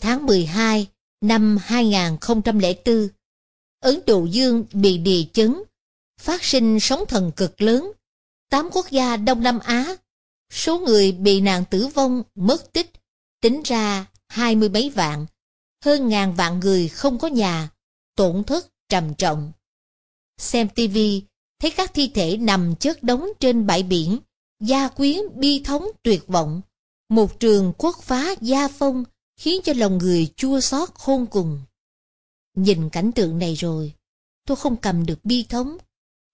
tháng 12 năm 2004, Ấn Độ Dương bị địa chấn, phát sinh sóng thần cực lớn. Tám quốc gia Đông Nam Á, số người bị nạn tử vong, mất tích, tính ra hai mươi mấy vạn, hơn ngàn vạn người không có nhà, tổn thất trầm trọng. Xem TV, thấy các thi thể nằm chất đống trên bãi biển, gia quyến bi thống tuyệt vọng. Một trường quốc phá gia phong khiến cho lòng người chua xót khôn cùng. Nhìn cảnh tượng này rồi, tôi không cầm được bi thống,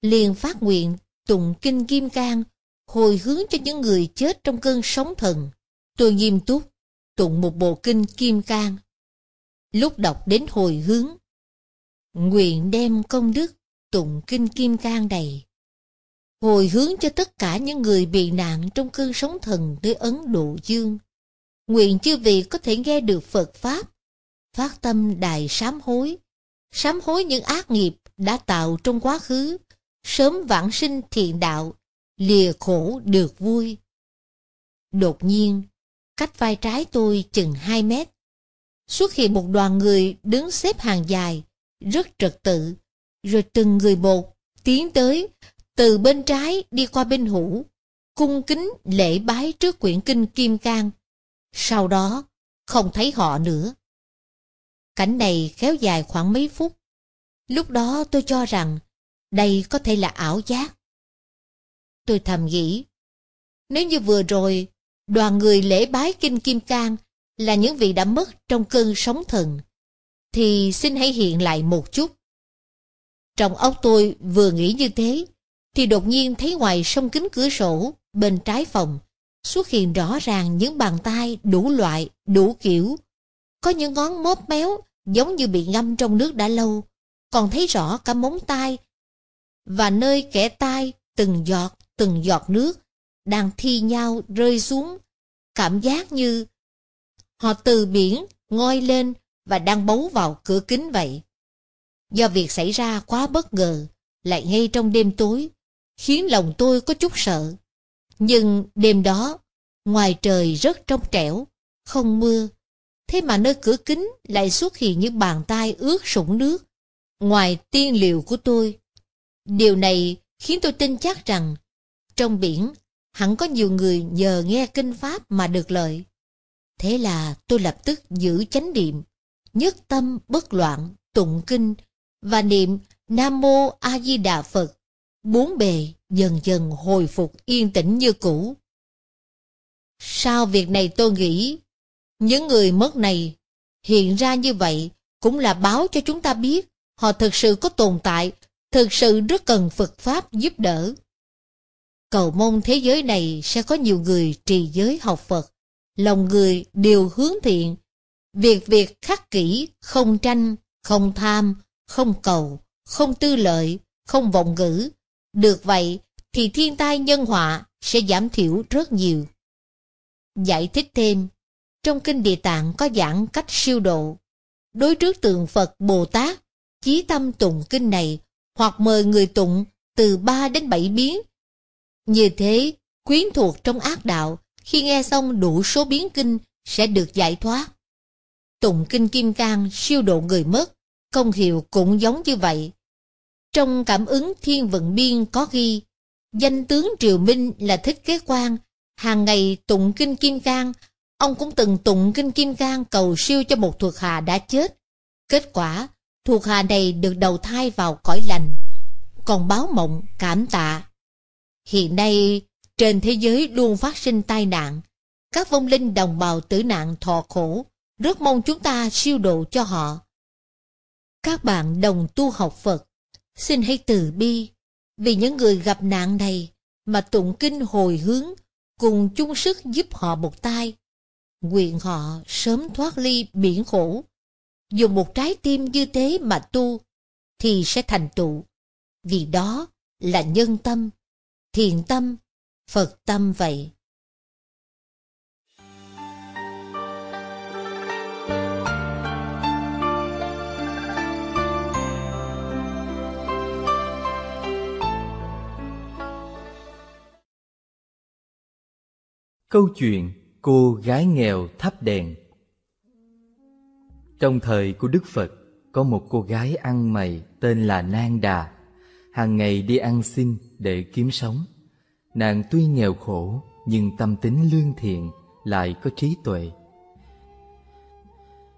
liền phát nguyện tụng kinh kim cang, hồi hướng cho những người chết trong cơn sóng thần. Tôi nghiêm túc, tụng một bộ kinh kim cang. Lúc đọc đến hồi hướng, nguyện đem công đức tụng kinh kim cang đầy. Hồi hướng cho tất cả những người bị nạn trong cơn sóng thần tới Ấn Độ Dương. Nguyện chư vị có thể nghe được Phật Pháp, phát tâm đại sám hối, sám hối những ác nghiệp đã tạo trong quá khứ, sớm vãng sinh thiện đạo, lìa khổ được vui. Đột nhiên, cách vai trái tôi chừng 2 mét, xuất hiện một đoàn người đứng xếp hàng dài, rất trật tự, rồi từng người một tiến tới, từ bên trái đi qua bên hữu, cung kính lễ bái trước quyển kinh Kim Cang. Sau đó, không thấy họ nữa. Cảnh này kéo dài khoảng mấy phút. Lúc đó tôi cho rằng đây có thể là ảo giác. Tôi thầm nghĩ, nếu như vừa rồi đoàn người lễ bái kinh Kim Cang là những vị đã mất trong cơn sóng thần, thì xin hãy hiện lại một chút. Trong óc tôi vừa nghĩ như thế, thì đột nhiên thấy ngoài sông kính cửa sổ, bên trái phòng, xuất hiện rõ ràng những bàn tay đủ loại, đủ kiểu. Có những ngón móp méo, giống như bị ngâm trong nước đã lâu, còn thấy rõ cả móng tay. Và nơi kẻ tay, từng giọt, từng giọt nước, đang thi nhau rơi xuống, cảm giác như họ từ biển ngoi lên và đang bấu vào cửa kính vậy. Do việc xảy ra quá bất ngờ, lại ngay trong đêm tối, khiến lòng tôi có chút sợ. Nhưng đêm đó, ngoài trời rất trong trẻo, không mưa. Thế mà nơi cửa kính lại xuất hiện những bàn tay ướt sũng nước, ngoài tiên liệu của tôi. Điều này khiến tôi tin chắc rằng, trong biển hẳn có nhiều người nhờ nghe kinh pháp mà được lợi. Thế là tôi lập tức giữ chánh niệm, nhất tâm bất loạn, tụng kinh và niệm Nam Mô A Di Đà Phật. Bốn bề dần dần hồi phục yên tĩnh như cũ. Sau việc này tôi nghĩ, những người mất này hiện ra như vậy cũng là báo cho chúng ta biết họ thực sự có tồn tại, thực sự rất cần Phật Pháp giúp đỡ. Cầu mong thế giới này sẽ có nhiều người trì giới học Phật, lòng người đều hướng thiện, việc việc khắc kỹ, không tranh, không tham, không cầu, không tư lợi, không vọng ngữ. Được vậy thì thiên tai nhân họa sẽ giảm thiểu rất nhiều. Giải thích thêm, trong Kinh Địa Tạng có giảng cách siêu độ. Đối trước tượng Phật Bồ Tát, chí tâm tụng kinh này hoặc mời người tụng từ 3 đến 7 biến. Như thế, quyến thuộc trong ác đạo, khi nghe xong đủ số biến kinh sẽ được giải thoát. Tụng kinh Kim Cang siêu độ người mất, công hiệu cũng giống như vậy. Trong cảm ứng thiên vận biên có ghi, danh tướng Triều Minh là Thích Kế quan hàng ngày tụng kinh Kim Cang, ông cũng từng tụng kinh Kim Cang cầu siêu cho một thuộc hạ đã chết. Kết quả, thuộc hạ này được đầu thai vào cõi lành, còn báo mộng cảm tạ. Hiện nay, trên thế giới luôn phát sinh tai nạn, các vong linh đồng bào tử nạn thọ khổ, rất mong chúng ta siêu độ cho họ. Các bạn đồng tu học Phật, xin hãy từ bi, vì những người gặp nạn này mà tụng kinh hồi hướng, cùng chung sức giúp họ một tay. Nguyện họ sớm thoát ly biển khổ. Dùng một trái tim như thế mà tu, thì sẽ thành tựu. Vì đó là nhân tâm, thiền tâm, Phật tâm vậy. Câu chuyện Cô gái nghèo thắp đèn Trong thời của Đức Phật, có một cô gái ăn mày tên là Nang Đà, hàng ngày đi ăn xin để kiếm sống. Nàng tuy nghèo khổ nhưng tâm tính lương thiện, lại có trí tuệ.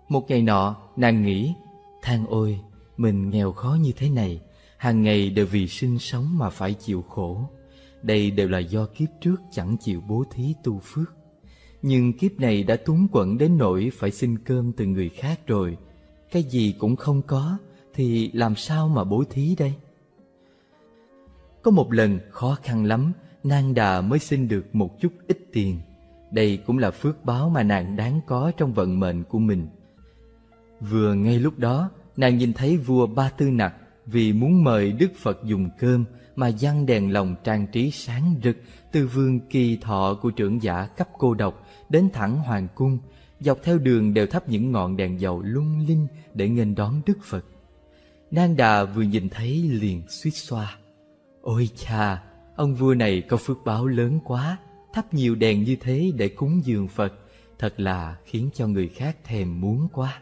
Một ngày nọ, nàng nghĩ, than ôi, mình nghèo khó như thế này, hàng ngày đều vì sinh sống mà phải chịu khổ. Đây đều là do kiếp trước chẳng chịu bố thí tu phước. Nhưng kiếp này đã túng quẫn đến nỗi phải xin cơm từ người khác rồi. Cái gì cũng không có, thì làm sao mà bố thí đây? Có một lần khó khăn lắm, nàng đà mới xin được một chút ít tiền. Đây cũng là phước báo mà nàng đáng có trong vận mệnh của mình. Vừa ngay lúc đó, nàng nhìn thấy vua Ba Tư Nặc vì muốn mời Đức Phật dùng cơm mà văn đèn lồng trang trí sáng rực từ vườn kỳ thọ của trưởng giả cấp cô độc đến thẳng hoàng cung, dọc theo đường đều thắp những ngọn đèn dầu lung linh để nghênh đón Đức Phật. Nang Đà vừa nhìn thấy liền suýt xoa. Ôi cha, ông vua này có phước báo lớn quá, thắp nhiều đèn như thế để cúng dường Phật, thật là khiến cho người khác thèm muốn quá.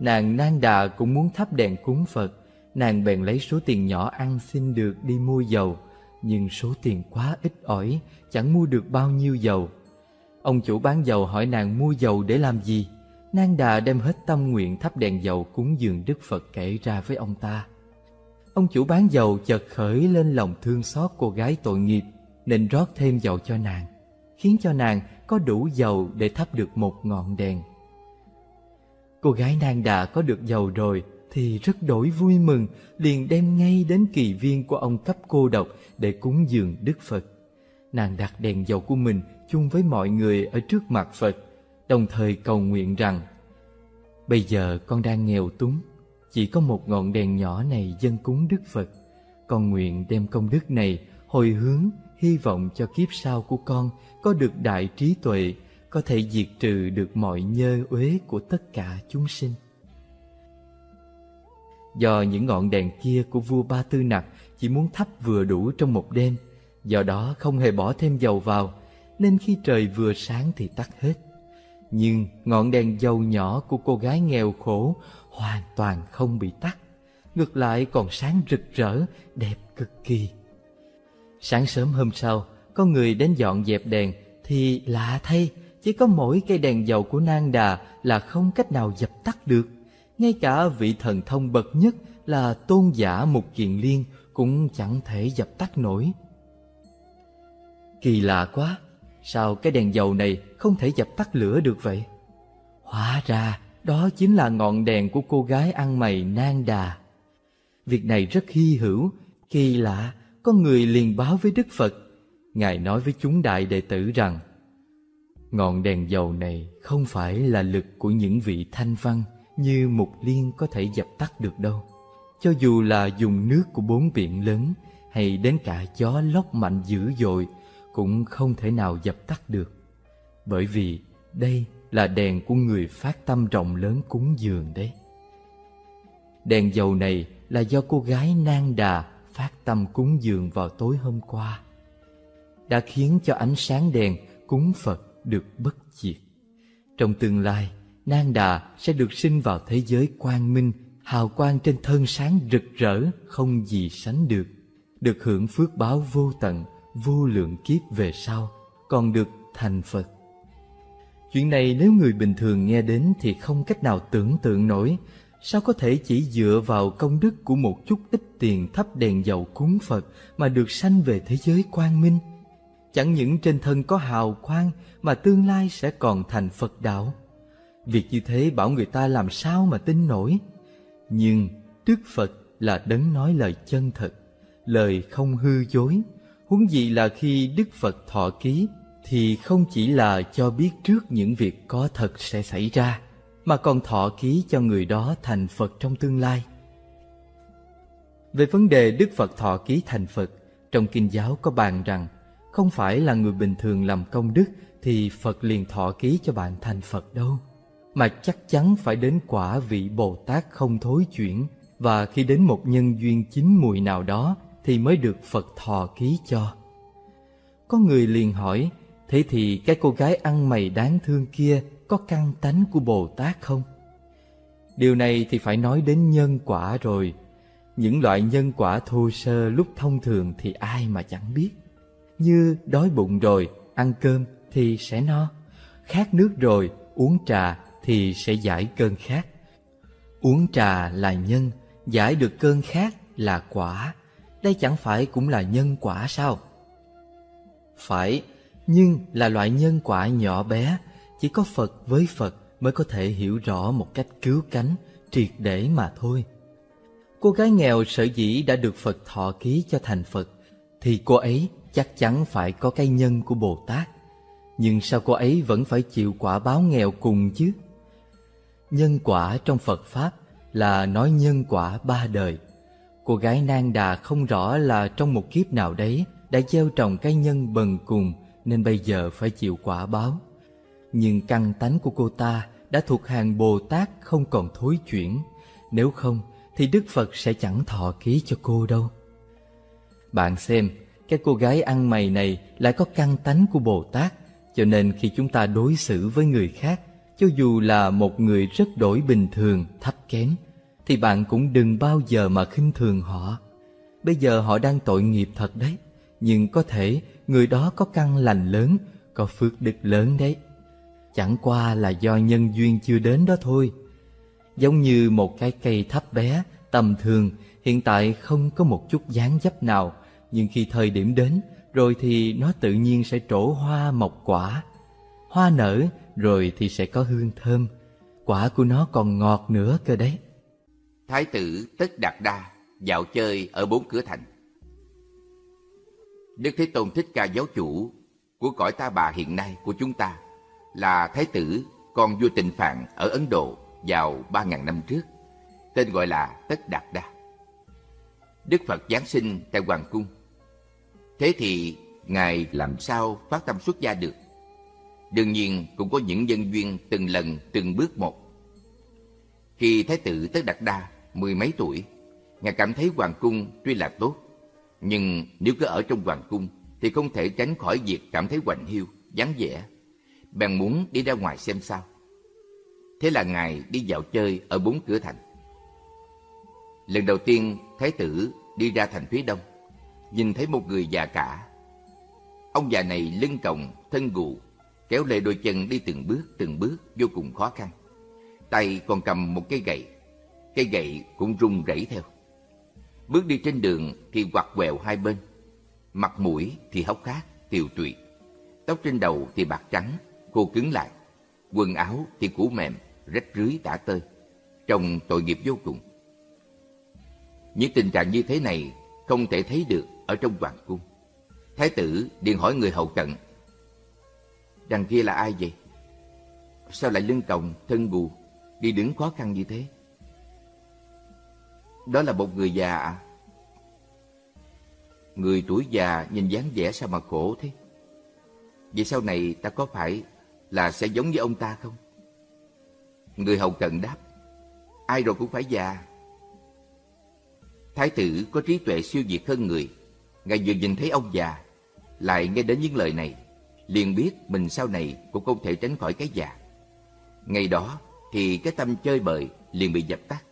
Nàng Nang Đà cũng muốn thắp đèn cúng Phật, nàng bèn lấy số tiền nhỏ ăn xin được đi mua dầu, nhưng số tiền quá ít ỏi, chẳng mua được bao nhiêu dầu. Ông chủ bán dầu hỏi nàng mua dầu để làm gì? Nang Đà đem hết tâm nguyện thắp đèn dầu cúng dường Đức Phật kể ra với ông ta. Ông chủ bán dầu chợt khởi lên lòng thương xót cô gái tội nghiệp nên rót thêm dầu cho nàng, khiến cho nàng có đủ dầu để thắp được một ngọn đèn. Cô gái nàng đà có được dầu rồi thì rất đổi vui mừng, liền đem ngay đến kỳ viên của ông cấp cô độc để cúng dường Đức Phật. Nàng đặt đèn dầu của mình chung với mọi người ở trước mặt Phật, đồng thời cầu nguyện rằng Bây giờ con đang nghèo túng, chỉ có một ngọn đèn nhỏ này dân cúng Đức Phật. Con nguyện đem công đức này hồi hướng, hy vọng cho kiếp sau của con có được đại trí tuệ, có thể diệt trừ được mọi nhơ uế của tất cả chúng sinh. Do những ngọn đèn kia của vua Ba Tư Nặc chỉ muốn thắp vừa đủ trong một đêm, do đó không hề bỏ thêm dầu vào, nên khi trời vừa sáng thì tắt hết. Nhưng ngọn đèn dầu nhỏ của cô gái nghèo khổ hoàn toàn không bị tắt, ngược lại còn sáng rực rỡ, đẹp cực kỳ. Sáng sớm hôm sau, có người đến dọn dẹp đèn thì lạ thay, chỉ có mỗi cây đèn dầu của Nang Đà là không cách nào dập tắt được. Ngay cả vị thần thông bậc nhất là tôn giả Mục Kiền Liên cũng chẳng thể dập tắt nổi. Kỳ lạ quá, sao cái đèn dầu này không thể dập tắt lửa được vậy? Hóa ra đó chính là ngọn đèn của cô gái ăn mày Nang Đà. Việc này rất hy hữu, kỳ lạ, có người liền báo với Đức Phật. Ngài nói với chúng đại đệ tử rằng Ngọn đèn dầu này không phải là lực của những vị thanh văn như Mục Liên có thể dập tắt được đâu. Cho dù là dùng nước của bốn biển lớn hay đến cả gió lốc mạnh dữ dội cũng không thể nào dập tắt được. Bởi vì đây là đèn của người phát tâm rộng lớn cúng dường đấy. Đèn dầu này là do cô gái Nang Đà phát tâm cúng dường vào tối hôm qua. Đã khiến cho ánh sáng đèn cúng Phật được bất diệt. Trong tương lai, Nang Đà sẽ được sinh vào thế giới quang minh, hào quang trên thân sáng rực rỡ không gì sánh được, được hưởng phước báo vô tận, vô lượng kiếp về sau, còn được thành Phật. Chuyện này nếu người bình thường nghe đến thì không cách nào tưởng tượng nổi, sao có thể chỉ dựa vào công đức của một chút ít tiền thắp đèn dầu cúng Phật mà được sanh về thế giới quang minh? Chẳng những trên thân có hào quang mà tương lai sẽ còn thành Phật đạo. Việc như thế bảo người ta làm sao mà tin nổi. Nhưng Đức Phật là đấng nói lời chân thật, lời không hư dối. Huống gì là khi Đức Phật thọ ký thì không chỉ là cho biết trước những việc có thật sẽ xảy ra, mà còn thọ ký cho người đó thành Phật trong tương lai. Về vấn đề Đức Phật thọ ký thành Phật, trong Kinh giáo có bàn rằng không phải là người bình thường làm công đức thì Phật liền thọ ký cho bạn thành Phật đâu, mà chắc chắn phải đến quả vị Bồ Tát không thối chuyển và khi đến một nhân duyên chín mùi nào đó thì mới được Phật thọ ký cho. Có người liền hỏi, thế thì cái cô gái ăn mày đáng thương kia có căn tánh của Bồ Tát không? Điều này thì phải nói đến nhân quả rồi. Những loại nhân quả thô sơ lúc thông thường thì ai mà chẳng biết. Như đói bụng rồi, ăn cơm thì sẽ no. Khát nước rồi, uống trà thì sẽ giải cơn khát. Uống trà là nhân, giải được cơn khát là quả. Đây chẳng phải cũng là nhân quả sao? Phải, nhưng là loại nhân quả nhỏ bé, chỉ có Phật với Phật mới có thể hiểu rõ một cách cứu cánh, triệt để mà thôi. Cô gái nghèo sở dĩ đã được Phật thọ ký cho thành Phật, thì cô ấy chắc chắn phải có cái nhân của Bồ Tát. Nhưng sao cô ấy vẫn phải chịu quả báo nghèo cùng chứ? Nhân quả trong Phật Pháp là nói nhân quả ba đời. Cô gái Nang Đà không rõ là trong một kiếp nào đấy đã gieo trồng cái nhân bần cùng nên bây giờ phải chịu quả báo. Nhưng căn tánh của cô ta đã thuộc hàng Bồ Tát không còn thối chuyển. Nếu không thì Đức Phật sẽ chẳng thọ ký cho cô đâu. Bạn xem, cái cô gái ăn mày này lại có căn tánh của Bồ Tát, cho nên khi chúng ta đối xử với người khác, cho dù là một người rất đổi bình thường, thấp kém, thì bạn cũng đừng bao giờ mà khinh thường họ. Bây giờ họ đang tội nghiệp thật đấy, nhưng có thể người đó có căn lành lớn, có phước đức lớn đấy. Chẳng qua là do nhân duyên chưa đến đó thôi. Giống như một cái cây thấp bé, tầm thường, hiện tại không có một chút dáng dấp nào, nhưng khi thời điểm đến, rồi thì nó tự nhiên sẽ trổ hoa mọc quả. Hoa nở, rồi thì sẽ có hương thơm. Quả của nó còn ngọt nữa cơ đấy. Thái tử Tất Đạt Đa dạo chơi ở bốn cửa thành. Đức Thế Tôn Thích Ca giáo chủ của cõi ta bà hiện nay của chúng ta là Thái tử con vua Tịnh Phạn ở Ấn Độ vào ba ngàn năm trước, tên gọi là Tất Đạt Đa. Đức Phật Giáng sinh tại Hoàng Cung. Thế thì Ngài làm sao phát tâm xuất gia được? Đương nhiên cũng có những nhân duyên từng lần từng bước một. Khi Thái tử Tất Đạt Đa mười mấy tuổi, Ngài cảm thấy Hoàng Cung tuy là tốt, nhưng nếu cứ ở trong Hoàng Cung thì không thể tránh khỏi việc cảm thấy quạnh hiu, vắng vẻ. Bèn muốn đi ra ngoài xem sao. Thế là Ngài đi dạo chơi ở bốn cửa thành. Lần đầu tiên, Thái tử đi ra thành phía đông, nhìn thấy một người già cả. Ông già này lưng còng, thân gù, kéo lê đôi chân đi từng bước từng bước vô cùng khó khăn. Tay còn cầm một cây gậy, cây gậy cũng rung rẩy theo. Bước đi trên đường thì quặt quẹo hai bên, mặt mũi thì hốc hác, tiều tụy, tóc trên đầu thì bạc trắng, khô cứng lại, quần áo thì cũ mềm, rách rưới tả tơi, trông tội nghiệp vô cùng. Những tình trạng như thế này không thể thấy được ở trong hoàng cung. Thái tử điện hỏi người hậu cận. Đằng kia là ai vậy? Sao lại lưng còng, thân gù, đi đứng khó khăn như thế? Đó là một người già à? Người tuổi già nhìn dáng vẻ sao mà khổ thế? Vậy sau này ta có phải là sẽ giống như ông ta không? Người hầu cận đáp, ai rồi cũng phải già. Thái tử có trí tuệ siêu việt hơn người. Ngài vừa nhìn thấy ông già, lại nghe đến những lời này, liền biết mình sau này cũng không thể tránh khỏi cái già. Ngày đó thì cái tâm chơi bời liền bị dập tắt.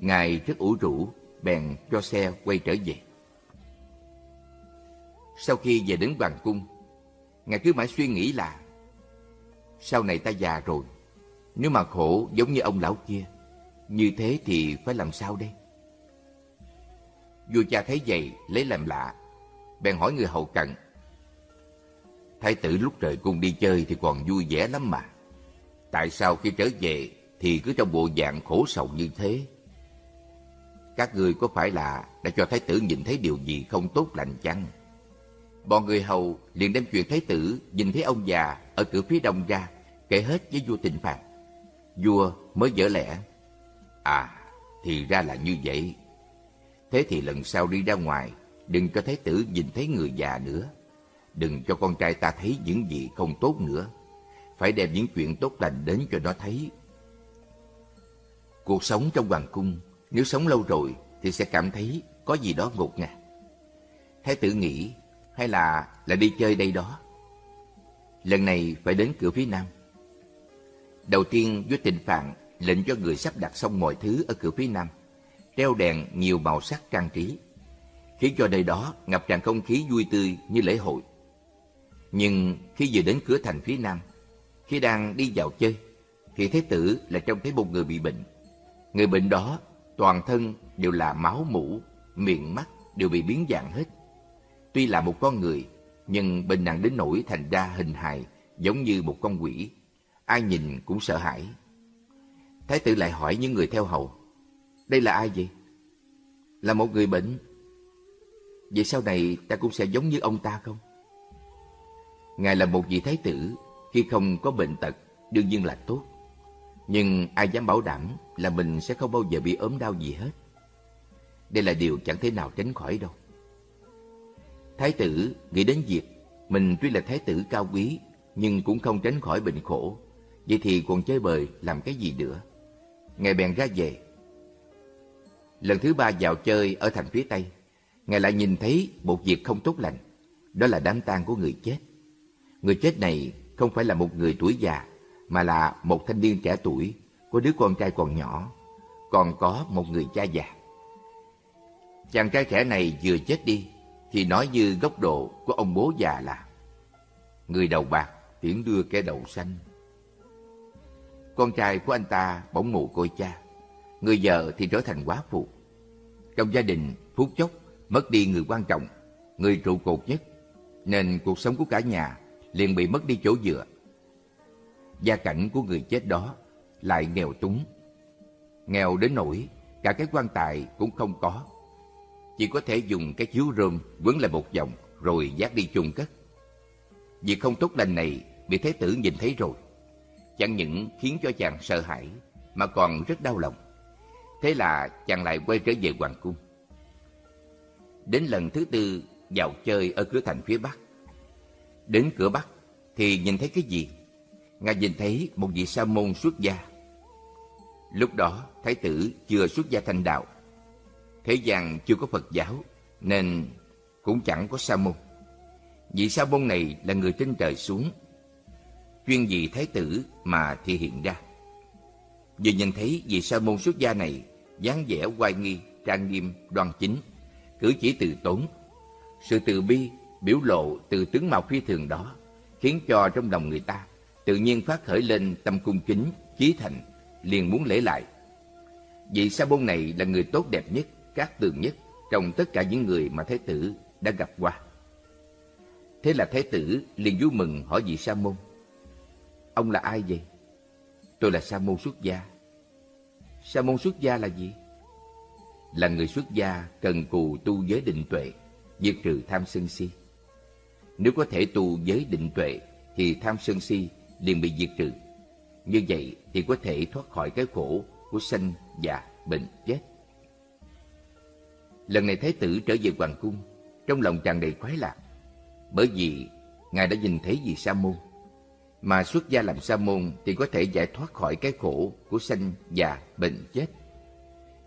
Ngài rất ủ rũ, bèn cho xe quay trở về. Sau khi về đến hoàng cung, Ngài cứ mãi suy nghĩ là Sau này ta già rồi, nếu mà khổ giống như ông lão kia, như thế thì phải làm sao đây? Vua cha thấy vậy lấy làm lạ, bèn hỏi người hầu cận. Thái tử lúc rời cung đi chơi thì còn vui vẻ lắm mà. Tại sao khi trở về thì cứ trong bộ dạng khổ sầu như thế? Các người có phải là đã cho thái tử nhìn thấy điều gì không tốt lành chăng? Bọn người hầu liền đem chuyện thái tử nhìn thấy ông già ở cửa phía đông ra, kể hết với vua Tịnh phạt. Vua mới dở lẽ. À, thì ra là như vậy. Thế thì lần sau đi ra ngoài, đừng cho thái tử nhìn thấy người già nữa. Đừng cho con trai ta thấy những gì không tốt nữa. Phải đem những chuyện tốt lành đến cho nó thấy. Cuộc sống trong hoàng cung, nếu sống lâu rồi thì sẽ cảm thấy có gì đó ngột ngạt. Thái tử nghĩ hay là là đi chơi đây đó. Lần này phải đến cửa phía nam. Đầu tiên vua Tịnh Phạn lệnh cho người sắp đặt xong mọi thứ ở cửa phía nam, treo đèn nhiều màu sắc trang trí, khiến cho nơi đó ngập tràn không khí vui tươi như lễ hội. Nhưng khi vừa đến cửa thành phía nam, khi đang đi vào chơi, thì Thế tử lại trông thấy một người bị bệnh. Người bệnh đó toàn thân đều là máu mũ, miệng mắt đều bị biến dạng hết. Tuy là một con người, nhưng bệnh nặng đến nỗi thành ra hình hài giống như một con quỷ. Ai nhìn cũng sợ hãi. Thái tử lại hỏi những người theo hầu, đây là ai vậy? Là một người bệnh. Vậy sau này ta cũng sẽ giống như ông ta không? Ngài là một vị thái tử, khi không có bệnh tật, đương nhiên là tốt. Nhưng ai dám bảo đảm là mình sẽ không bao giờ bị ốm đau gì hết. Đây là điều chẳng thể nào tránh khỏi đâu. Thái tử nghĩ đến việc mình tuy là thái tử cao quý nhưng cũng không tránh khỏi bệnh khổ. Vậy thì còn chơi bời làm cái gì nữa? Ngài bèn ra về. Lần thứ ba vào chơi ở thành phía Tây, Ngài lại nhìn thấy một việc không tốt lành. Đó là đám tang của người chết. Người chết này không phải là một người tuổi già, mà là một thanh niên trẻ tuổi, có đứa con trai còn nhỏ, còn có một người cha già. Chàng trai trẻ này vừa chết đi, thì nói như góc độ của ông bố già là Người đầu bạc tiễn đưa kẻ đầu xanh. Con trai của anh ta bỗng mù côi cha, người vợ thì trở thành quá phụ. Trong gia đình, phút chốc mất đi người quan trọng, người trụ cột nhất, nên cuộc sống của cả nhà liền bị mất đi chỗ dựa. Gia cảnh của người chết đó lại nghèo túng. Nghèo đến nỗi cả cái quan tài cũng không có. Chỉ có thể dùng cái chiếu rơm quấn lại một vòng rồi dắt đi chôn cất. Việc không tốt lành này bị Thế tử nhìn thấy rồi. Chẳng những khiến cho chàng sợ hãi mà còn rất đau lòng. Thế là chàng lại quay trở về hoàng cung. Đến lần thứ tư vào chơi ở cửa thành phía bắc. Đến cửa bắc thì nhìn thấy cái gì? Ngài nhìn thấy một vị sa môn xuất gia. Lúc đó thái tử chưa xuất gia thành đạo. Thế gian chưa có Phật giáo nên cũng chẳng có sa môn. Vị sa môn này là người trên trời xuống, chuyên vì thái tử mà thi hiện ra. Vừa nhìn thấy vị sa môn xuất gia này dáng vẻ oai nghi, trang nghiêm, đoan chính, cử chỉ từ tốn, sự từ bi biểu lộ từ tướng mạo phi thường đó khiến cho trong lòng người ta tự nhiên phát khởi lên tâm cung kính, chí thành, liền muốn lễ lại. Vị sa môn này là người tốt đẹp nhất, cát tường nhất trong tất cả những người mà Thái tử đã gặp qua. Thế là Thái tử liền vui mừng hỏi vị sa môn. Ông là ai vậy? Tôi là sa môn xuất gia. Sa môn xuất gia là gì? Là người xuất gia cần cù tu giới định tuệ, diệt trừ tham sân si. Nếu có thể tu giới định tuệ thì tham sân si liền bị diệt trừ. Như vậy thì có thể thoát khỏi cái khổ của sanh, già, bệnh, chết. Lần này Thái tử trở về Hoàng Cung, trong lòng tràn đầy khoái lạc. Bởi vì Ngài đã nhìn thấy gì Sa Môn. Mà xuất gia làm Sa Môn thì có thể giải thoát khỏi cái khổ của sanh, già, bệnh, chết.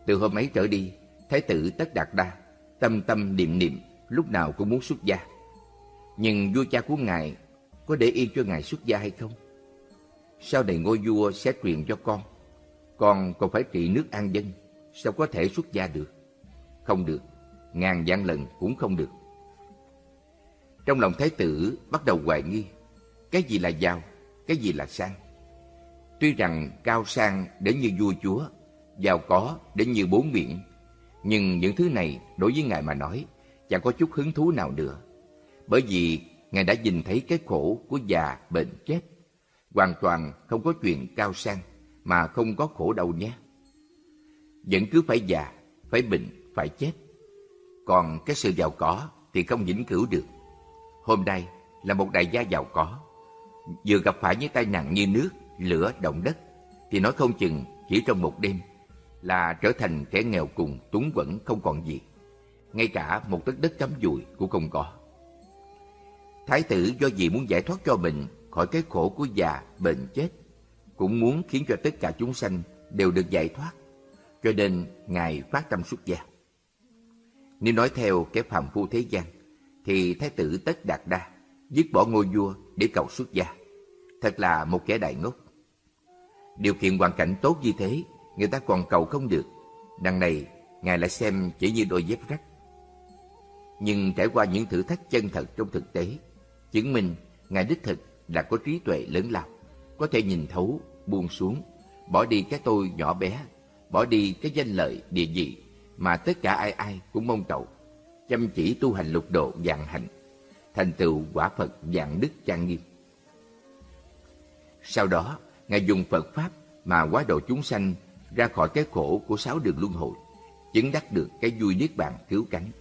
Từ hôm ấy trở đi, Thái tử Tất Đạt Đa, tâm tâm niệm niệm, lúc nào cũng muốn xuất gia. Nhưng vua cha của Ngài có để yên cho Ngài xuất gia hay không? Sau này ngôi vua sẽ truyền cho con. Con còn phải trị nước an dân, sao có thể xuất gia được? Không được, ngàn vạn lần cũng không được. Trong lòng thái tử bắt đầu hoài nghi, cái gì là giàu, cái gì là sang. Tuy rằng cao sang đến như vua chúa, giàu có đến như bốn miệng, nhưng những thứ này đối với Ngài mà nói chẳng có chút hứng thú nào nữa. Bởi vì Ngài đã nhìn thấy cái khổ của già, bệnh, chết. Hoàn toàn không có chuyện cao sang mà không có khổ đâu nhé. Vẫn cứ phải già, phải bệnh, phải chết. Còn cái sự giàu có thì không vĩnh cửu được. Hôm nay là một đại gia giàu có. Vừa gặp phải những tai nạn như nước, lửa, động đất thì nói không chừng chỉ trong một đêm là trở thành kẻ nghèo cùng túng quẫn không còn gì. Ngay cả một tấc đất cắm dùi cũng không có. Thái tử do gì muốn giải thoát cho mình khỏi cái khổ của già, bệnh chết, cũng muốn khiến cho tất cả chúng sanh đều được giải thoát, cho nên Ngài phát tâm xuất gia. Nếu nói theo cái phàm phu thế gian, thì Thái tử Tất Đạt Đa dứt bỏ ngôi vua để cầu xuất gia. Thật là một kẻ đại ngốc. Điều kiện hoàn cảnh tốt như thế, người ta còn cầu không được. Đằng này, Ngài lại xem chỉ như đôi dép rách. Nhưng trải qua những thử thách chân thật trong thực tế, chứng minh Ngài đích thực là có trí tuệ lớn lao, có thể nhìn thấu, buông xuống, bỏ đi cái tôi nhỏ bé, bỏ đi cái danh lợi địa vị mà tất cả ai ai cũng mong cầu, chăm chỉ tu hành lục độ dạng hạnh, thành tựu quả Phật dạng đức trang nghiêm. Sau đó, Ngài dùng Phật Pháp mà quá độ chúng sanh ra khỏi cái khổ của sáu đường luân hồi, chứng đắc được cái vui niết bàn cứu cánh.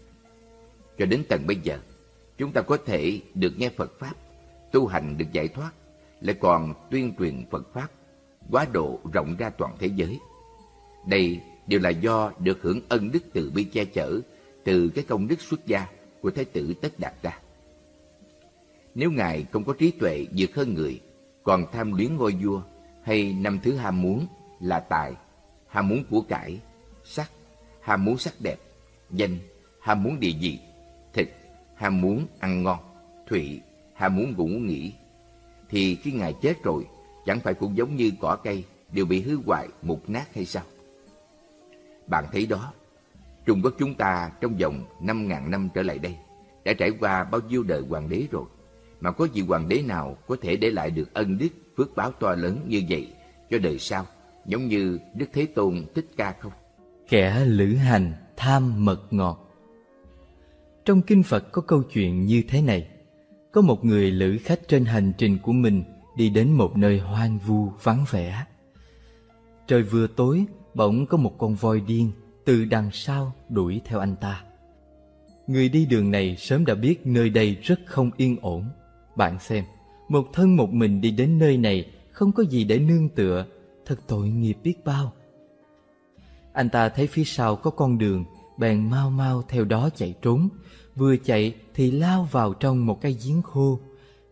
Cho đến tận bây giờ, chúng ta có thể được nghe Phật Pháp, tu hành được giải thoát, lại còn tuyên truyền Phật Pháp, quá độ rộng ra toàn thế giới. Đây đều là do được hưởng ân đức từ bi che chở từ cái công đức xuất gia của Thái tử Tất Đạt Đa. Nếu Ngài không có trí tuệ vượt hơn người, còn tham luyến ngôi vua hay năm thứ ham muốn là tài, ham muốn của cải, sắc, ham muốn sắc đẹp, danh, ham muốn địa vị, ham muốn ăn ngon, thụy, ham muốn ngủ nghỉ, thì khi Ngài chết rồi, chẳng phải cũng giống như cỏ cây đều bị hư hoại, mục nát hay sao? Bạn thấy đó, Trung Quốc chúng ta trong vòng 5.000 năm trở lại đây đã trải qua bao nhiêu đời hoàng đế rồi, mà có vị hoàng đế nào có thể để lại được ân đức phước báo to lớn như vậy cho đời sau, giống như Đức Thế Tôn Thích Ca không? Kẻ lữ hành tham mật ngọt trong Kinh Phật có câu chuyện như thế này Có một người lữ khách trên hành trình của mình đi đến một nơi hoang vu vắng vẻ Trời vừa tối, bỗng có một con voi điên từ đằng sau đuổi theo anh ta. Người đi đường này sớm đã biết nơi đây rất không yên ổn. Bạn xem, một thân một mình đi đến nơi này không có gì để nương tựa, thật tội nghiệp biết bao. Anh ta thấy phía sau có con đường, bèn mau mau theo đó chạy trốn. Vừa chạy thì lao vào trong một cái giếng khô.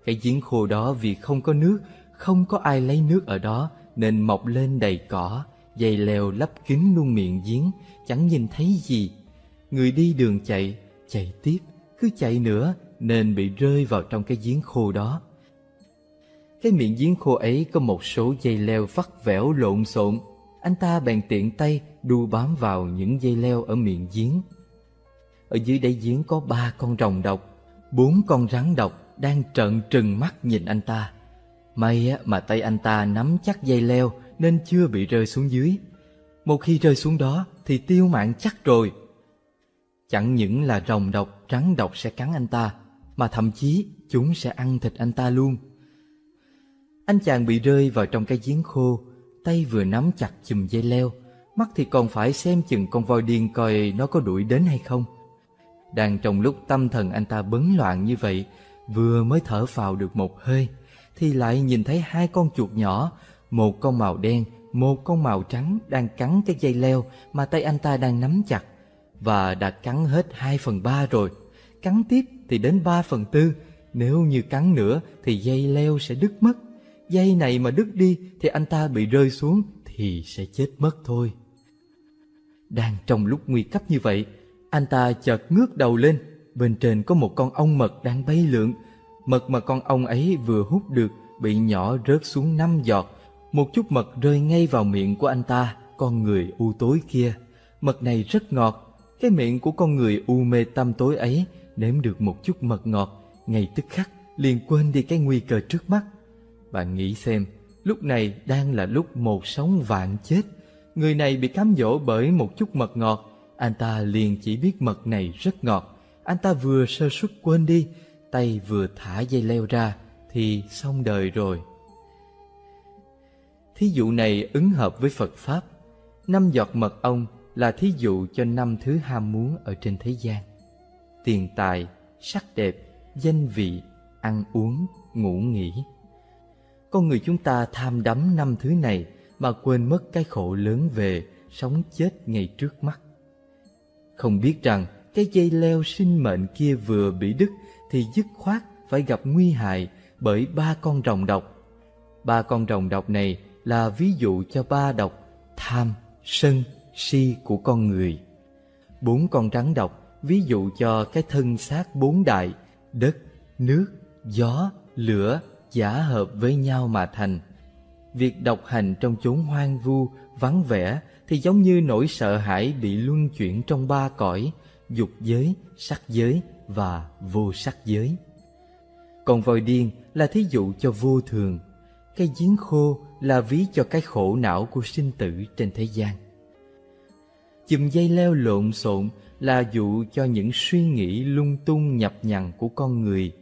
Cái giếng khô đó vì không có nước, không có ai lấy nước ở đó nên mọc lên đầy cỏ, dây leo lấp kín luôn miệng giếng, chẳng nhìn thấy gì. Người đi đường chạy, chạy tiếp, cứ chạy nữa nên bị rơi vào trong cái giếng khô đó. Cái miệng giếng khô ấy có một số dây leo vắt vẻo lộn xộn. Anh ta bèn tiện tay đu bám vào những dây leo ở miệng giếng. Ở dưới đáy giếng có ba con rồng độc, bốn con rắn độc đang trợn trừng mắt nhìn anh ta. May mà tay anh ta nắm chắc dây leo nên chưa bị rơi xuống dưới. Một khi rơi xuống đó thì tiêu mạng chắc rồi. Chẳng những là rồng độc, rắn độc sẽ cắn anh ta, mà thậm chí chúng sẽ ăn thịt anh ta luôn. Anh chàng bị rơi vào trong cái giếng khô, tay vừa nắm chặt chùm dây leo, mắt thì còn phải xem chừng con voi điên coi nó có đuổi đến hay không. Đang trong lúc tâm thần anh ta bấn loạn như vậy, vừa mới thở vào được một hơi, thì lại nhìn thấy hai con chuột nhỏ, một con màu đen, một con màu trắng đang cắn cái dây leo mà tay anh ta đang nắm chặt và đã cắn hết hai phần ba rồi. Cắn tiếp thì đến ba phần tư, nếu như cắn nữa thì dây leo sẽ đứt mất. Dây này mà đứt đi thì anh ta bị rơi xuống thì sẽ chết mất thôi. Đang trong lúc nguy cấp như vậy, anh ta chợt ngước đầu lên, bên trên có một con ong mật đang bay lượn. Mật mà con ong ấy vừa hút được bị nhỏ rớt xuống năm giọt. Một chút mật rơi ngay vào miệng của anh ta, con người u tối kia. Mật này rất ngọt, cái miệng của con người u mê tâm tối ấy nếm được một chút mật ngọt, ngay tức khắc liền quên đi cái nguy cơ trước mắt. Bạn nghĩ xem, lúc này đang là lúc một sống vạn chết. Người này bị cám dỗ bởi một chút mật ngọt, anh ta liền chỉ biết mật này rất ngọt. Anh ta vừa sơ suất quên đi, tay vừa thả dây leo ra, thì xong đời rồi. Thí dụ này ứng hợp với Phật Pháp. Năm giọt mật ong là thí dụ cho năm thứ ham muốn ở trên thế gian. Tiền tài, sắc đẹp, danh vị, ăn uống, ngủ nghỉ. Con người chúng ta tham đắm năm thứ này mà quên mất cái khổ lớn về sống chết ngay trước mắt. Không biết rằng cái dây leo sinh mệnh kia vừa bị đứt thì dứt khoát phải gặp nguy hại bởi ba con rồng độc. Ba con rồng độc này là ví dụ cho ba độc tham, sân, si của con người. Bốn con rắn độc ví dụ cho cái thân xác bốn đại, đất, nước, gió, lửa giả hợp với nhau mà thành. Việc độc hành trong chốn hoang vu, vắng vẻ thì giống như nỗi sợ hãi bị luân chuyển trong ba cõi, dục giới, sắc giới và vô sắc giới. Còn vòi điên là thí dụ cho vô thường, cây giếng khô là ví cho cái khổ não của sinh tử trên thế gian. Chùm dây leo lộn xộn là dụ cho những suy nghĩ lung tung nhập nhằn của con người.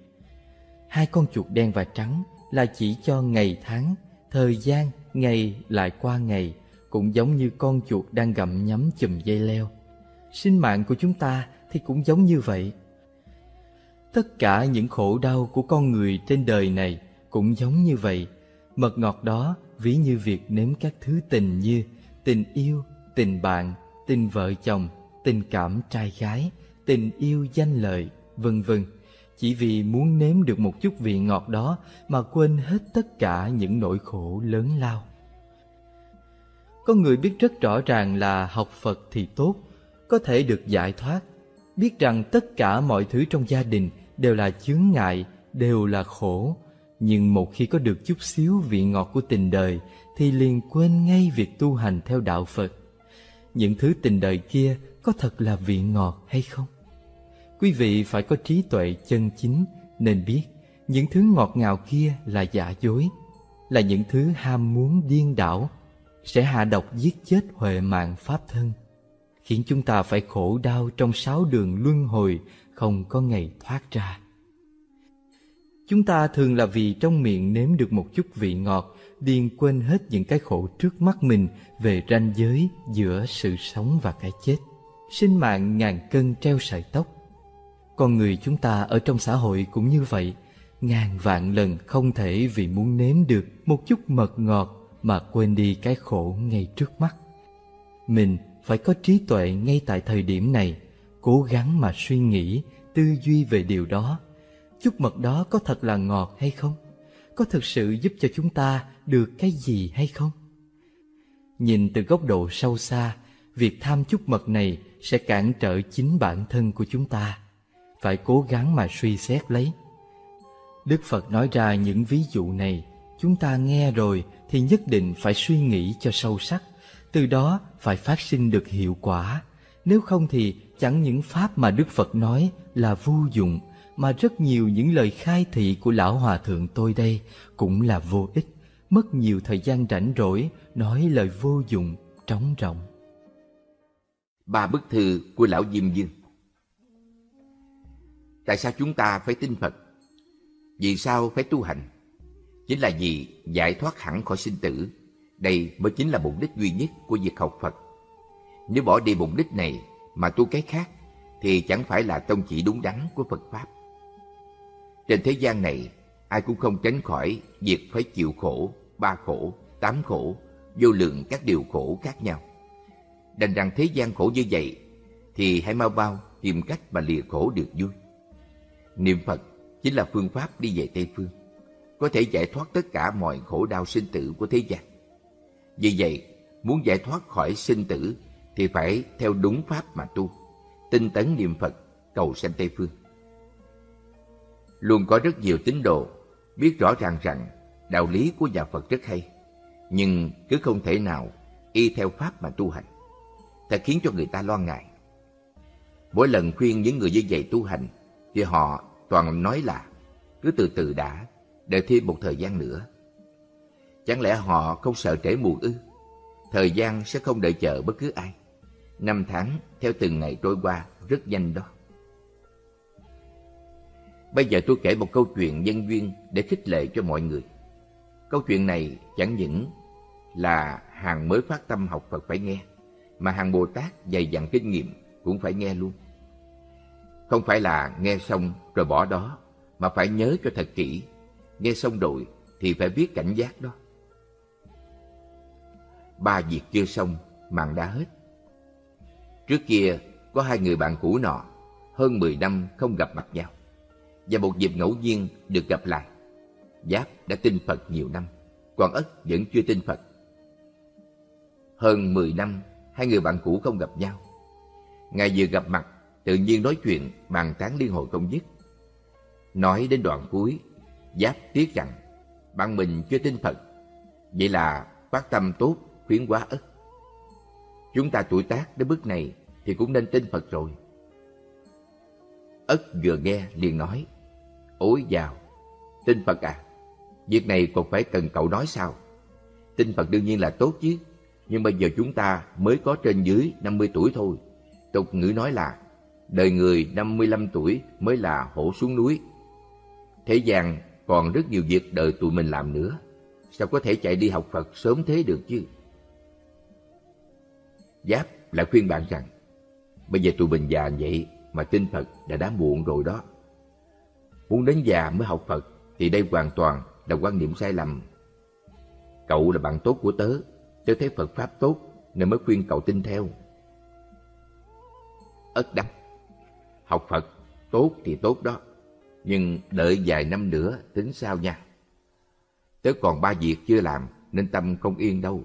Hai con chuột đen và trắng là chỉ cho ngày tháng, thời gian, ngày lại qua ngày, cũng giống như con chuột đang gặm nhấm chùm dây leo. Sinh mạng của chúng ta thì cũng giống như vậy. Tất cả những khổ đau của con người trên đời này cũng giống như vậy. Mật ngọt đó ví như việc nếm các thứ tình như tình yêu, tình bạn, tình vợ chồng, tình cảm trai gái, tình yêu danh lợi, vân vân. Chỉ vì muốn nếm được một chút vị ngọt đó mà quên hết tất cả những nỗi khổ lớn lao. Có người biết rất rõ ràng là học Phật thì tốt, có thể được giải thoát, biết rằng tất cả mọi thứ trong gia đình đều là chướng ngại, đều là khổ. Nhưng một khi có được chút xíu vị ngọt của tình đời thì liền quên ngay việc tu hành theo đạo Phật. Những thứ tình đời kia có thật là vị ngọt hay không? Quý vị phải có trí tuệ chân chính nên biết những thứ ngọt ngào kia là giả dối, là những thứ ham muốn điên đảo, sẽ hạ độc giết chết huệ mạng pháp thân, khiến chúng ta phải khổ đau trong sáu đường luân hồi không có ngày thoát ra. Chúng ta thường là vì trong miệng nếm được một chút vị ngọt, điên quên hết những cái khổ trước mắt mình về ranh giới giữa sự sống và cái chết. Sinh mạng ngàn cân treo sợi tóc. Con người chúng ta ở trong xã hội cũng như vậy, ngàn vạn lần không thể vì muốn nếm được một chút mật ngọt mà quên đi cái khổ ngay trước mắt. Mình phải có trí tuệ ngay tại thời điểm này, cố gắng mà suy nghĩ, tư duy về điều đó. Chút mật đó có thật là ngọt hay không? Có thực sự giúp cho chúng ta được cái gì hay không? Nhìn từ góc độ sâu xa, việc tham chút mật này sẽ cản trở chính bản thân của chúng ta. Phải cố gắng mà suy xét lấy. Đức Phật nói ra những ví dụ này, chúng ta nghe rồi thì nhất định phải suy nghĩ cho sâu sắc, từ đó phải phát sinh được hiệu quả. Nếu không thì chẳng những pháp mà Đức Phật nói là vô dụng, mà rất nhiều những lời khai thị của Lão Hòa Thượng tôi đây cũng là vô ích, mất nhiều thời gian rảnh rỗi nói lời vô dụng, trống rỗng. Ba bức thư của Lão Diêm Dương Tại sao chúng ta phải tin Phật? Vì sao phải tu hành? Chính là vì giải thoát hẳn khỏi sinh tử. Đây mới chính là mục đích duy nhất của việc học Phật. Nếu bỏ đi mục đích này mà tu cái khác thì chẳng phải là tông chỉ đúng đắn của Phật Pháp. Trên thế gian này, ai cũng không tránh khỏi việc phải chịu khổ, ba khổ, tám khổ, vô lượng các điều khổ khác nhau. Đành rằng thế gian khổ như vậy, thì hãy mau bao tìm cách mà lìa khổ được vui. Niệm Phật chính là phương pháp đi về Tây Phương, có thể giải thoát tất cả mọi khổ đau sinh tử của thế gian. Vì vậy, muốn giải thoát khỏi sinh tử thì phải theo đúng pháp mà tu, tinh tấn niệm Phật, cầu sanh Tây Phương. Luôn có rất nhiều tín đồ biết rõ ràng rằng đạo lý của nhà Phật rất hay, nhưng cứ không thể nào y theo pháp mà tu hành. Thật khiến cho người ta lo ngại. Mỗi lần khuyên những người như vậy tu hành, thì họ toàn nói là cứ từ từ đã, đợi thêm một thời gian nữa. Chẳng lẽ họ không sợ trễ muộn ư? Thời gian sẽ không đợi chờ bất cứ ai. Năm tháng theo từng ngày trôi qua rất nhanh đó. Bây giờ tôi kể một câu chuyện nhân duyên để khích lệ cho mọi người. Câu chuyện này chẳng những là hàng mới phát tâm học Phật phải nghe, mà hàng Bồ Tát dày dặn kinh nghiệm cũng phải nghe luôn. Không phải là nghe xong rồi bỏ đó, mà phải nhớ cho thật kỹ. Nghe xong rồi thì phải biết cảnh giác đó. Ba việc chưa xong, màn đã hết. Trước kia có hai người bạn cũ nọ, hơn 10 năm không gặp mặt nhau và một dịp ngẫu nhiên được gặp lại. Giáp đã tin Phật nhiều năm, còn Ất vẫn chưa tin Phật. Hơn 10 năm, hai người bạn cũ không gặp nhau. Ngày vừa gặp mặt, tự nhiên nói chuyện, bàn tán liên hồi không dứt. Nói đến đoạn cuối, Giáp tiếc rằng bạn mình chưa tin Phật, Vậy là phát tâm tốt khuyến quá ất. Chúng ta tuổi tác đến bước này thì cũng nên tin Phật rồi. Ất vừa nghe liền nói, Ôi dào, tin Phật à, việc này còn phải cần cậu nói sao? Tin Phật đương nhiên là tốt chứ, nhưng bây giờ chúng ta mới có trên dưới 50 tuổi thôi. Tục ngữ nói là, đời người 55 tuổi mới là hổ xuống núi. Thế gian còn rất nhiều việc đời tụi mình làm nữa. Sao có thể chạy đi học Phật sớm thế được chứ? Giáp lại khuyên bạn rằng, bây giờ tụi mình già vậy mà tin Phật đã đã muộn rồi đó. Muốn đến già mới học Phật thì đây hoàn toàn là quan niệm sai lầm. Cậu là bạn tốt của tớ, tớ thấy Phật Pháp tốt nên mới khuyên cậu tin theo. Ất đáp, học Phật tốt thì tốt đó, nhưng đợi vài năm nữa tính sao nha. Tớ còn ba việc chưa làm nên tâm không yên đâu.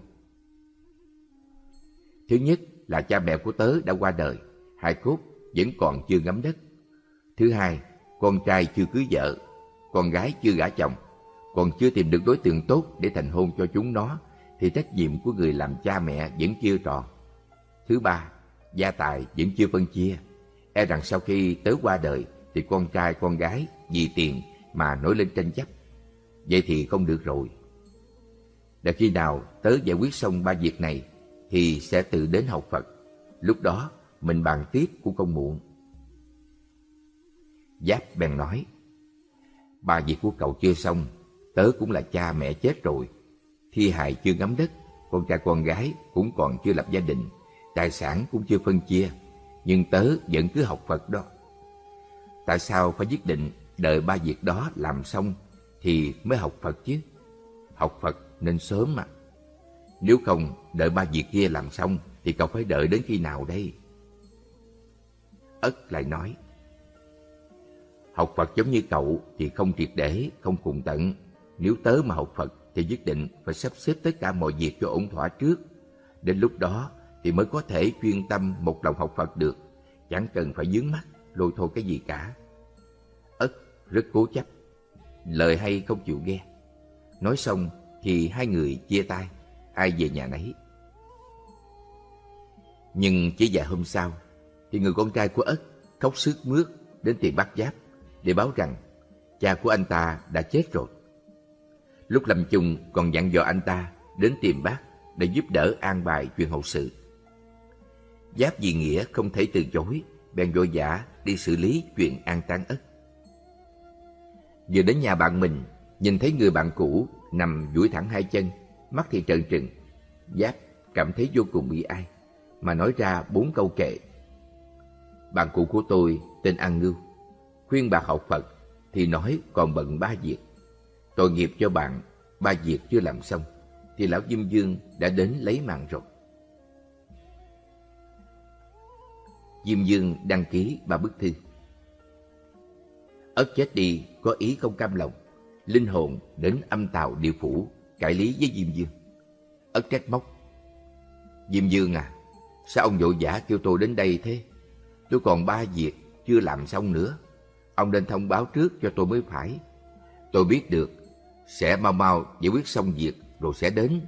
Thứ nhất là cha mẹ của tớ đã qua đời, hai cốt vẫn còn chưa ngắm đất. Thứ hai, con trai chưa cưới vợ, con gái chưa gả chồng, còn chưa tìm được đối tượng tốt để thành hôn cho chúng nó, thì trách nhiệm của người làm cha mẹ vẫn chưa tròn. Thứ ba, gia tài vẫn chưa phân chia. E rằng sau khi tớ qua đời, thì con trai con gái vì tiền mà nổi lên tranh chấp. Vậy thì không được rồi. Để khi nào tớ giải quyết xong ba việc này, thì sẽ tự đến học Phật. Lúc đó mình bàn tiếp cũng không muộn. Giáp bèn nói, ba việc của cậu chưa xong, tớ cũng là cha mẹ chết rồi. Thi hài chưa ngắm đất, con trai con gái cũng còn chưa lập gia đình, tài sản cũng chưa phân chia, nhưng tớ vẫn cứ học Phật đó. Tại sao phải quyết định đợi ba việc đó làm xong thì mới học Phật chứ? Học Phật nên sớm mà. Nếu không đợi ba việc kia làm xong thì cậu phải đợi đến khi nào đây? Ất lại nói, học Phật giống như cậu thì không triệt để, không cùng tận. Nếu tớ mà học Phật thì nhất định phải sắp xếp tất cả mọi việc cho ổn thỏa trước. Đến lúc đó thì mới có thể chuyên tâm một lòng học Phật được, chẳng cần phải dướng mắt, lôi thôi cái gì cả. Ất rất cố chấp, lời hay không chịu nghe. Nói xong thì hai người chia tay, ai về nhà nấy. Nhưng chỉ vài hôm sau, thì người con trai của Ất khóc sướt mướt đến tìm bác Giáp để báo rằng cha của anh ta đã chết rồi. Lúc lâm chung còn dặn dò anh ta đến tìm bác để giúp đỡ an bài chuyện hậu sự. Giáp vì nghĩa không thể từ chối, bèn vội vã đi xử lý chuyện an táng ất. Vừa đến nhà bạn mình, nhìn thấy người bạn cũ nằm duỗi thẳng hai chân, mắt thì trợn trừng. Giáp cảm thấy vô cùng bị ai, mà nói ra bốn câu kệ. Bạn cũ của tôi tên An Ngưu, khuyên bà học Phật thì nói còn bận ba việc. Tội nghiệp cho bạn, ba việc chưa làm xong, thì lão Diêm Dương đã đến lấy mạng rồi. Diêm Dương đăng ký ba bức thư. Ất chết đi có ý không cam lòng, linh hồn đến âm tàu địa phủ cải lý với Diêm Dương. Ất trách móc. Diêm Dương à, sao ông vội vã kêu tôi đến đây thế? Tôi còn ba việc chưa làm xong nữa. Ông nên thông báo trước cho tôi mới phải. Tôi biết được, sẽ mau mau giải quyết xong việc rồi sẽ đến.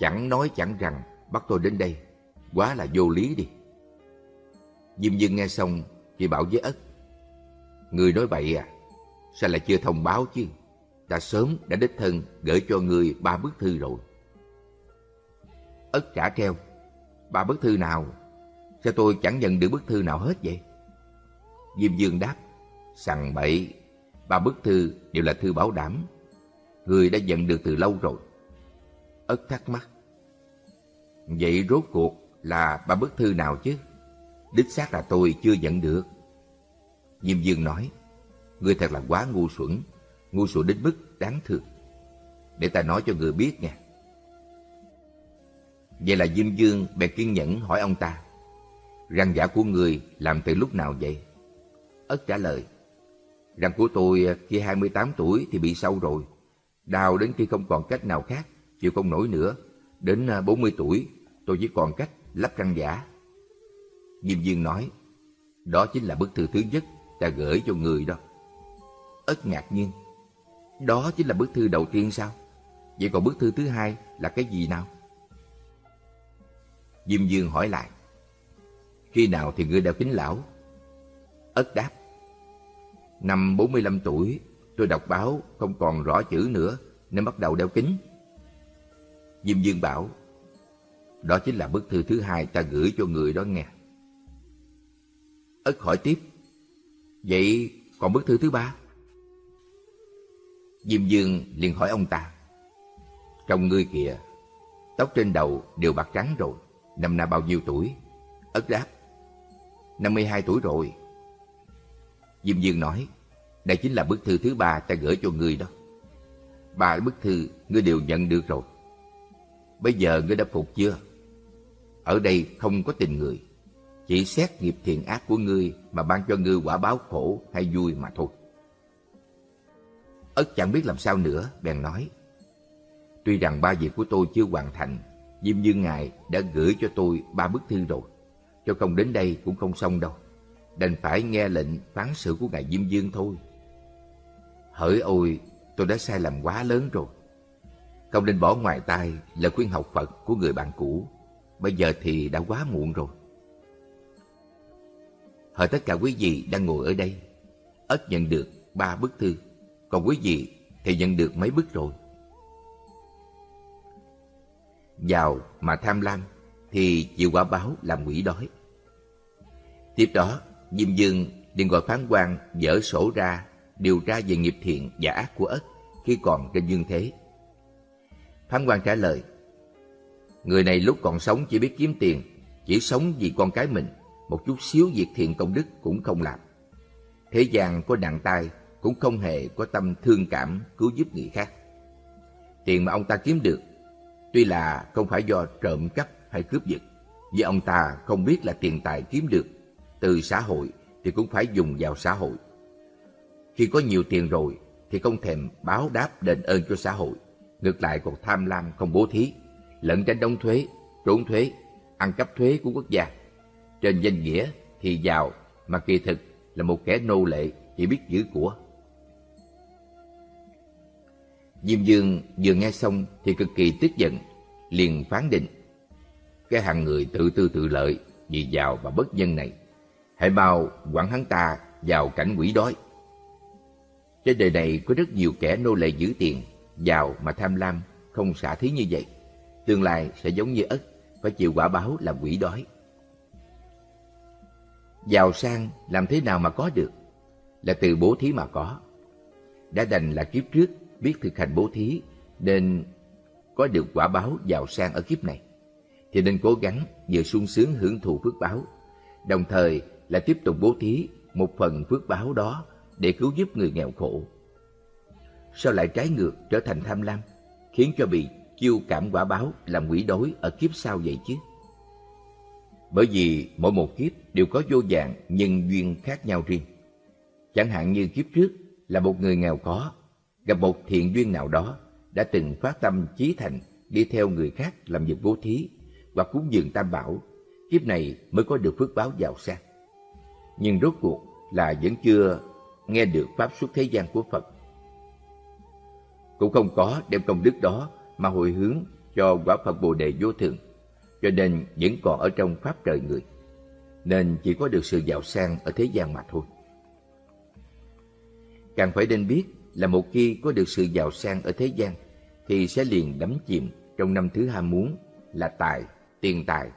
Chẳng nói chẳng rằng bắt tôi đến đây, quá là vô lý đi. Diêm Dương nghe xong thì bảo với Ất. Người nói bậy à, sao lại chưa thông báo chứ? Ta sớm đã đích thân gửi cho người ba bức thư rồi. Ất trả treo. Ba bức thư nào? Sao tôi chẳng nhận được bức thư nào hết vậy? Diêm Dương đáp. Sằng bậy, ba bức thư đều là thư bảo đảm. Người đã nhận được từ lâu rồi. Ất thắc mắc. Vậy rốt cuộc là ba bức thư nào chứ? Đích xác là tôi chưa nhận được. Diêm Dương nói, Ngươi thật là quá ngu xuẩn, ngu xuẩn đến mức đáng thương. Để ta nói cho người biết nha. Vậy là Diêm Dương bèn kiên nhẫn hỏi ông ta, Răng giả của người làm từ lúc nào vậy? Ất trả lời, Răng của tôi khi 28 tuổi thì bị sâu rồi. Đau đến khi không còn cách nào khác, chịu không nổi nữa. Đến 40 tuổi, tôi chỉ còn cách lắp răng giả. Diêm Dương nói, đó chính là bức thư thứ nhất ta gửi cho người đó. Ất ngạc nhiên, đó chính là bức thư đầu tiên sao? Vậy còn bức thư thứ hai là cái gì nào? Diêm Dương hỏi lại. Khi nào thì ngươi đeo kính lão? Ất đáp. Năm 45 tuổi, tôi đọc báo không còn rõ chữ nữa nên bắt đầu đeo kính. Diêm Dương bảo, đó chính là bức thư thứ hai ta gửi cho người đó nghe. Ất hỏi tiếp, vậy còn bức thư thứ ba? Diêm Dương liền hỏi ông ta, trong ngươi kìa, tóc trên đầu đều bạc trắng rồi, năm nay bao nhiêu tuổi? Ất đáp, 52 tuổi rồi. Diêm Dương nói, đây chính là bức thư thứ ba ta gửi cho ngươi đó. Ba bức thư ngươi đều nhận được rồi. Bây giờ ngươi đã phục chưa? Ở đây không có tình người, chỉ xét nghiệp thiện ác của ngươi mà ban cho ngươi quả báo khổ hay vui mà thôi. Ất chẳng biết làm sao nữa, bèn nói. Tuy rằng ba việc của tôi chưa hoàn thành, Diêm Dương Ngài đã gửi cho tôi ba bức thư rồi. Cho không đến đây cũng không xong đâu. Đành phải nghe lệnh phán xử của Ngài Diêm Dương thôi. Hỡi ôi, tôi đã sai lầm quá lớn rồi. Không nên bỏ ngoài tai lời khuyên học Phật của người bạn cũ. Bây giờ thì đã quá muộn rồi. Hỏi tất cả quý vị đang ngồi ở đây, ất nhận được ba bức thư, còn quý vị thì nhận được mấy bức rồi. Giàu mà tham lam thì chịu quả báo làm quỷ đói. Tiếp đó, Diêm Dương liền gọi phán quan dở sổ ra điều tra về nghiệp thiện và ác của ất khi còn trên dương thế. Phán quan trả lời, người này lúc còn sống chỉ biết kiếm tiền, chỉ sống vì con cái mình, một chút xíu việc thiện công đức cũng không làm. Thế gian có nặng tay cũng không hề có tâm thương cảm cứu giúp người khác. Tiền mà ông ta kiếm được, tuy là không phải do trộm cắp hay cướp giật, vì ông ta không biết là tiền tài kiếm được từ xã hội thì cũng phải dùng vào xã hội. Khi có nhiều tiền rồi thì không thèm báo đáp đền ơn cho xã hội, ngược lại còn tham lam không bố thí, lẫn tránh đóng thuế, trốn thuế, ăn cắp thuế của quốc gia. Trên danh nghĩa thì giàu mà kỳ thực là một kẻ nô lệ chỉ biết giữ của. Diêm Dương vừa nghe xong thì cực kỳ tức giận, liền phán định. Cái hàng người tự tư tự lợi vì giàu và bất nhân này, hãy bao quản hắn ta vào cảnh quỷ đói. Trên đời này có rất nhiều kẻ nô lệ giữ tiền, giàu mà tham lam, không xả thí như vậy. Tương lai sẽ giống như ất, phải chịu quả báo là quỷ đói. Giàu sang làm thế nào mà có được? Là từ bố thí mà có. Đã đành là kiếp trước biết thực hành bố thí nên có được quả báo giàu sang ở kiếp này. Thì nên cố gắng vừa sung sướng hưởng thụ phước báo, đồng thời là tiếp tục bố thí một phần phước báo đó để cứu giúp người nghèo khổ. Sao lại trái ngược trở thành tham lam, khiến cho bị chiêu cảm quả báo làm quỷ đối ở kiếp sau vậy chứ? Bởi vì mỗi một kiếp đều có vô dạng nhân duyên khác nhau riêng. Chẳng hạn như kiếp trước là một người nghèo khó, gặp một thiện duyên nào đó, đã từng phát tâm chí thành đi theo người khác làm việc bố thí hoặc cúng dường tam bảo, kiếp này mới có được phước báo giàu sang. Nhưng rốt cuộc là vẫn chưa nghe được pháp xuất thế gian của Phật. Cũng không có đem công đức đó mà hồi hướng cho quả Phật Bồ Đề vô thường, cho nên vẫn còn ở trong pháp trời người, nên chỉ có được sự giàu sang ở thế gian mà thôi. Càng phải nên biết là một khi có được sự giàu sang ở thế gian, thì sẽ liền đắm chìm trong năm thứ ham muốn là tài, tiền tài,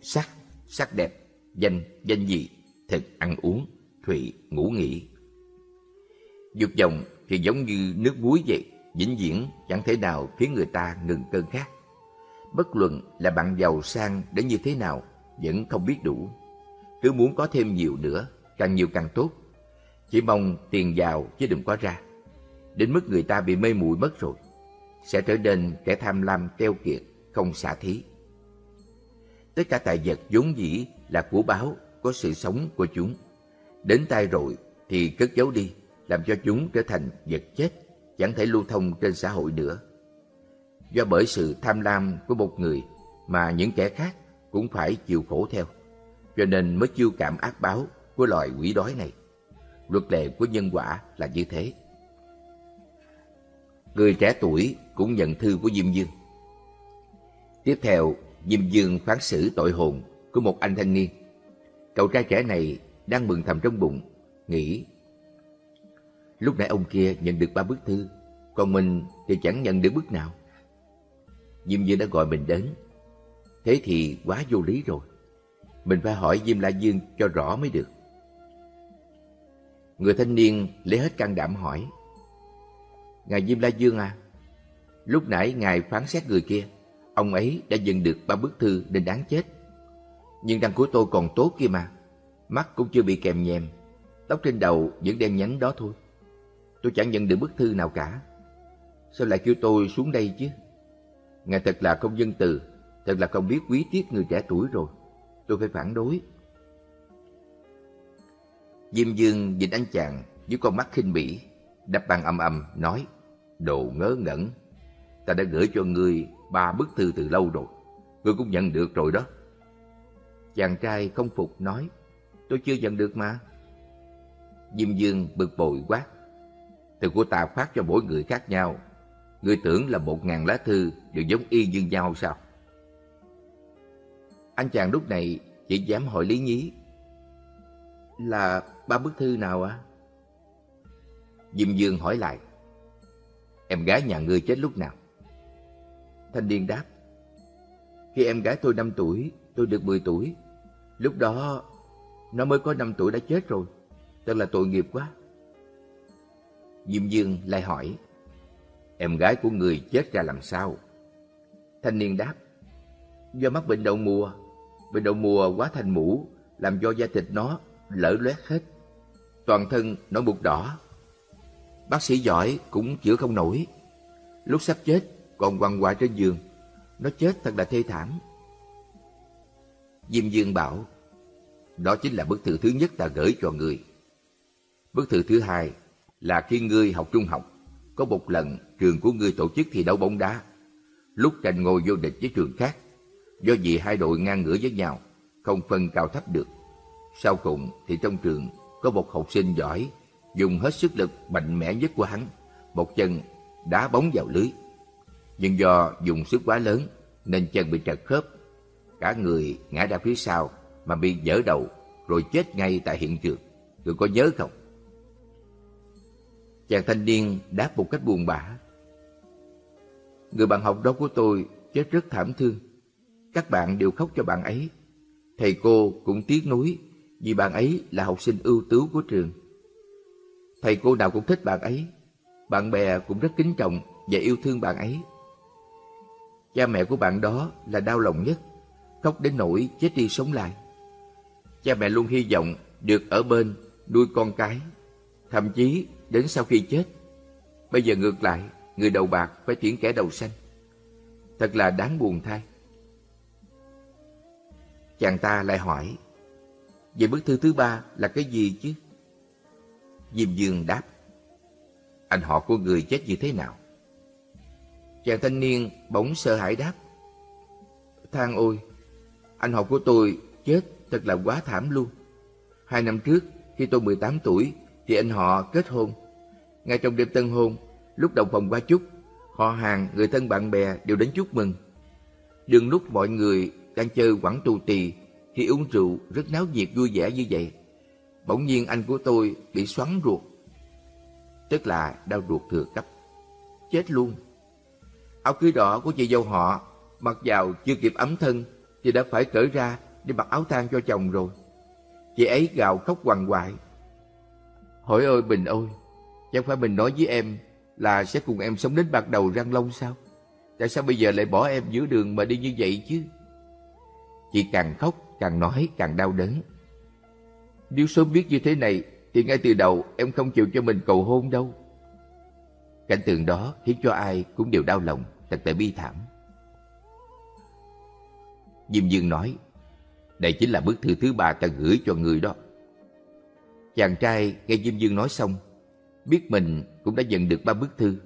sắc, sắc đẹp, danh, danh dị, thực, ăn uống, thụy, ngủ nghỉ, Dục vọng thì giống như nước muối vậy, vĩnh viễn chẳng thể nào khiến người ta ngừng cơn khát. Bất luận là bạn giàu sang đến như thế nào, vẫn không biết đủ. Cứ muốn có thêm nhiều nữa, càng nhiều càng tốt. Chỉ mong tiền giàu chứ đừng có ra. Đến mức người ta bị mê muội mất rồi, sẽ trở nên kẻ tham lam keo kiệt, không xả thí. Tất cả tài vật vốn dĩ là của báo, có sự sống của chúng. Đến tay rồi thì cất giấu đi, làm cho chúng trở thành vật chết, chẳng thể lưu thông trên xã hội nữa. Do bởi sự tham lam của một người mà những kẻ khác cũng phải chịu khổ theo, cho nên mới chiêu cảm ác báo của loài quỷ đói này. Luật lệ của nhân quả là như thế. Người trẻ tuổi cũng nhận thư của Diêm Dương. Tiếp theo, Diêm Dương phán xử tội hồn của một anh thanh niên. Cậu trai trẻ này đang mừng thầm trong bụng, nghĩ Lúc nãy ông kia nhận được ba bức thư, còn mình thì chẳng nhận được bức nào. Diêm Dương đã gọi mình đến. Thế thì quá vô lý rồi. Mình phải hỏi Diêm La Dương cho rõ mới được. Người thanh niên lấy hết can đảm hỏi. Ngài Diêm La Dương à, lúc nãy Ngài phán xét người kia, ông ấy đã dừng được ba bức thư nên đáng chết. Nhưng răng của tôi còn tốt kia mà, mắt cũng chưa bị kèm nhèm, tóc trên đầu vẫn đen nhánh đó thôi. Tôi chẳng nhận được bức thư nào cả. Sao lại kêu tôi xuống đây chứ? Ngài thật là không dân từ, thật là không biết quý tiếc người trẻ tuổi rồi. Tôi phải phản đối. Diêm Dương nhìn anh chàng với con mắt khinh bỉ, đập bàn âm âm nói, đồ ngớ ngẩn, ta đã gửi cho ngươi ba bức thư từ lâu rồi, ngươi cũng nhận được rồi đó. Chàng trai không phục nói, tôi chưa nhận được mà. Diêm Dương bực bội quát, từ của ta phát cho mỗi người khác nhau, người tưởng là một ngàn lá thư đều giống y như nhau sao? Anh chàng lúc này chỉ dám hỏi lý nhí, là ba bức thư nào ạ? À? Diêm Dương hỏi lại, em gái nhà ngươi chết lúc nào? Thanh niên đáp, khi em gái tôi 5 tuổi, tôi được 10 tuổi. Lúc đó, nó mới có 5 tuổi đã chết rồi. Thật là tội nghiệp quá. Diêm Dương lại hỏi, em gái của người chết ra làm sao? Thanh niên đáp, do mắc bệnh đậu mùa. Bệnh đậu mùa quá thành mũ, làm do da thịt nó lở loét hết. Toàn thân nổi bụt đỏ. Bác sĩ giỏi cũng chữa không nổi. Lúc sắp chết còn quằn quại trên giường. Nó chết thật là thê thảm. Diêm Dương bảo, đó chính là bức thư thứ nhất ta gửi cho người. Bức thư thứ hai là khi ngươi học trung học, có một lần trường của ngươi tổ chức thi đấu bóng đá. Lúc tranh ngôi vô địch với trường khác, do vì hai đội ngang ngửa với nhau, không phân cao thấp được. Sau cùng thì trong trường có một học sinh giỏi, dùng hết sức lực mạnh mẽ nhất của hắn, một chân đá bóng vào lưới. Nhưng do dùng sức quá lớn nên chân bị trật khớp, cả người ngã ra phía sau mà bị dở đầu rồi chết ngay tại hiện trường. Tôi có nhớ không? Chàng thanh niên đáp một cách buồn bã. Người bạn học đó của tôi chết rất thảm thương. Các bạn đều khóc cho bạn ấy. Thầy cô cũng tiếc nuối vì bạn ấy là học sinh ưu tú của trường. Thầy cô nào cũng thích bạn ấy, bạn bè cũng rất kính trọng và yêu thương bạn ấy. Cha mẹ của bạn đó là đau lòng nhất, khóc đến nỗi chết đi sống lại. Cha mẹ luôn hy vọng được ở bên nuôi con cái, thậm chí đến sau khi chết. Bây giờ ngược lại, người đầu bạc phải chuyển kẻ đầu xanh. Thật là đáng buồn thay. Chàng ta lại hỏi, Vậy bức thư thứ ba là cái gì chứ? Diêm Dương đáp, Anh họ của người chết như thế nào? Chàng thanh niên bỗng sợ hãi đáp, Thang ôi, anh họ của tôi chết thật là quá thảm luôn. Hai năm trước, khi tôi 18 tuổi, thì anh họ kết hôn. Ngay trong đêm tân hôn, lúc đồng phòng qua chúc, họ hàng, người thân bạn bè đều đến chúc mừng. Đừng lúc mọi người đang chơi quẳng tù tì khi uống rượu rất náo nhiệt vui vẻ như vậy. Bỗng nhiên anh của tôi bị xoắn ruột, tức là đau ruột thừa cấp. Chết luôn. Áo cưới đỏ của chị dâu họ mặc vào chưa kịp ấm thân thì đã phải cởi ra để mặc áo tang cho chồng rồi. Chị ấy gào khóc quằn quại. Hỏi ơi Bình ơi, chẳng phải mình nói với em là sẽ cùng em sống đến bạc đầu răng long sao? Tại sao bây giờ lại bỏ em giữa đường mà đi như vậy chứ? Chị càng khóc càng nói càng đau đớn. Nếu sớm biết như thế này thì ngay từ đầu em không chịu cho mình cầu hôn đâu. Cảnh tượng đó khiến cho ai cũng đều đau lòng, thật là bi thảm. Diêm Dương nói, đây chính là bức thư thứ ba ta gửi cho người đó. Chàng trai nghe Diêm Dương nói xong, biết mình cũng đã nhận được ba bức thư,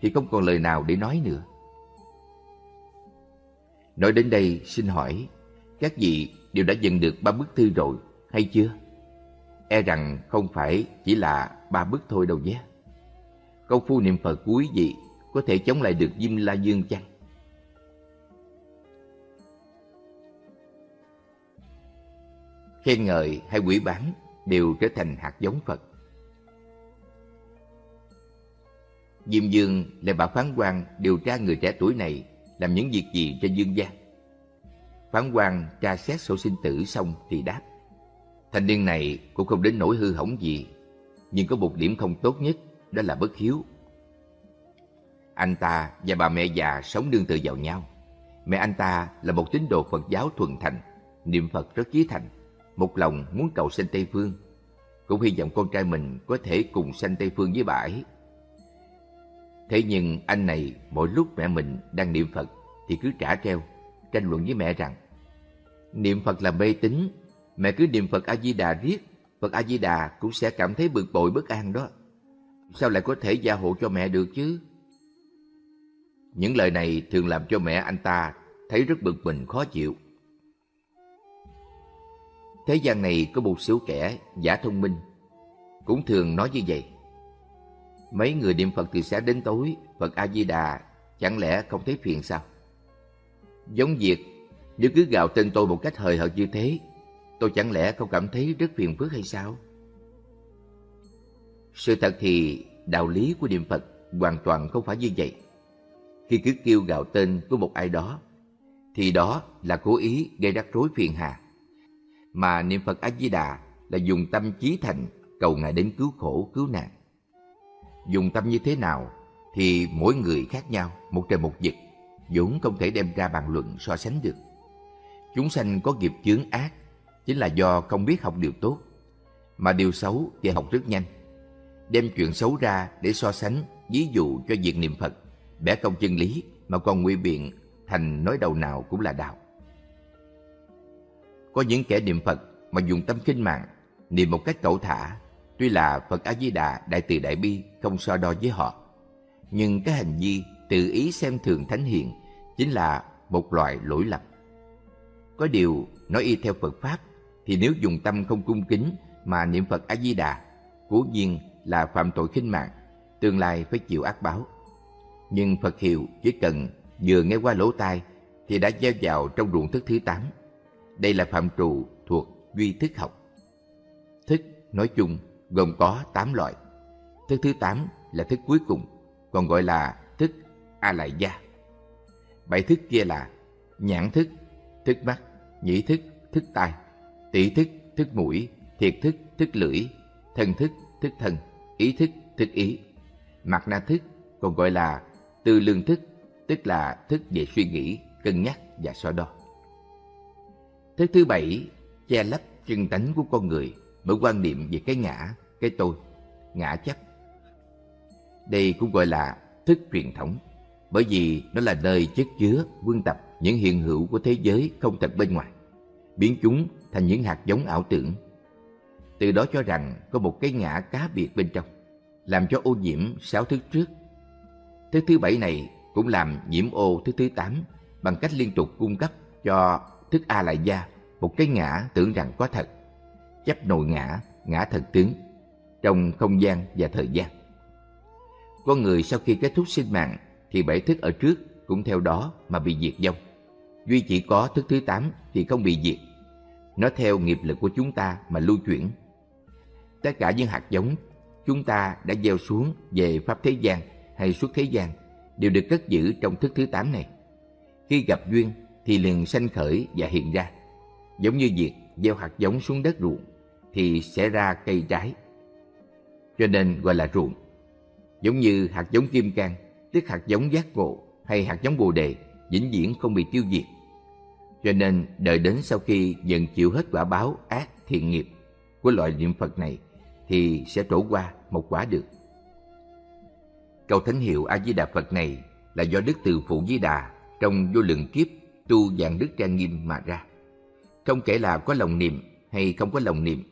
thì không còn lời nào để nói nữa. Nói đến đây xin hỏi, các vị đều đã nhận được ba bức thư rồi hay chưa? E rằng không phải chỉ là ba bức thôi đâu nhé. Câu phu niệm Phật cuối vị có thể chống lại được Diêm La Dương chăng? Khen ngợi hay quỷ bán đều trở thành hạt giống Phật. Diêm Dương lại bảo phán quan điều tra người trẻ tuổi này làm những việc gì trên dương gian. Phán quan tra xét sổ sinh tử xong thì đáp. Thanh niên này cũng không đến nỗi hư hỏng gì, nhưng có một điểm không tốt nhất, đó là bất hiếu. Anh ta và bà mẹ già sống đương tự vào nhau. Mẹ anh ta là một tín đồ Phật giáo thuần thành, niệm Phật rất chí thành, một lòng muốn cầu sanh Tây Phương. Cũng hy vọng con trai mình có thể cùng sanh Tây Phương với bà ấy. Thế nhưng anh này mỗi lúc mẹ mình đang niệm Phật thì cứ trả treo, tranh luận với mẹ rằng Niệm Phật là mê tín, mẹ cứ niệm Phật A-di-đà riết, Phật A-di-đà cũng sẽ cảm thấy bực bội bất an đó. Sao lại có thể gia hộ cho mẹ được chứ? Những lời này thường làm cho mẹ anh ta thấy rất bực mình khó chịu. Thế gian này có một số kẻ giả thông minh, cũng thường nói như vậy. Mấy người niệm Phật từ sáng đến tối, Phật A-di-đà chẳng lẽ không thấy phiền sao? Giống việc nếu cứ gào tên tôi một cách hời hợt như thế, tôi chẳng lẽ không cảm thấy rất phiền phức hay sao? Sự thật thì đạo lý của niệm Phật hoàn toàn không phải như vậy. Khi cứ kêu gào tên của một ai đó, thì đó là cố ý gây rắc rối phiền hà. Mà niệm Phật A-di-đà là dùng tâm trí thành cầu Ngài đến cứu khổ, cứu nạn. Dùng tâm như thế nào thì mỗi người khác nhau, một trời một vực, vốn không thể đem ra bàn luận so sánh được. Chúng sanh có nghiệp chướng ác chính là do không biết học điều tốt, mà điều xấu thì học rất nhanh. Đem chuyện xấu ra để so sánh, ví dụ cho việc niệm Phật, bẻ công chân lý mà còn nguy biện thành nói đầu nào cũng là đạo. Có những kẻ niệm Phật mà dùng tâm kinh mạng, niệm một cách cẩu thả, tuy là Phật A Di Đà đại từ đại bi không so đo với họ, nhưng cái hành vi tự ý xem thường thánh hiền chính là một loại lỗi lầm. Có điều, nói y theo Phật Pháp, thì nếu dùng tâm không cung kính mà niệm Phật A-di-đà, cố nhiên là phạm tội khinh mạng, tương lai phải chịu ác báo. Nhưng Phật hiệu chỉ cần vừa nghe qua lỗ tai thì đã gieo vào trong ruộng thức thứ tám. Đây là phạm trù thuộc duy thức học. Thức nói chung gồm có tám loại. Thức thứ tám là thức cuối cùng, còn gọi là thức A Lại Gia. Bảy thức kia là nhãn thức, thức mắt, nhĩ thức, thức tai, tỷ thức, thức mũi, thiệt thức, thức lưỡi, thân thức, thức thân, ý thức, thức ý. Mặt na thức còn gọi là tư lương thức, tức là thức về suy nghĩ, cân nhắc và so đo. Thức thứ bảy, che lấp chân tánh của con người bởi quan niệm về cái ngã, cái tôi, ngã chấp. Đây cũng gọi là thức truyền thống, bởi vì nó là nơi chất chứa, quân tập những hiện hữu của thế giới không thật bên ngoài, biến chúng thành những hạt giống ảo tưởng. Từ đó cho rằng có một cái ngã cá biệt bên trong, làm cho ô nhiễm sáu thức trước. Thức thứ bảy này cũng làm nhiễm ô thứ thứ tám bằng cách liên tục cung cấp cho thức A lại gia một cái ngã tưởng rằng có thật, chấp nội ngã, ngã thật tướng trong không gian và thời gian. Con người sau khi kết thúc sinh mạng thì bảy thức ở trước cũng theo đó mà bị diệt vong. Duy chỉ có thức thứ tám thì không bị diệt. Nó theo nghiệp lực của chúng ta mà lưu chuyển. Tất cả những hạt giống chúng ta đã gieo xuống về Pháp thế gian hay xuất thế gian đều được cất giữ trong thức thứ tám này. Khi gặp duyên thì liền sanh khởi và hiện ra. Giống như việc gieo hạt giống xuống đất ruộng thì sẽ ra cây trái. Cho nên gọi là ruộng. Giống như hạt giống kim cang, tức hạt giống giác ngộ hay hạt giống bồ đề vĩnh viễn không bị tiêu diệt. Cho nên đợi đến sau khi nhận chịu hết quả báo ác thiện nghiệp của loại niệm Phật này thì sẽ trổ qua một quả được. Câu thánh hiệu A Di Đà Phật này là do Đức Từ Phụ Di Đà trong vô lượng kiếp tu dạng đức trang nghiêm mà ra. Không kể là có lòng niệm hay không có lòng niệm,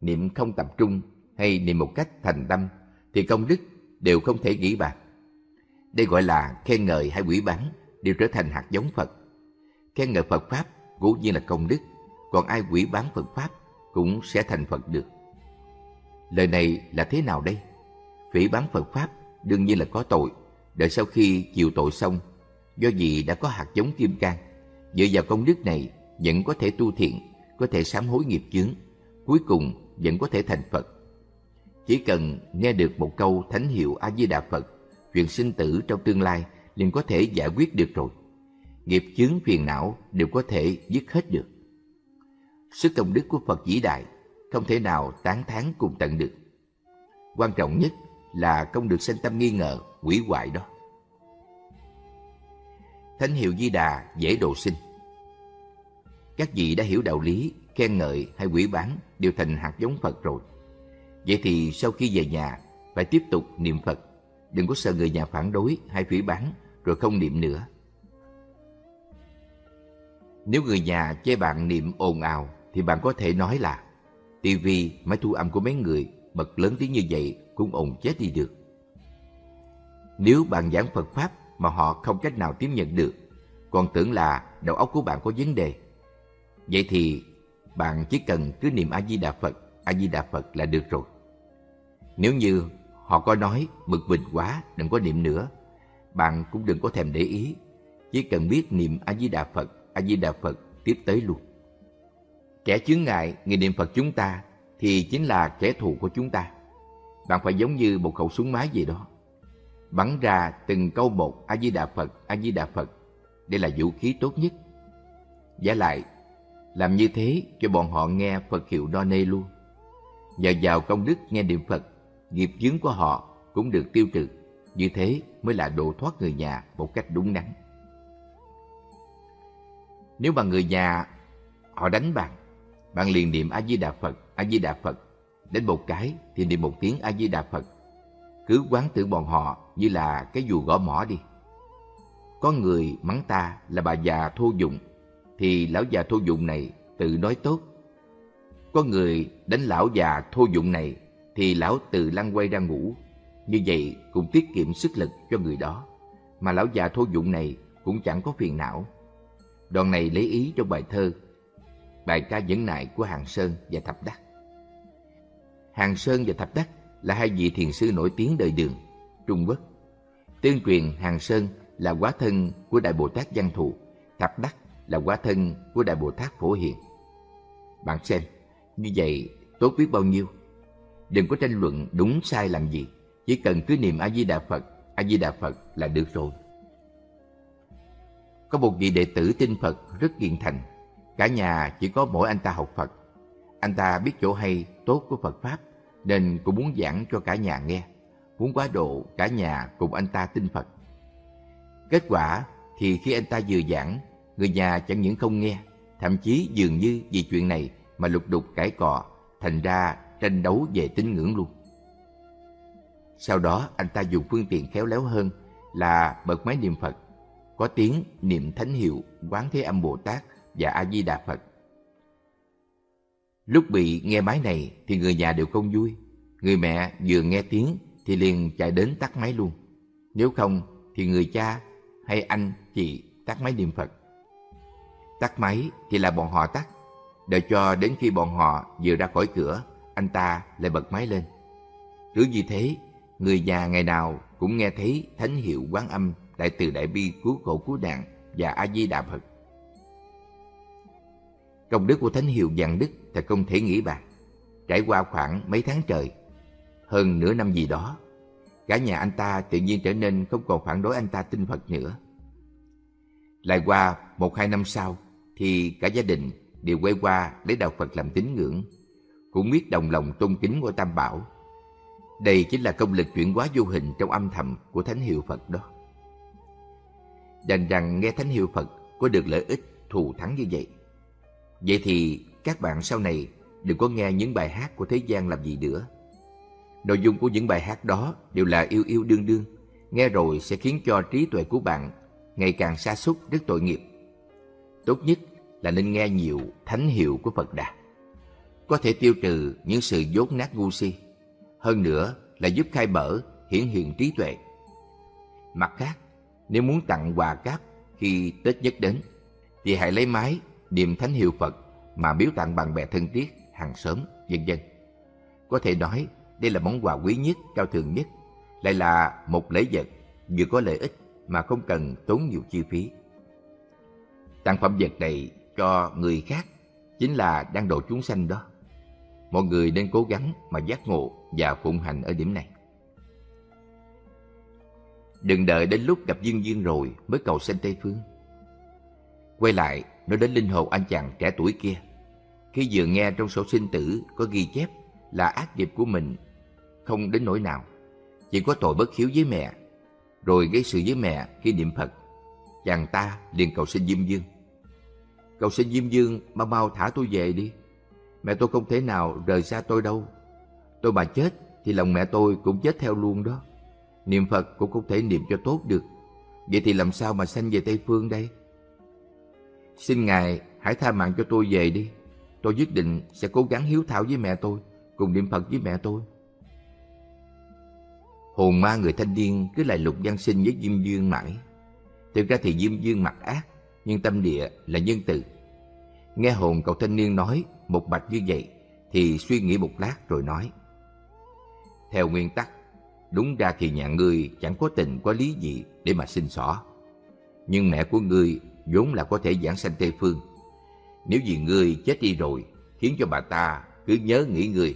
niệm không tập trung hay niệm một cách thành tâm thì công đức đều không thể nghĩ bạc. Đây gọi là khen ngợi hay quỷ bán đều trở thành hạt giống Phật. Khen ngợi Phật Pháp cố nhiên là công đức, còn ai quỷ bán Phật Pháp cũng sẽ thành Phật được. Lời này là thế nào đây? Phỉ bán Phật Pháp đương nhiên là có tội, đợi sau khi chịu tội xong, do vì đã có hạt giống kim cang, dựa vào công đức này vẫn có thể tu thiện, có thể sám hối nghiệp chướng, cuối cùng vẫn có thể thành Phật. Chỉ cần nghe được một câu thánh hiệu A Di Đà Phật, chuyện sinh tử trong tương lai liền có thể giải quyết được rồi. Nghiệp chướng phiền não đều có thể dứt hết được. Sức công đức của Phật vĩ đại không thể nào tán thán cùng tận được. Quan trọng nhất là không được sanh tâm nghi ngờ, quỷ hoại đó. Thánh hiệu Di Đà dễ độ sinh. Các vị đã hiểu đạo lý, khen ngợi hay quỷ bán đều thành hạt giống Phật rồi. Vậy thì sau khi về nhà phải tiếp tục niệm Phật, đừng có sợ người nhà phản đối hay phỉ bán rồi không niệm nữa. Nếu người nhà chê bạn niệm ồn ào thì bạn có thể nói là tivi máy thu âm của mấy người bật lớn tiếng như vậy cũng ồn chết đi được. Nếu bạn giảng Phật Pháp mà họ không cách nào tiếp nhận được, còn tưởng là đầu óc của bạn có vấn đề, vậy thì bạn chỉ cần cứ niệm A-di-đà Phật, A-di-đà Phật là được rồi. Nếu như họ có nói bực bình quá, đừng có niệm nữa, bạn cũng đừng có thèm để ý, chỉ cần biết niệm A-di-đà Phật, A-di-đà Phật tiếp tới luôn. Kẻ chướng ngại người niệm Phật chúng ta thì chính là kẻ thù của chúng ta. Bạn phải giống như một khẩu súng máy gì đó. Bắn ra từng câu một A-di-đà Phật, A-di-đà Phật. Đây là vũ khí tốt nhất. Giả lại, làm như thế cho bọn họ nghe Phật hiệu đo nê luôn. Nhờ vào công đức nghe niệm Phật, nghiệp chướng của họ cũng được tiêu trừ. Như thế mới là độ thoát người nhà một cách đúng đắn. Nếu mà người nhà họ đánh bạn, bạn liền niệm A Di Đà Phật, A Di Đà Phật. Đến một cái thì niệm một tiếng A Di Đà Phật. Cứ quán tưởng bọn họ như là cái dù gõ mỏ đi. Có người mắng ta là bà già thô dụng, thì lão già thô dụng này tự nói tốt. Có người đánh lão già thô dụng này, thì lão từ lăn quay ra ngủ. Như vậy cũng tiết kiệm sức lực cho người đó. Mà lão già thô dụng này cũng chẳng có phiền não. Đoạn này lấy ý trong bài thơ bài ca dẫn nại của Hàng Sơn và Thập Đắc. Hàng Sơn và Thập Đắc là hai vị thiền sư nổi tiếng đời đường, Trung Quốc. Tương truyền Hàng Sơn là quá thân của Đại Bồ Tát Văn Thù, Thập Đắc là quá thân của Đại Bồ Tát Phổ Hiền. Bạn xem, như vậy tốt biết bao nhiêu. Đừng có tranh luận đúng sai làm gì, chỉ cần cứ niệm A-di-đà Phật, A-di-đà Phật là được rồi. Có một vị đệ tử tin Phật rất hiền thành, Cả nhà chỉ có mỗi anh ta học Phật. Anh ta biết chỗ hay, tốt của Phật Pháp, nên cũng muốn giảng cho cả nhà nghe. Muốn quá độ cả nhà cùng anh ta tin Phật. Kết quả thì khi anh ta vừa giảng, người nhà chẳng những không nghe, thậm chí dường như vì chuyện này mà lục đục cãi cọ, thành ra tranh đấu về tín ngưỡng luôn. Sau đó anh ta dùng phương tiện khéo léo hơn là bật máy niệm Phật, có tiếng niệm thánh hiệu Quán Thế Âm Bồ Tát và A Di Đà Phật. Lúc bị nghe máy này thì người nhà đều không vui. Người mẹ vừa nghe tiếng thì liền chạy đến tắt máy luôn. Nếu không thì người cha hay anh chị tắt máy niệm Phật. Tắt máy thì là bọn họ tắt. Đợi cho đến khi bọn họ vừa ra khỏi cửa, anh ta lại bật máy lên. Cứ như thế, người già ngày nào cũng nghe thấy thánh hiệu quán âm đại từ đại bi cứu khổ cứu nạn và a di đà phật Công đức của Thánh Hiệu Dạng Đức thật không thể nghĩ bàn. Trải qua khoảng mấy tháng trời, hơn nửa năm gì đó, cả nhà anh ta tự nhiên trở nên không còn phản đối anh ta tin Phật nữa. Lại qua một hai năm sau, thì cả gia đình đều quay qua lấy đạo Phật làm tín ngưỡng, cũng biết đồng lòng tôn kính của Tam Bảo. Đây chính là công lực chuyển hóa vô hình trong âm thầm của Thánh Hiệu Phật đó. Đành rằng nghe Thánh Hiệu Phật có được lợi ích thù thắng như vậy. Vậy thì các bạn sau này đừng có nghe những bài hát của thế gian làm gì nữa. Nội dung của những bài hát đó đều là yêu yêu đương đương, nghe rồi sẽ khiến cho trí tuệ của bạn ngày càng sa sút rất tội nghiệp. Tốt nhất là nên nghe nhiều thánh hiệu của Phật Đà. Có thể tiêu trừ những sự dốt nát ngu si. Hơn nữa là giúp khai mở, hiển hiện trí tuệ. Mặt khác, nếu muốn tặng quà cáp khi Tết nhất đến, thì hãy lấy máy niệm thánh hiệu Phật mà biếu tặng bạn bè thân thiết, hàng xóm, vân vân. Có thể nói đây là món quà quý nhất, cao thượng nhất, lại là một lễ vật vừa có lợi ích mà không cần tốn nhiều chi phí. Tặng phẩm vật này cho người khác chính là đang độ chúng sanh đó. Mọi người nên cố gắng mà giác ngộ và phụng hành ở điểm này. Đừng đợi đến lúc gặp duyên duyên rồi mới cầu sanh Tây Phương. Quay lại, nói đến linh hồn anh chàng trẻ tuổi kia. Khi vừa nghe trong sổ sinh tử có ghi chép là ác nghiệp của mình không đến nỗi nào. Chỉ có tội bất hiếu với mẹ, rồi gây sự với mẹ khi niệm Phật. Chàng ta liền cầu xin Diêm Dương. Cầu xin Diêm Dương mau mau thả tôi về đi. Mẹ tôi không thể nào rời xa tôi đâu. Tôi mà chết thì lòng mẹ tôi cũng chết theo luôn đó. Niệm Phật cũng không thể niệm cho tốt được. Vậy thì làm sao mà sanh về Tây Phương đây? Xin Ngài hãy tha mạng cho tôi về đi. Tôi quyết định sẽ cố gắng hiếu thảo với mẹ tôi, cùng niệm Phật với mẹ tôi. Hồn ma người thanh niên cứ lại lục văn sinh với Diêm Dương mãi. Thực ra thì Diêm Dương mặt ác, nhưng tâm địa là nhân từ. Nghe hồn cậu thanh niên nói một bạch như vậy, thì suy nghĩ một lát rồi nói. Theo nguyên tắc, đúng ra thì nhà ngươi chẳng có tình có lý gì để mà sinh xỏ. Nhưng mẹ của ngươi vốn là có thể giảng sanh Tây Phương. Nếu vì ngươi chết đi rồi, khiến cho bà ta cứ nhớ nghĩ ngươi,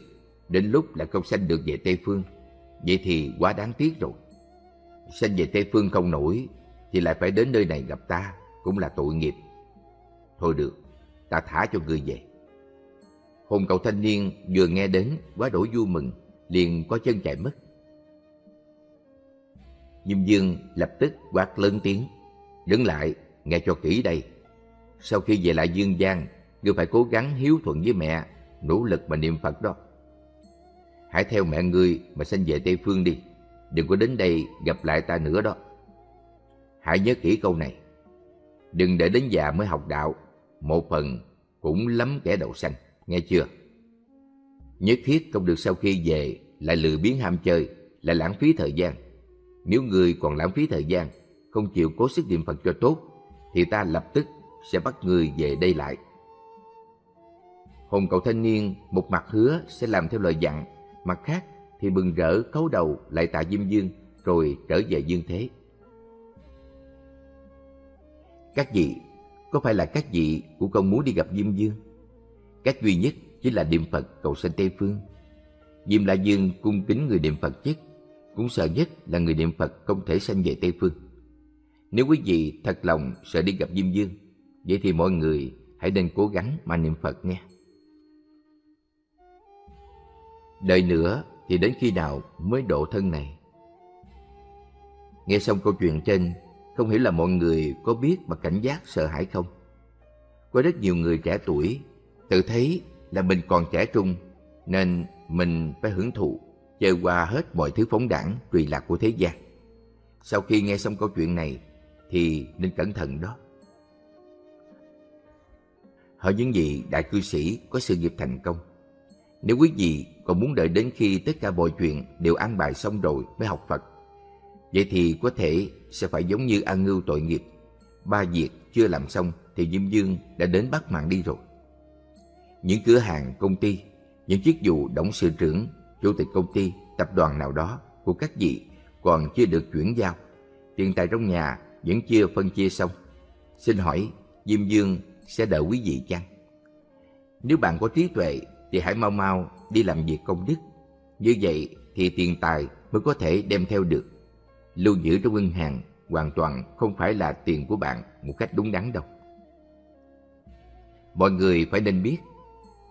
đến lúc là không sanh được về Tây Phương, vậy thì quá đáng tiếc rồi. Sanh về Tây Phương không nổi, thì lại phải đến nơi này gặp ta, cũng là tội nghiệp. Thôi được, ta thả cho ngươi về. Hồn cậu thanh niên vừa nghe đến quá đổi vui mừng, liền có chân chạy mất. Diêm Dương lập tức quát lớn tiếng, đứng lại, nghe cho kỹ đây. Sau khi về lại Dương Giang, ngươi phải cố gắng hiếu thuận với mẹ, nỗ lực mà niệm Phật đó. Hãy theo mẹ ngươi mà sanh về Tây Phương đi, đừng có đến đây gặp lại ta nữa đó. Hãy nhớ kỹ câu này, đừng để đến già mới học đạo, một phần cũng lắm kẻ đậu xanh, nghe chưa? Nhất thiết không được sau khi về lại lười biến ham chơi, lại lãng phí thời gian. Nếu người còn lãng phí thời gian, không chịu cố sức niệm Phật cho tốt, thì ta lập tức sẽ bắt người về đây lại. Hồn cậu thanh niên một mặt hứa sẽ làm theo lời dặn, mặt khác thì bừng rỡ cấu đầu lại tạ Diêm Dương rồi trở về dương thế. Các vị, có phải là các vị cũng không muốn đi gặp Diêm Dương? Cách duy nhất chính là niệm Phật cầu sanh Tây Phương. Diêm La Dương cung kính người niệm Phật nhất, cũng sợ nhất là người niệm Phật không thể sanh về Tây Phương. Nếu quý vị thật lòng sợ đi gặp Diêm Dương, vậy thì mọi người hãy nên cố gắng mà niệm Phật nghe. Đợi nữa thì đến khi nào mới độ thân này? Nghe xong câu chuyện trên, không hiểu là mọi người có biết mà cảnh giác sợ hãi không? Có rất nhiều người trẻ tuổi tự thấy là mình còn trẻ trung nên mình phải hưởng thụ chơi qua hết mọi thứ phóng đảng tùy lạc của thế gian. Sau khi nghe xong câu chuyện này thì nên cẩn thận đó. Hỏi những vị đại cư sĩ có sự nghiệp thành công. Nếu quý vị còn muốn đợi đến khi tất cả mọi chuyện đều an bài xong rồi mới học Phật, vậy thì có thể sẽ phải giống như An Ngưu tội nghiệp. Ba việc chưa làm xong thì Diêm Dương đã đến bắt mạng đi rồi. Những cửa hàng, công ty, những chức sự trưởng, chủ tịch công ty, tập đoàn nào đó của các vị còn chưa được chuyển giao. Tiền tài trong nhà vẫn chưa phân chia xong. Xin hỏi, Diêm Dương sẽ đợi quý vị chăng? Nếu bạn có trí tuệ thì hãy mau mau đi làm việc công đức. Như vậy thì tiền tài mới có thể đem theo được. Lưu giữ trong ngân hàng hoàn toàn không phải là tiền của bạn một cách đúng đắn đâu. Mọi người phải nên biết,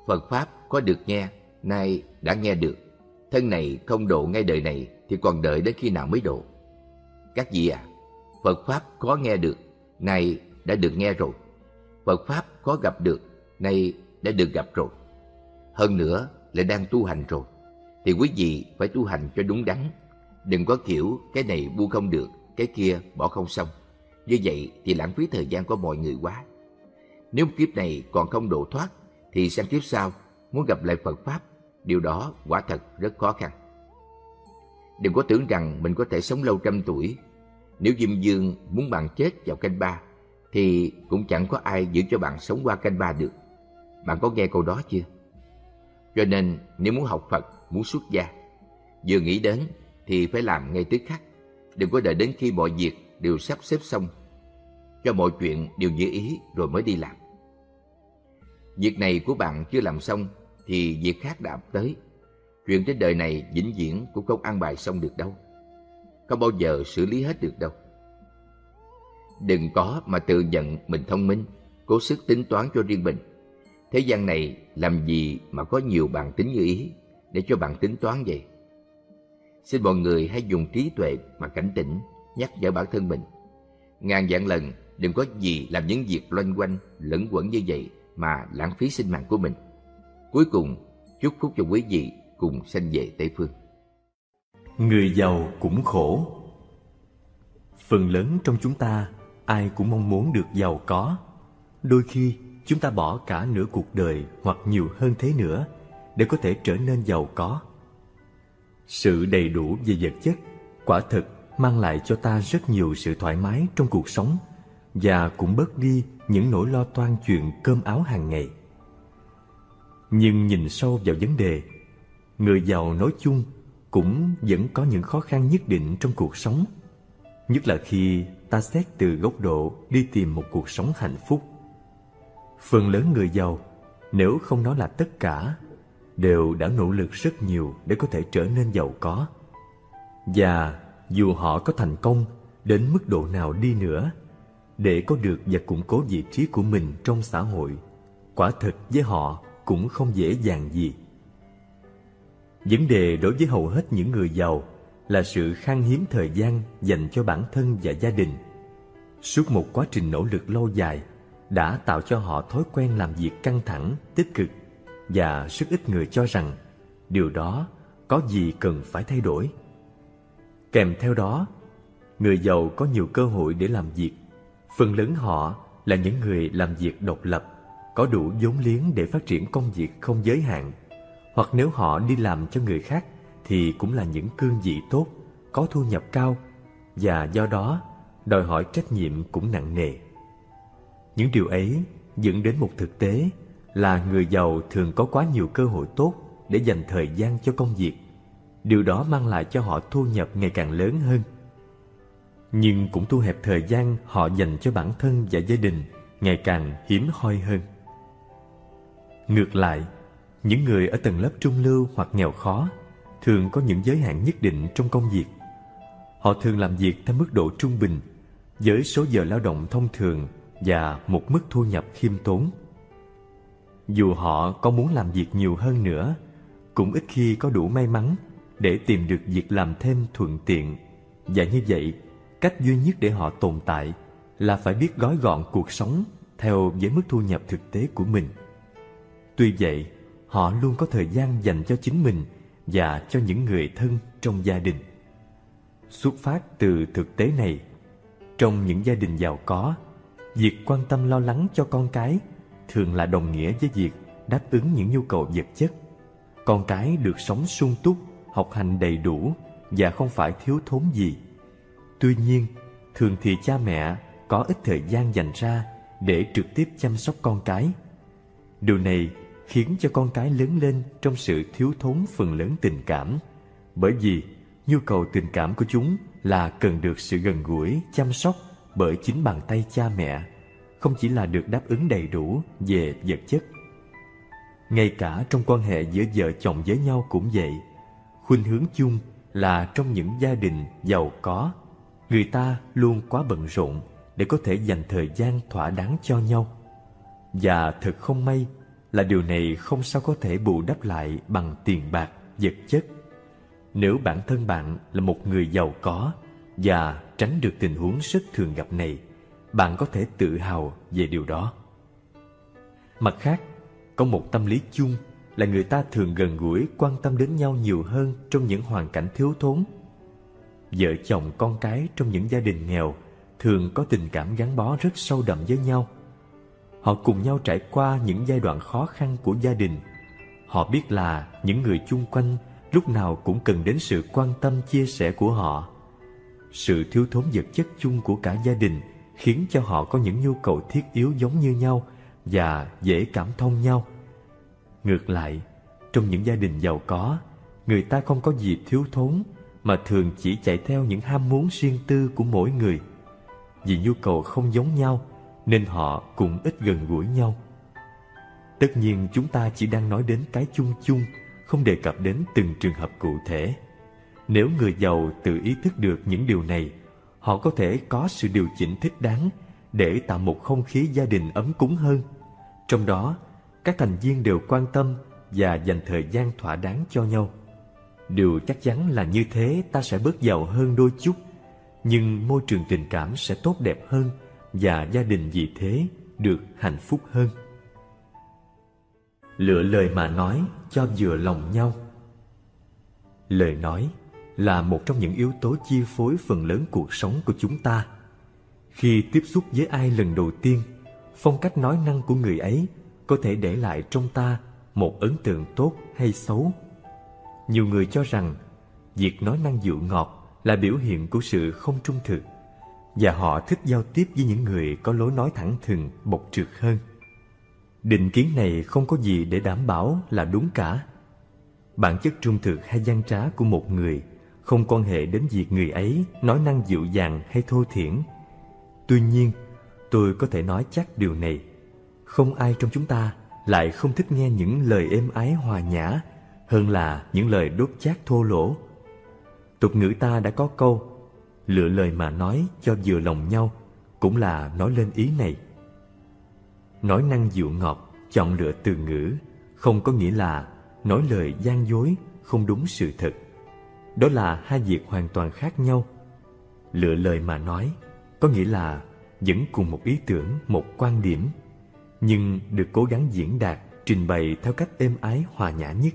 Phật Pháp có được nghe, nay đã nghe được. Thân này không độ ngay đời này thì còn đợi đến khi nào mới độ. Các vị à, Phật Pháp có nghe được, nay đã được nghe rồi. Phật Pháp có gặp được, nay đã được gặp rồi. Hơn nữa lại đang tu hành rồi. Thì quý vị phải tu hành cho đúng đắn. Đừng có kiểu cái này bu không được, cái kia bỏ không xong. Như vậy thì lãng phí thời gian của mọi người quá. Nếu kiếp này còn không độ thoát, thì sang kiếp sau muốn gặp lại Phật Pháp, điều đó quả thật rất khó khăn. Đừng có tưởng rằng mình có thể sống lâu trăm tuổi nếu Diêm Dương muốn bạn chết vào canh ba, thì cũng chẳng có ai giữ cho bạn sống qua canh ba được. Bạn có nghe câu đó chưa? Cho nên nếu muốn học Phật, muốn xuất gia, vừa nghĩ đến thì phải làm ngay tức khắc, đừng có đợi đến khi mọi việc đều sắp xếp xong. Cho mọi chuyện đều như ý rồi mới đi làm. Việc này của bạn chưa làm xong thì việc khác đã ập tới. Chuyện trên đời này vĩnh viễn cũng không an bài xong được đâu. Không bao giờ xử lý hết được đâu. Đừng có mà tự nhận mình thông minh, cố sức tính toán cho riêng mình. Thế gian này làm gì mà có nhiều bạn tính như ý để cho bạn tính toán vậy? Xin mọi người hãy dùng trí tuệ mà cảnh tỉnh, nhắc nhở bản thân mình. Ngàn vạn lần đừng có gì làm những việc loanh quanh, lẫn quẩn như vậy mà lãng phí sinh mạng của mình. Cuối cùng, chúc phúc cho quý vị cùng sanh về Tây Phương. Người giàu cũng khổ. Phần lớn trong chúng ta, ai cũng mong muốn được giàu có. Đôi khi, chúng ta bỏ cả nửa cuộc đời hoặc nhiều hơn thế nữa để có thể trở nên giàu có. Sự đầy đủ về vật chất quả thực mang lại cho ta rất nhiều sự thoải mái trong cuộc sống và cũng bớt đi những nỗi lo toan chuyện cơm áo hàng ngày. Nhưng nhìn sâu vào vấn đề, người giàu nói chung cũng vẫn có những khó khăn nhất định trong cuộc sống, nhất là khi ta xét từ góc độ đi tìm một cuộc sống hạnh phúc. Phần lớn người giàu, nếu không nói là tất cả, đều đã nỗ lực rất nhiều để có thể trở nên giàu có. Và dù họ có thành công đến mức độ nào đi nữa, để có được và củng cố vị trí của mình trong xã hội, quả thực với họ cũng không dễ dàng gì. Vấn đề đối với hầu hết những người giàu là sự khan hiếm thời gian dành cho bản thân và gia đình. Suốt một quá trình nỗ lực lâu dài đã tạo cho họ thói quen làm việc căng thẳng, tích cực và rất ít người cho rằng điều đó có gì cần phải thay đổi. Kèm theo đó, người giàu có nhiều cơ hội để làm việc. Phần lớn họ là những người làm việc độc lập, có đủ vốn liếng để phát triển công việc không giới hạn. Hoặc nếu họ đi làm cho người khác thì cũng là những cương vị tốt, có thu nhập cao và do đó đòi hỏi trách nhiệm cũng nặng nề. Những điều ấy dẫn đến một thực tế là người giàu thường có quá nhiều cơ hội tốt để dành thời gian cho công việc. Điều đó mang lại cho họ thu nhập ngày càng lớn hơn. Nhưng cũng thu hẹp thời gian họ dành cho bản thân và gia đình ngày càng hiếm hoi hơn. Ngược lại, những người ở tầng lớp trung lưu hoặc nghèo khó thường có những giới hạn nhất định trong công việc. Họ thường làm việc theo mức độ trung bình với số giờ lao động thông thường và một mức thu nhập khiêm tốn. Dù họ có muốn làm việc nhiều hơn nữa, cũng ít khi có đủ may mắn để tìm được việc làm thêm thuận tiện. Và như vậy, cách duy nhất để họ tồn tại là phải biết gói gọn cuộc sống theo với mức thu nhập thực tế của mình. Tuy vậy, họ luôn có thời gian dành cho chính mình và cho những người thân trong gia đình. Xuất phát từ thực tế này, trong những gia đình giàu có, việc quan tâm lo lắng cho con cái thường là đồng nghĩa với việc đáp ứng những nhu cầu vật chất. Con cái được sống sung túc, học hành đầy đủ và không phải thiếu thốn gì. Tuy nhiên, thường thì cha mẹ có ít thời gian dành ra để trực tiếp chăm sóc con cái. Điều này khiến cho con cái lớn lên trong sự thiếu thốn phần lớn tình cảm, bởi vì nhu cầu tình cảm của chúng là cần được sự gần gũi, chăm sóc bởi chính bàn tay cha mẹ không chỉ là được đáp ứng đầy đủ về vật chất. Ngay cả trong quan hệ giữa vợ chồng với nhau cũng vậy, khuynh hướng chung là trong những gia đình giàu có, người ta luôn quá bận rộn để có thể dành thời gian thỏa đáng cho nhau. Và thật không may là điều này không sao có thể bù đắp lại bằng tiền bạc, vật chất. Nếu bản thân bạn là một người giàu có và tránh được tình huống rất thường gặp này, bạn có thể tự hào về điều đó. Mặt khác, có một tâm lý chung là người ta thường gần gũi quan tâm đến nhau nhiều hơn trong những hoàn cảnh thiếu thốn. Vợ chồng con cái trong những gia đình nghèo thường có tình cảm gắn bó rất sâu đậm với nhau. Họ cùng nhau trải qua những giai đoạn khó khăn của gia đình. Họ biết là những người chung quanh lúc nào cũng cần đến sự quan tâm chia sẻ của họ. Sự thiếu thốn vật chất chung của cả gia đình – khiến cho họ có những nhu cầu thiết yếu giống như nhau và dễ cảm thông nhau. Ngược lại, trong những gia đình giàu có, người ta không có gì thiếu thốn mà thường chỉ chạy theo những ham muốn riêng tư của mỗi người. Vì nhu cầu không giống nhau nên họ cũng ít gần gũi nhau. Tất nhiên chúng ta chỉ đang nói đến cái chung chung không đề cập đến từng trường hợp cụ thể. Nếu người giàu tự ý thức được những điều này họ có thể có sự điều chỉnh thích đáng để tạo một không khí gia đình ấm cúng hơn. Trong đó, các thành viên đều quan tâm và dành thời gian thỏa đáng cho nhau. Điều chắc chắn là như thế ta sẽ bớt giàu hơn đôi chút, nhưng môi trường tình cảm sẽ tốt đẹp hơn và gia đình vì thế được hạnh phúc hơn. Lựa lời mà nói cho vừa lòng nhau. Lời nói là một trong những yếu tố chi phối phần lớn cuộc sống của chúng ta. Khi tiếp xúc với ai lần đầu tiên, phong cách nói năng của người ấy có thể để lại trong ta một ấn tượng tốt hay xấu. Nhiều người cho rằng, việc nói năng dịu ngọt là biểu hiện của sự không trung thực, và họ thích giao tiếp với những người có lối nói thẳng thừng, bộc trực hơn. Định kiến này không có gì để đảm bảo là đúng cả. Bản chất trung thực hay gian trá của một người không quan hệ đến việc người ấy nói năng dịu dàng hay thô thiển. Tuy nhiên, tôi có thể nói chắc điều này. Không ai trong chúng ta lại không thích nghe những lời êm ái hòa nhã hơn là những lời đốt chát thô lỗ. Tục ngữ ta đã có câu, lựa lời mà nói cho vừa lòng nhau cũng là nói lên ý này. Nói năng dịu ngọt, chọn lựa từ ngữ không có nghĩa là nói lời gian dối không đúng sự thật đó là hai việc hoàn toàn khác nhau. Lựa lời mà nói, có nghĩa là vẫn cùng một ý tưởng, một quan điểm, nhưng được cố gắng diễn đạt, trình bày theo cách êm ái, hòa nhã nhất.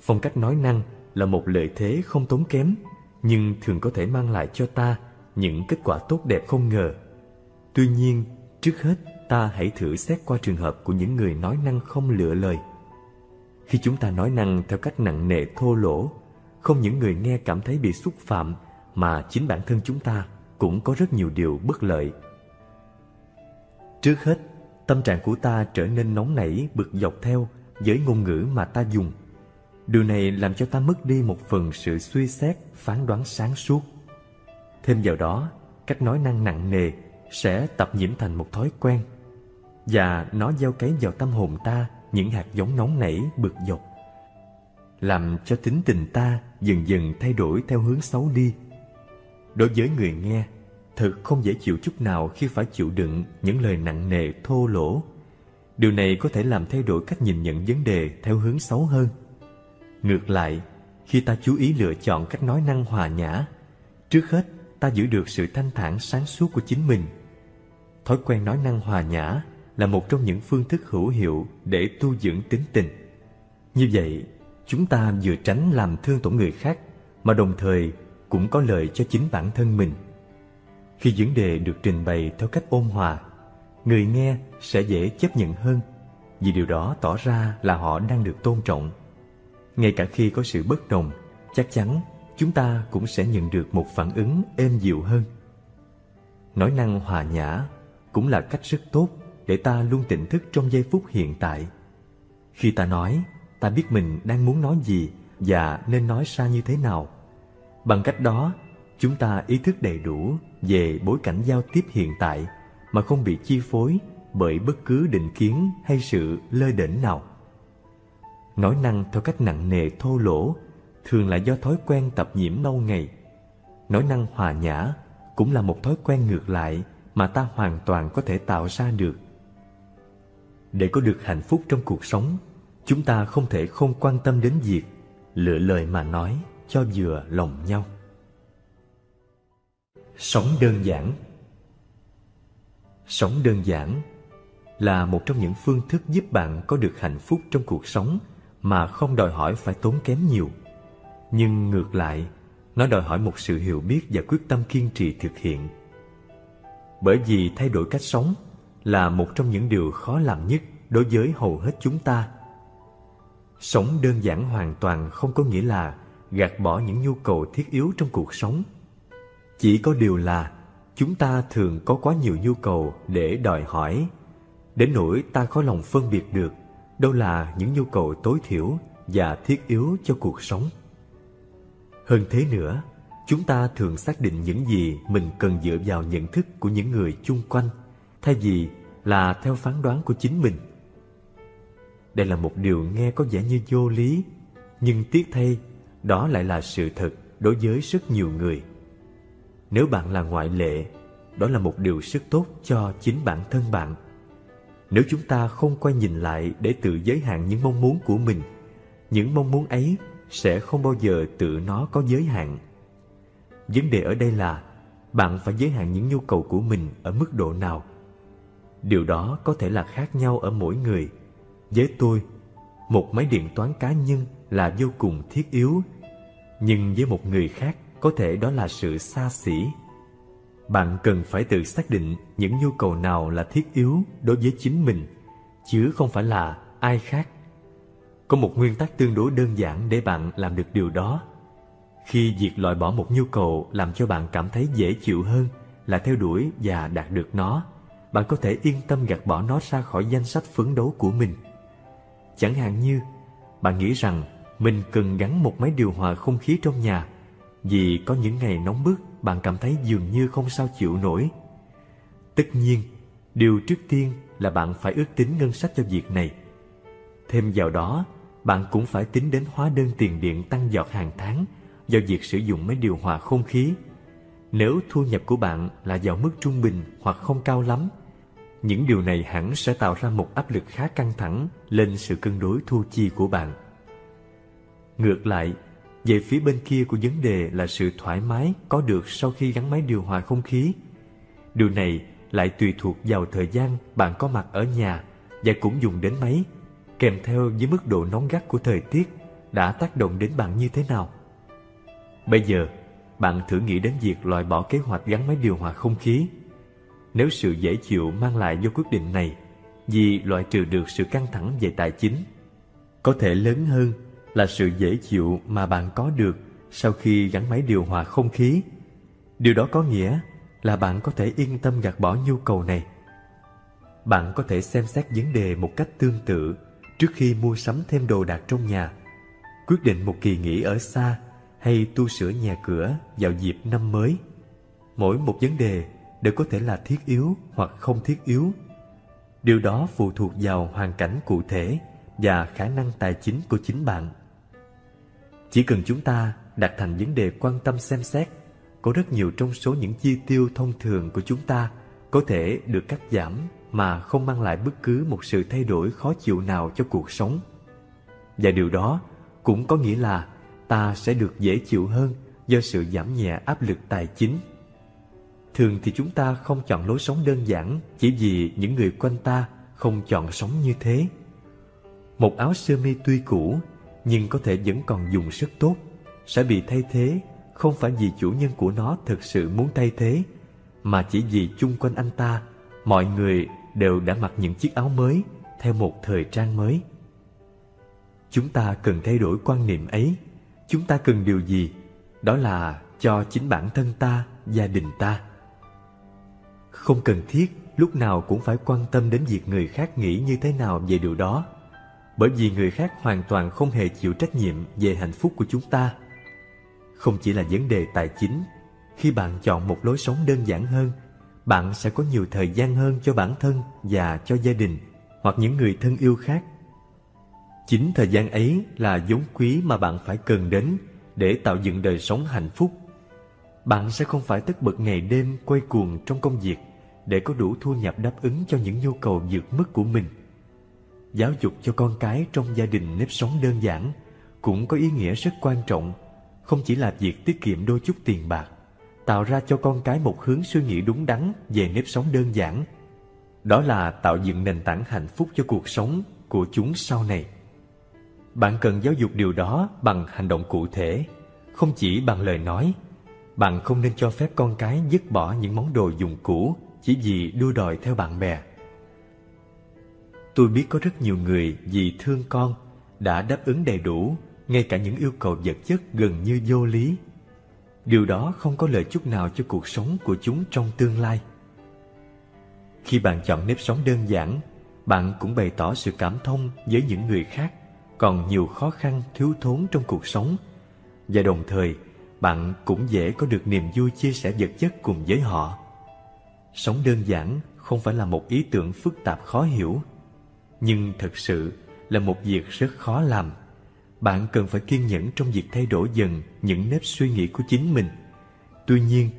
Phong cách nói năng là một lợi thế không tốn kém, nhưng thường có thể mang lại cho ta những kết quả tốt đẹp không ngờ. Tuy nhiên, trước hết, ta hãy thử xét qua trường hợp của những người nói năng không lựa lời. Khi chúng ta nói năng theo cách nặng nề, thô lỗ không những người nghe cảm thấy bị xúc phạm, mà chính bản thân chúng ta cũng có rất nhiều điều bất lợi. Trước hết, tâm trạng của ta trở nên nóng nảy, bực dọc theo với ngôn ngữ mà ta dùng. Điều này làm cho ta mất đi một phần sự suy xét, phán đoán sáng suốt. Thêm vào đó cách nói năng nặng nề sẽ tập nhiễm thành một thói quen, và nó gieo cấy vào tâm hồn ta những hạt giống nóng nảy, bực dọc làm cho tính tình ta dần dần thay đổi theo hướng xấu đi. Đối với người nghe, thật không dễ chịu chút nào khi phải chịu đựng những lời nặng nề, thô lỗ. Điều này có thể làm thay đổi cách nhìn nhận vấn đề theo hướng xấu hơn. Ngược lại, khi ta chú ý lựa chọn cách nói năng hòa nhã, trước hết ta giữ được sự thanh thản sáng suốt của chính mình. Thói quen nói năng hòa nhã là một trong những phương thức hữu hiệu để tu dưỡng tính tình. Như vậy chúng ta vừa tránh làm thương tổn người khác, mà đồng thời cũng có lợi cho chính bản thân mình. Khi vấn đề được trình bày theo cách ôn hòa, người nghe sẽ dễ chấp nhận hơn, vì điều đó tỏ ra là họ đang được tôn trọng. Ngay cả khi có sự bất đồng, chắc chắn chúng ta cũng sẽ nhận được một phản ứng êm dịu hơn. Nói năng hòa nhã cũng là cách rất tốt để ta luôn tỉnh thức trong giây phút hiện tại. Khi ta nói ta biết mình đang muốn nói gì và nên nói ra như thế nào. Bằng cách đó, chúng ta ý thức đầy đủ về bối cảnh giao tiếp hiện tại mà không bị chi phối bởi bất cứ định kiến hay sự lơi đỉnh nào. Nói năng theo cách nặng nề thô lỗ thường là do thói quen tập nhiễm lâu ngày. Nói năng hòa nhã cũng là một thói quen ngược lại mà ta hoàn toàn có thể tạo ra được. Để có được hạnh phúc trong cuộc sống chúng ta không thể không quan tâm đến việc lựa lời mà nói cho vừa lòng nhau. Sống đơn giản. Sống đơn giản là một trong những phương thức giúp bạn có được hạnh phúc trong cuộc sống mà không đòi hỏi phải tốn kém nhiều. Nhưng ngược lại, nó đòi hỏi một sự hiểu biết và quyết tâm kiên trì thực hiện. Bởi vì thay đổi cách sống là một trong những điều khó làm nhất đối với hầu hết chúng ta sống đơn giản hoàn toàn không có nghĩa là gạt bỏ những nhu cầu thiết yếu trong cuộc sống. Chỉ có điều là chúng ta thường có quá nhiều nhu cầu để đòi hỏi. Đến nỗi ta khó lòng phân biệt được đâu là những nhu cầu tối thiểu và thiết yếu cho cuộc sống. Hơn thế nữa, chúng ta thường xác định những gì mình cần dựa vào nhận thức của những người chung quanh, thay vì là theo phán đoán của chính mình đây là một điều nghe có vẻ như vô lý, nhưng tiếc thay, đó lại là sự thật đối với rất nhiều người. Nếu bạn là ngoại lệ, đó là một điều rất tốt cho chính bản thân bạn. Nếu chúng ta không quay nhìn lại để tự giới hạn những mong muốn của mình, những mong muốn ấy sẽ không bao giờ tự nó có giới hạn. Vấn đề ở đây là bạn phải giới hạn những nhu cầu của mình ở mức độ nào. Điều đó có thể là khác nhau ở mỗi người với tôi, một máy điện toán cá nhân là vô cùng thiết yếu. Nhưng với một người khác, có thể đó là sự xa xỉ. Bạn cần phải tự xác định những nhu cầu nào là thiết yếu đối với chính mình, chứ không phải là ai khác. Có một nguyên tắc tương đối đơn giản để bạn làm được điều đó. Khi việc loại bỏ một nhu cầu làm cho bạn cảm thấy dễ chịu hơn là theo đuổi và đạt được nó, bạn có thể yên tâm gạt bỏ nó ra khỏi danh sách phấn đấu của mình chẳng hạn như, bạn nghĩ rằng mình cần gắn một máy điều hòa không khí trong nhà vì có những ngày nóng bức, bạn cảm thấy dường như không sao chịu nổi. Tất nhiên, điều trước tiên là bạn phải ước tính ngân sách cho việc này. Thêm vào đó, bạn cũng phải tính đến hóa đơn tiền điện tăng giọt hàng tháng do việc sử dụng máy điều hòa không khí. Nếu thu nhập của bạn là vào mức trung bình hoặc không cao lắm những điều này hẳn sẽ tạo ra một áp lực khá căng thẳng lên sự cân đối thu chi của bạn. Ngược lại, về phía bên kia của vấn đề là sự thoải mái có được sau khi gắn máy điều hòa không khí. Điều này lại tùy thuộc vào thời gian bạn có mặt ở nhà và cũng dùng đến máy, kèm theo với mức độ nóng gắt của thời tiết đã tác động đến bạn như thế nào. Bây giờ, bạn thử nghĩ đến việc loại bỏ kế hoạch gắn máy điều hòa không khí nếu sự dễ chịu mang lại do quyết định này, vì loại trừ được sự căng thẳng về tài chính, có thể lớn hơn là sự dễ chịu mà bạn có được sau khi gắn máy điều hòa không khí. Điều đó có nghĩa là bạn có thể yên tâm gạt bỏ nhu cầu này. Bạn có thể xem xét vấn đề một cách tương tự trước khi mua sắm thêm đồ đạc trong nhà, quyết định một kỳ nghỉ ở xa hay tu sửa nhà cửa vào dịp năm mới. Mỗi một vấn đề đều có thể là thiết yếu hoặc không thiết yếu. Điều đó phụ thuộc vào hoàn cảnh cụ thể và khả năng tài chính của chính bạn. Chỉ cần chúng ta đặt thành vấn đề quan tâm xem xét, có rất nhiều trong số những chi tiêu thông thường của chúng ta có thể được cắt giảm mà không mang lại bất cứ một sự thay đổi khó chịu nào cho cuộc sống. Và điều đó cũng có nghĩa là ta sẽ được dễ chịu hơn do sự giảm nhẹ áp lực tài chính thường thì chúng ta không chọn lối sống đơn giản, chỉ vì những người quanh ta không chọn sống như thế. Một áo sơ mi tuy cũ, nhưng có thể vẫn còn dùng rất tốt, sẽ bị thay thế, không phải vì chủ nhân của nó thực sự muốn thay thế, mà chỉ vì chung quanh anh ta, mọi người đều đã mặc những chiếc áo mới theo một thời trang mới. Chúng ta cần thay đổi quan niệm ấy. Chúng ta cần điều gì? Đó là cho chính bản thân ta, gia đình ta không cần thiết, lúc nào cũng phải quan tâm đến việc người khác nghĩ như thế nào về điều đó. Bởi vì người khác hoàn toàn không hề chịu trách nhiệm về hạnh phúc của chúng ta. Không chỉ là vấn đề tài chính, khi bạn chọn một lối sống đơn giản hơn, bạn sẽ có nhiều thời gian hơn cho bản thân và cho gia đình hoặc những người thân yêu khác. Chính thời gian ấy là vốn quý mà bạn phải cần đến để tạo dựng đời sống hạnh phúc bạn sẽ không phải tất bật ngày đêm quay cuồng trong công việc để có đủ thu nhập đáp ứng cho những nhu cầu vượt mức của mình. Giáo dục cho con cái trong gia đình nếp sống đơn giản cũng có ý nghĩa rất quan trọng, không chỉ là việc tiết kiệm đôi chút tiền bạc, tạo ra cho con cái một hướng suy nghĩ đúng đắn về nếp sống đơn giản. Đó là tạo dựng nền tảng hạnh phúc cho cuộc sống của chúng sau này. Bạn cần giáo dục điều đó bằng hành động cụ thể, không chỉ bằng lời nói bạn không nên cho phép con cái dứt bỏ những món đồ dùng cũ chỉ vì đua đòi theo bạn bè. Tôi biết có rất nhiều người vì thương con đã đáp ứng đầy đủ, ngay cả những yêu cầu vật chất gần như vô lý. Điều đó không có lợi chút nào cho cuộc sống của chúng trong tương lai. Khi bạn chọn nếp sống đơn giản, bạn cũng bày tỏ sự cảm thông với những người khác còn nhiều khó khăn, thiếu thốn trong cuộc sống và đồng thời bạn cũng dễ có được niềm vui chia sẻ vật chất cùng với họ. Sống đơn giản không phải là một ý tưởng phức tạp khó hiểu, nhưng thực sự là một việc rất khó làm. Bạn cần phải kiên nhẫn trong việc thay đổi dần những nếp suy nghĩ của chính mình. Tuy nhiên,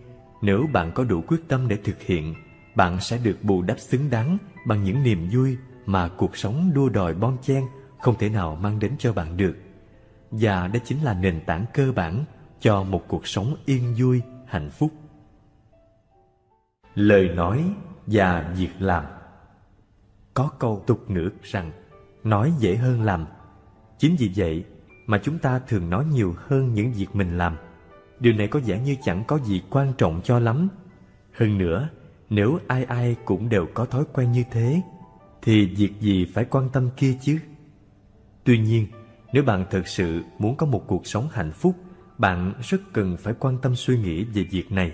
nếu bạn có đủ quyết tâm để thực hiện, bạn sẽ được bù đắp xứng đáng bằng những niềm vui mà cuộc sống đua đòi bon chen không thể nào mang đến cho bạn được. Và đó chính là nền tảng cơ bản cho một cuộc sống yên vui, hạnh phúc. Lời nói và việc làm Có câu tục ngữ rằng nói dễ hơn làm. Chính vì vậy mà chúng ta thường nói nhiều hơn những việc mình làm. Điều này có vẻ như chẳng có gì quan trọng cho lắm. Hơn nữa, nếu ai ai cũng đều có thói quen như thế, thì việc gì phải quan tâm kia chứ? Tuy nhiên, nếu bạn thực sự muốn có một cuộc sống hạnh phúc, bạn rất cần phải quan tâm suy nghĩ về việc này.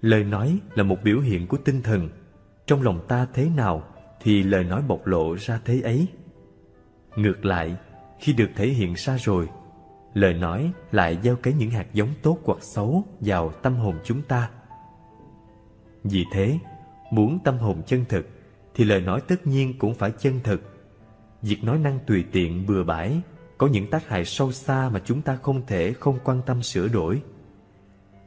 Lời nói là một biểu hiện của tinh thần. Trong lòng ta thế nào thì lời nói bộc lộ ra thế ấy. Ngược lại, khi được thể hiện ra rồi, lời nói lại gieo cấy những hạt giống tốt hoặc xấu vào tâm hồn chúng ta. Vì thế, muốn tâm hồn chân thực thì lời nói tất nhiên cũng phải chân thực. Việc nói năng tùy tiện bừa bãi có những tác hại sâu xa mà chúng ta không thể không quan tâm sửa đổi.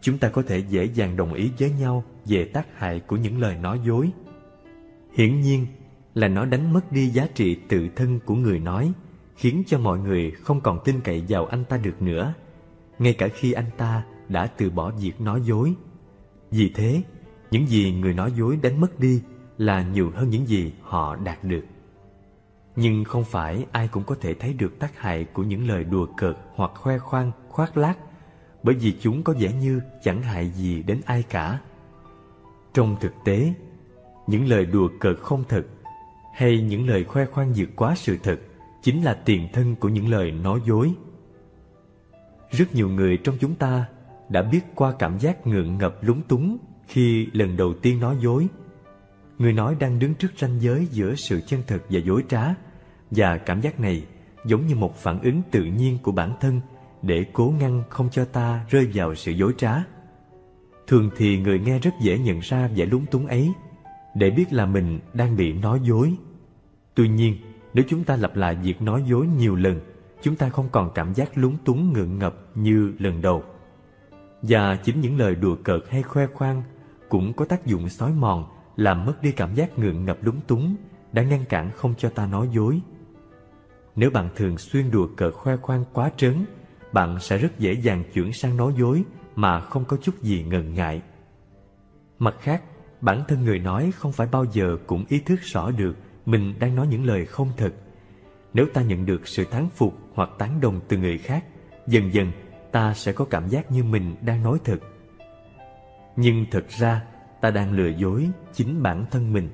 Chúng ta có thể dễ dàng đồng ý với nhau về tác hại của những lời nói dối. Hiển nhiên là nó đánh mất đi giá trị tự thân của người nói, khiến cho mọi người không còn tin cậy vào anh ta được nữa, ngay cả khi anh ta đã từ bỏ việc nói dối. Vì thế, những gì người nói dối đánh mất đi là nhiều hơn những gì họ đạt được. Nhưng không phải ai cũng có thể thấy được tác hại của những lời đùa cợt hoặc khoe khoang, khoác lác, bởi vì chúng có vẻ như chẳng hại gì đến ai cả. Trong thực tế, những lời đùa cợt không thật hay những lời khoe khoang vượt quá sự thật chính là tiền thân của những lời nói dối. Rất nhiều người trong chúng ta đã biết qua cảm giác ngượng ngập lúng túng khi lần đầu tiên nói dối. Người nói đang đứng trước ranh giới giữa sự chân thật và dối trá, và cảm giác này giống như một phản ứng tự nhiên của bản thân để cố ngăn không cho ta rơi vào sự dối trá. Thường thì người nghe rất dễ nhận ra vẻ lúng túng ấy, để biết là mình đang bị nói dối. Tuy nhiên, nếu chúng ta lặp lại việc nói dối nhiều lần, chúng ta không còn cảm giác lúng túng ngượng ngập như lần đầu. Và chính những lời đùa cợt hay khoe khoang cũng có tác dụng xói mòn, làm mất đi cảm giác ngượng ngập lúng túng, đã ngăn cản không cho ta nói dối. Nếu bạn thường xuyên đùa cợt khoe khoang quá trớn, bạn sẽ rất dễ dàng chuyển sang nói dối mà không có chút gì ngần ngại. Mặt khác, bản thân người nói không phải bao giờ cũng ý thức rõ được mình đang nói những lời không thật. Nếu ta nhận được sự thán phục hoặc tán đồng từ người khác, dần dần ta sẽ có cảm giác như mình đang nói thật. Nhưng thật ra, ta đang lừa dối chính bản thân mình.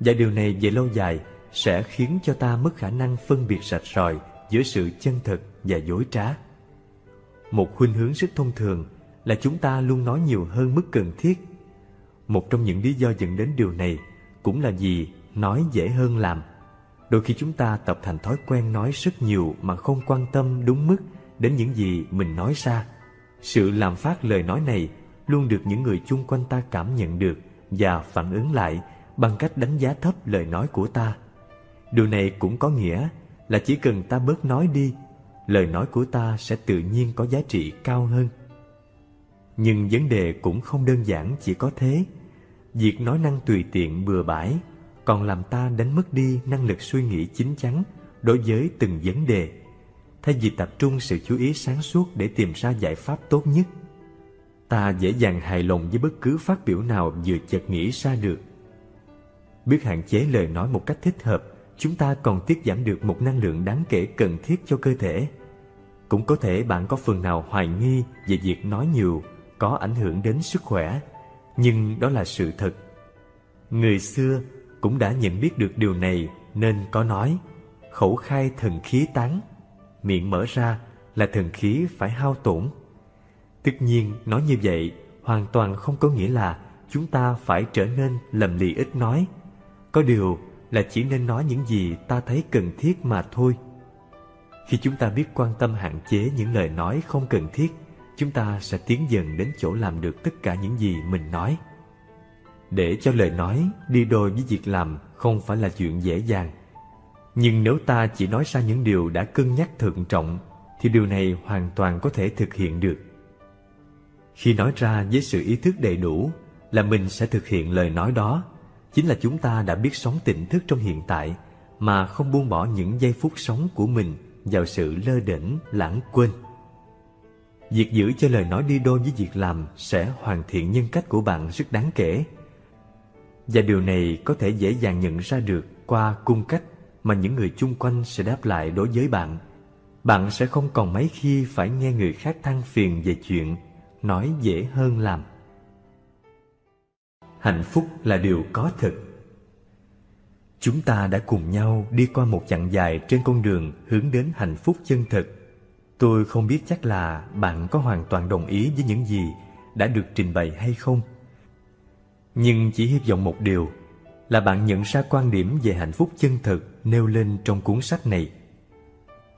Và điều này về lâu dài sẽ khiến cho ta mất khả năng phân biệt rạch ròi giữa sự chân thật và dối trá. Một khuynh hướng rất thông thường là chúng ta luôn nói nhiều hơn mức cần thiết. Một trong những lý do dẫn đến điều này cũng là vì nói dễ hơn làm. Đôi khi chúng ta tập thành thói quen nói rất nhiều mà không quan tâm đúng mức đến những gì mình nói ra. Sự làm phát lời nói này luôn được những người chung quanh ta cảm nhận được và phản ứng lại bằng cách đánh giá thấp lời nói của ta. Điều này cũng có nghĩa là chỉ cần ta bớt nói đi, lời nói của ta sẽ tự nhiên có giá trị cao hơn. Nhưng vấn đề cũng không đơn giản chỉ có thế. Việc nói năng tùy tiện bừa bãi còn làm ta đánh mất đi năng lực suy nghĩ chín chắn đối với từng vấn đề. Thay vì tập trung sự chú ý sáng suốt để tìm ra giải pháp tốt nhất, ta dễ dàng hài lòng với bất cứ phát biểu nào vừa chợt nghĩ ra được. Biết hạn chế lời nói một cách thích hợp chúng ta còn tiết giảm được một năng lượng đáng kể cần thiết cho cơ thể. Cũng có thể bạn có phần nào hoài nghi về việc nói nhiều có ảnh hưởng đến sức khỏe, nhưng đó là sự thật. Người xưa cũng đã nhận biết được điều này nên có nói khẩu khai thần khí tán, miệng mở ra là thần khí phải hao tổn. Tất nhiên nói như vậy hoàn toàn không có nghĩa là chúng ta phải trở nên lầm lì ít nói. Có điều là chỉ nên nói những gì ta thấy cần thiết mà thôi. Khi chúng ta biết quan tâm hạn chế những lời nói không cần thiết, chúng ta sẽ tiến dần đến chỗ làm được tất cả những gì mình nói. Để cho lời nói đi đôi với việc làm không phải là chuyện dễ dàng. Nhưng nếu ta chỉ nói ra những điều đã cân nhắc thận trọng thì điều này hoàn toàn có thể thực hiện được. Khi nói ra với sự ý thức đầy đủ là mình sẽ thực hiện lời nói đó, chính là chúng ta đã biết sống tỉnh thức trong hiện tại mà không buông bỏ những giây phút sống của mình vào sự lơ đễnh, lãng quên. Việc giữ cho lời nói đi đôi với việc làm sẽ hoàn thiện nhân cách của bạn rất đáng kể. Và điều này có thể dễ dàng nhận ra được qua cung cách mà những người chung quanh sẽ đáp lại đối với bạn. Bạn sẽ không còn mấy khi phải nghe người khác than phiền về chuyện nói dễ hơn làm. Hạnh phúc là điều có thực. Chúng ta đã cùng nhau đi qua một chặng dài trên con đường hướng đến hạnh phúc chân thực Tôi không biết chắc là bạn có hoàn toàn đồng ý với những gì đã được trình bày hay không. Nhưng chỉ hy vọng một điều, là bạn nhận ra quan điểm về hạnh phúc chân thực nêu lên trong cuốn sách này.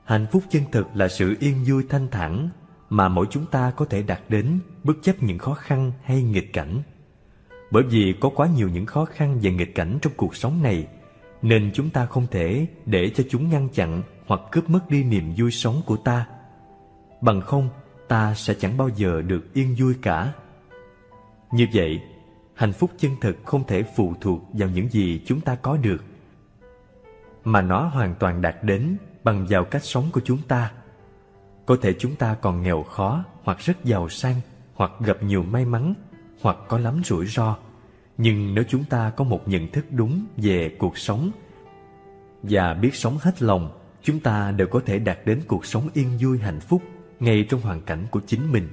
Hạnh phúc chân thực là sự yên vui thanh thản mà mỗi chúng ta có thể đạt đến bất chấp những khó khăn hay nghịch cảnh. Bởi vì có quá nhiều những khó khăn và nghịch cảnh trong cuộc sống này, nên chúng ta không thể để cho chúng ngăn chặn hoặc cướp mất đi niềm vui sống của ta bằng không ta sẽ chẳng bao giờ được yên vui cả. Như vậy, hạnh phúc chân thực không thể phụ thuộc vào những gì chúng ta có được, mà nó hoàn toàn đạt đến bằng vào cách sống của chúng ta. Có thể chúng ta còn nghèo khó hoặc rất giàu sang hoặc gặp nhiều may mắn hoặc có lắm rủi ro. Nhưng nếu chúng ta có một nhận thức đúng về cuộc sống và biết sống hết lòng, chúng ta đều có thể đạt đến cuộc sống yên vui hạnh phúc ngay trong hoàn cảnh của chính mình.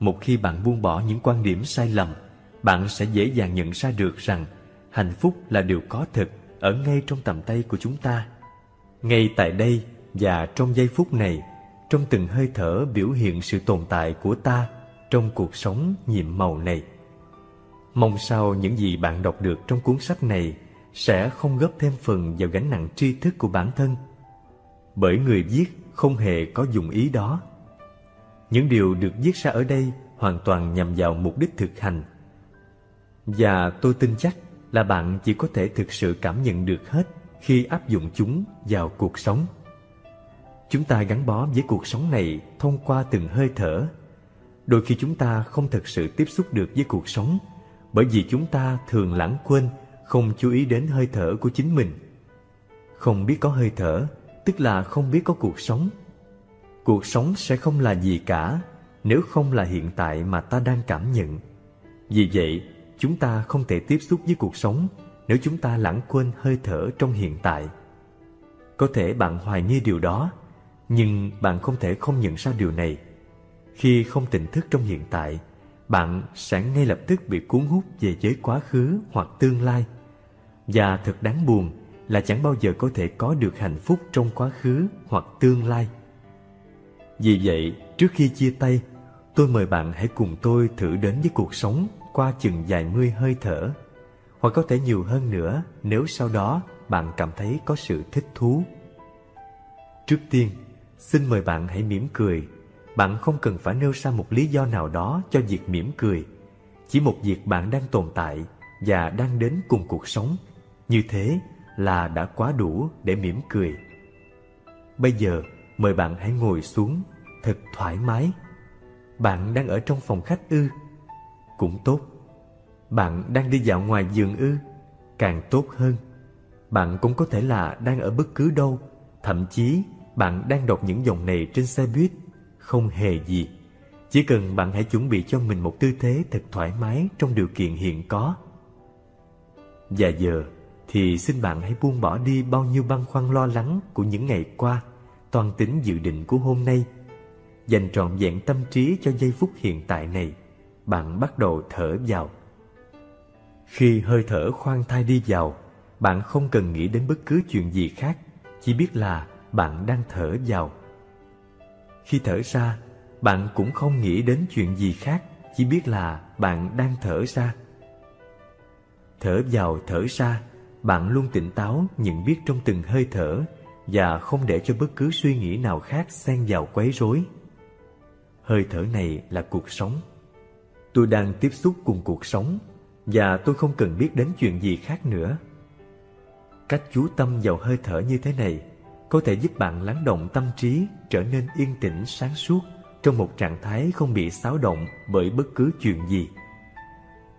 Một khi bạn buông bỏ những quan điểm sai lầm, bạn sẽ dễ dàng nhận ra được rằng hạnh phúc là điều có thực ở ngay trong tầm tay của chúng ta. Ngay tại đây và trong giây phút này, trong từng hơi thở biểu hiện sự tồn tại của ta trong cuộc sống nhiệm màu này. Mong sao những gì bạn đọc được trong cuốn sách này sẽ không góp thêm phần vào gánh nặng tri thức của bản thân. Bởi người viết không hề có dụng ý đó. Những điều được viết ra ở đây hoàn toàn nhằm vào mục đích thực hành. Và tôi tin chắc là bạn chỉ có thể thực sự cảm nhận được hết khi áp dụng chúng vào cuộc sống. Chúng ta gắn bó với cuộc sống này thông qua từng hơi thở. Đôi khi chúng ta không thực sự tiếp xúc được với cuộc sống bởi vì chúng ta thường lãng quên, không chú ý đến hơi thở của chính mình. Không biết có hơi thở tức là không biết có cuộc sống. Cuộc sống sẽ không là gì cả nếu không là hiện tại mà ta đang cảm nhận. Vì vậy, chúng ta không thể tiếp xúc với cuộc sống nếu chúng ta lãng quên hơi thở trong hiện tại. Có thể bạn hoài nghi điều đó, nhưng bạn không thể không nhận ra điều này. Khi không tỉnh thức trong hiện tại, bạn sẽ ngay lập tức bị cuốn hút về giới quá khứ hoặc tương lai. Và thật đáng buồn là chẳng bao giờ có thể có được hạnh phúc trong quá khứ hoặc tương lai. Vì vậy, trước khi chia tay, tôi mời bạn hãy cùng tôi thử đến với cuộc sống qua chừng vài mươi hơi thở, hoặc có thể nhiều hơn nữa nếu sau đó bạn cảm thấy có sự thích thú. Trước tiên, xin mời bạn hãy mỉm cười. Bạn không cần phải nêu ra một lý do nào đó cho việc mỉm cười. Chỉ một việc bạn đang tồn tại và đang đến cùng cuộc sống. Như thế là đã quá đủ để mỉm cười. Bây giờ, mời bạn hãy ngồi xuống thật thoải mái. Bạn đang ở trong phòng khách ư? Cũng tốt. Bạn đang đi dạo ngoài giường ư? Càng tốt hơn. Bạn cũng có thể là đang ở bất cứ đâu, thậm chí bạn đang đọc những dòng này trên xe buýt, không hề gì. Chỉ cần bạn hãy chuẩn bị cho mình một tư thế thật thoải mái trong điều kiện hiện có. Và giờ, thì xin bạn hãy buông bỏ đi bao nhiêu băn khoăn lo lắng của những ngày qua, toàn tính dự định của hôm nay. Dành trọn vẹn tâm trí cho giây phút hiện tại này, bạn bắt đầu thở vào. Khi hơi thở khoan thai đi vào, bạn không cần nghĩ đến bất cứ chuyện gì khác, chỉ biết là bạn đang thở vào. Khi thở ra, bạn cũng không nghĩ đến chuyện gì khác, chỉ biết là bạn đang thở ra. Thở vào thở ra bạn luôn tỉnh táo nhận biết trong từng hơi thở và không để cho bất cứ suy nghĩ nào khác xen vào quấy rối. hơi thở này là cuộc sống. Tôi đang tiếp xúc cùng cuộc sống và tôi không cần biết đến chuyện gì khác nữa. Cách chú tâm vào hơi thở như thế này có thể giúp bạn lắng động tâm trí trở nên yên tĩnh sáng suốt trong một trạng thái không bị xáo động bởi bất cứ chuyện gì.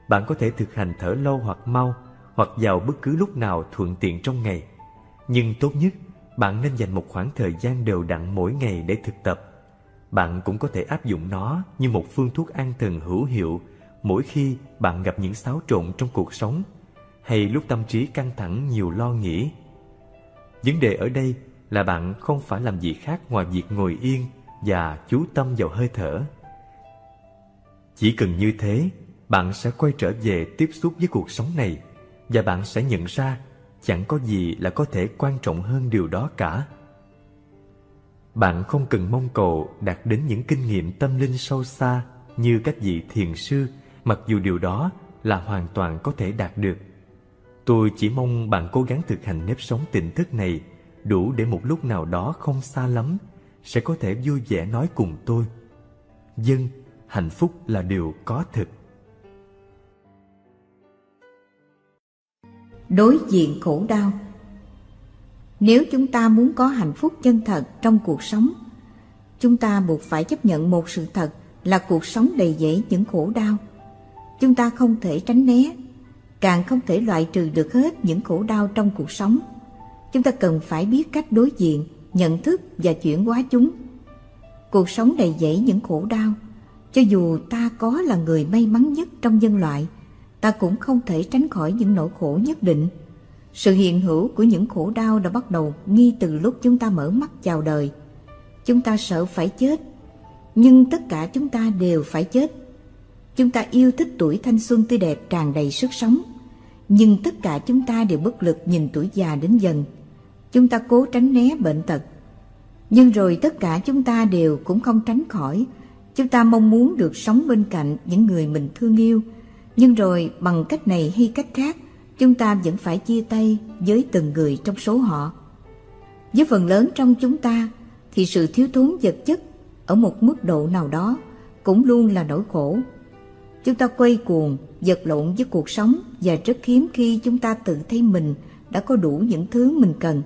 Bạn có thể thực hành thở lâu hoặc mau hoặc vào bất cứ lúc nào thuận tiện trong ngày. Nhưng tốt nhất, bạn nên dành một khoảng thời gian đều đặn mỗi ngày để thực tập. Bạn cũng có thể áp dụng nó như một phương thuốc an thần hữu hiệu mỗi khi bạn gặp những xáo trộn trong cuộc sống hay lúc tâm trí căng thẳng nhiều lo nghĩ. Vấn đề ở đây là bạn không phải làm gì khác ngoài việc ngồi yên và chú tâm vào hơi thở. Chỉ cần như thế, bạn sẽ quay trở về tiếp xúc với cuộc sống này và bạn sẽ nhận ra chẳng có gì là có thể quan trọng hơn điều đó cả. Bạn không cần mong cầu đạt đến những kinh nghiệm tâm linh sâu xa như các vị thiền sư, mặc dù điều đó là hoàn toàn có thể đạt được. Tôi chỉ mong bạn cố gắng thực hành nếp sống tỉnh thức này đủ để một lúc nào đó không xa lắm sẽ có thể vui vẻ nói cùng tôi. Dân, hạnh phúc là điều có thực. Đối diện khổ đau Nếu chúng ta muốn có hạnh phúc chân thật trong cuộc sống, chúng ta buộc phải chấp nhận một sự thật là cuộc sống đầy dẫy những khổ đau. Chúng ta không thể tránh né, càng không thể loại trừ được hết những khổ đau trong cuộc sống. Chúng ta cần phải biết cách đối diện, nhận thức và chuyển hóa chúng. Cuộc sống đầy dẫy những khổ đau, cho dù ta có là người may mắn nhất trong nhân loại, ta cũng không thể tránh khỏi những nỗi khổ nhất định. Sự hiện hữu của những khổ đau đã bắt đầu ngay từ lúc chúng ta mở mắt chào đời. Chúng ta sợ phải chết, nhưng tất cả chúng ta đều phải chết. Chúng ta yêu thích tuổi thanh xuân tươi đẹp tràn đầy sức sống, nhưng tất cả chúng ta đều bất lực nhìn tuổi già đến dần. Chúng ta cố tránh né bệnh tật, nhưng rồi tất cả chúng ta đều cũng không tránh khỏi. Chúng ta mong muốn được sống bên cạnh những người mình thương yêu, nhưng rồi bằng cách này hay cách khác, chúng ta vẫn phải chia tay với từng người trong số họ. Với phần lớn trong chúng ta thì sự thiếu thốn vật chất ở một mức độ nào đó cũng luôn là nỗi khổ. Chúng ta quay cuồng, vật lộn với cuộc sống và rất hiếm khi chúng ta tự thấy mình đã có đủ những thứ mình cần.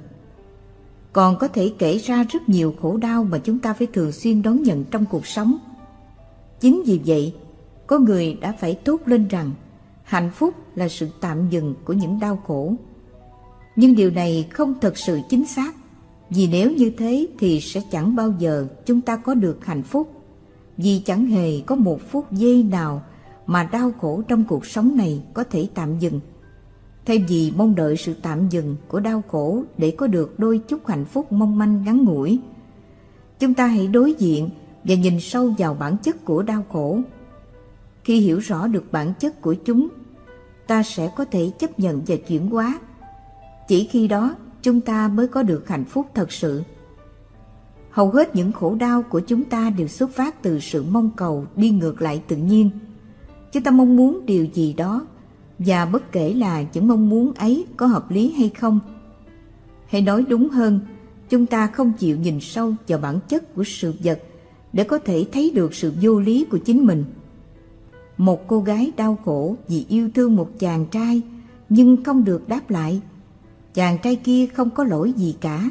Còn có thể kể ra rất nhiều khổ đau mà chúng ta phải thường xuyên đón nhận trong cuộc sống. Chính vì vậy, có người đã phải tốt lên rằng hạnh phúc là sự tạm dừng của những đau khổ. Nhưng điều này không thật sự chính xác, vì nếu như thế thì sẽ chẳng bao giờ chúng ta có được hạnh phúc, vì chẳng hề có một phút giây nào mà đau khổ trong cuộc sống này có thể tạm dừng. Thay vì mong đợi sự tạm dừng của đau khổ để có được đôi chút hạnh phúc mong manh ngắn ngủi, chúng ta hãy đối diện và nhìn sâu vào bản chất của đau khổ khi hiểu rõ được bản chất của chúng, ta sẽ có thể chấp nhận và chuyển hóa. Chỉ khi đó chúng ta mới có được hạnh phúc thật sự. Hầu hết những khổ đau của chúng ta đều xuất phát từ sự mong cầu đi ngược lại tự nhiên. Chúng ta mong muốn điều gì đó và bất kể là những mong muốn ấy có hợp lý hay không. Hay nói đúng hơn, chúng ta không chịu nhìn sâu vào bản chất của sự vật để có thể thấy được sự vô lý của chính mình. Một cô gái đau khổ vì yêu thương một chàng trai nhưng không được đáp lại. Chàng trai kia không có lỗi gì cả.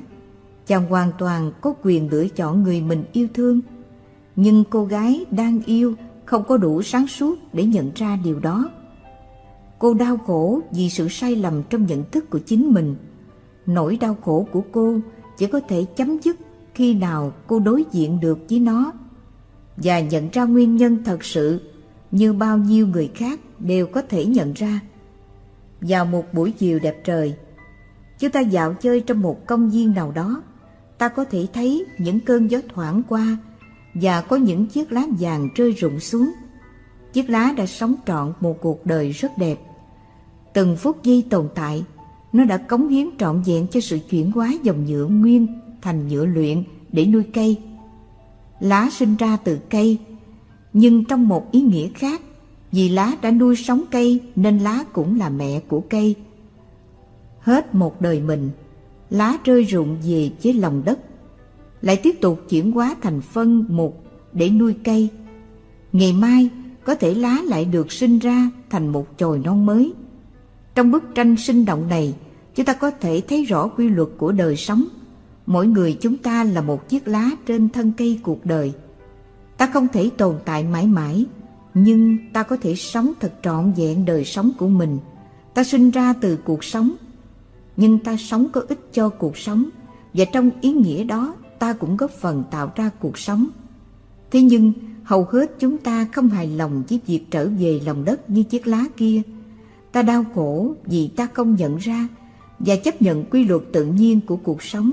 Chàng hoàn toàn có quyền lựa chọn người mình yêu thương. Nhưng cô gái đang yêu không có đủ sáng suốt để nhận ra điều đó. Cô đau khổ vì sự sai lầm trong nhận thức của chính mình. Nỗi đau khổ của cô chỉ có thể chấm dứt khi nào cô đối diện được với nó và nhận ra nguyên nhân thật sự như bao nhiêu người khác đều có thể nhận ra. Vào một buổi chiều đẹp trời, chúng ta dạo chơi trong một công viên nào đó, ta có thể thấy những cơn gió thoảng qua và có những chiếc lá vàng rơi rụng xuống. Chiếc lá đã sống trọn một cuộc đời rất đẹp. Từng phút giây tồn tại, nó đã cống hiến trọn vẹn cho sự chuyển hóa dòng nhựa nguyên thành nhựa luyện để nuôi cây. Lá sinh ra từ cây nhưng trong một ý nghĩa khác, vì lá đã nuôi sống cây nên lá cũng là mẹ của cây. Hết một đời mình, lá rơi rụng về với lòng đất, lại tiếp tục chuyển hóa thành phân mục để nuôi cây. Ngày mai có thể lá lại được sinh ra thành một chồi non mới. Trong bức tranh sinh động này, chúng ta có thể thấy rõ quy luật của đời sống. Mỗi người chúng ta là một chiếc lá trên thân cây cuộc đời. Ta không thể tồn tại mãi mãi, nhưng ta có thể sống thật trọn vẹn đời sống của mình. Ta sinh ra từ cuộc sống, nhưng ta sống có ích cho cuộc sống, và trong ý nghĩa đó ta cũng góp phần tạo ra cuộc sống. Thế nhưng, hầu hết chúng ta không hài lòng với việc trở về lòng đất như chiếc lá kia. Ta đau khổ vì ta không nhận ra và chấp nhận quy luật tự nhiên của cuộc sống.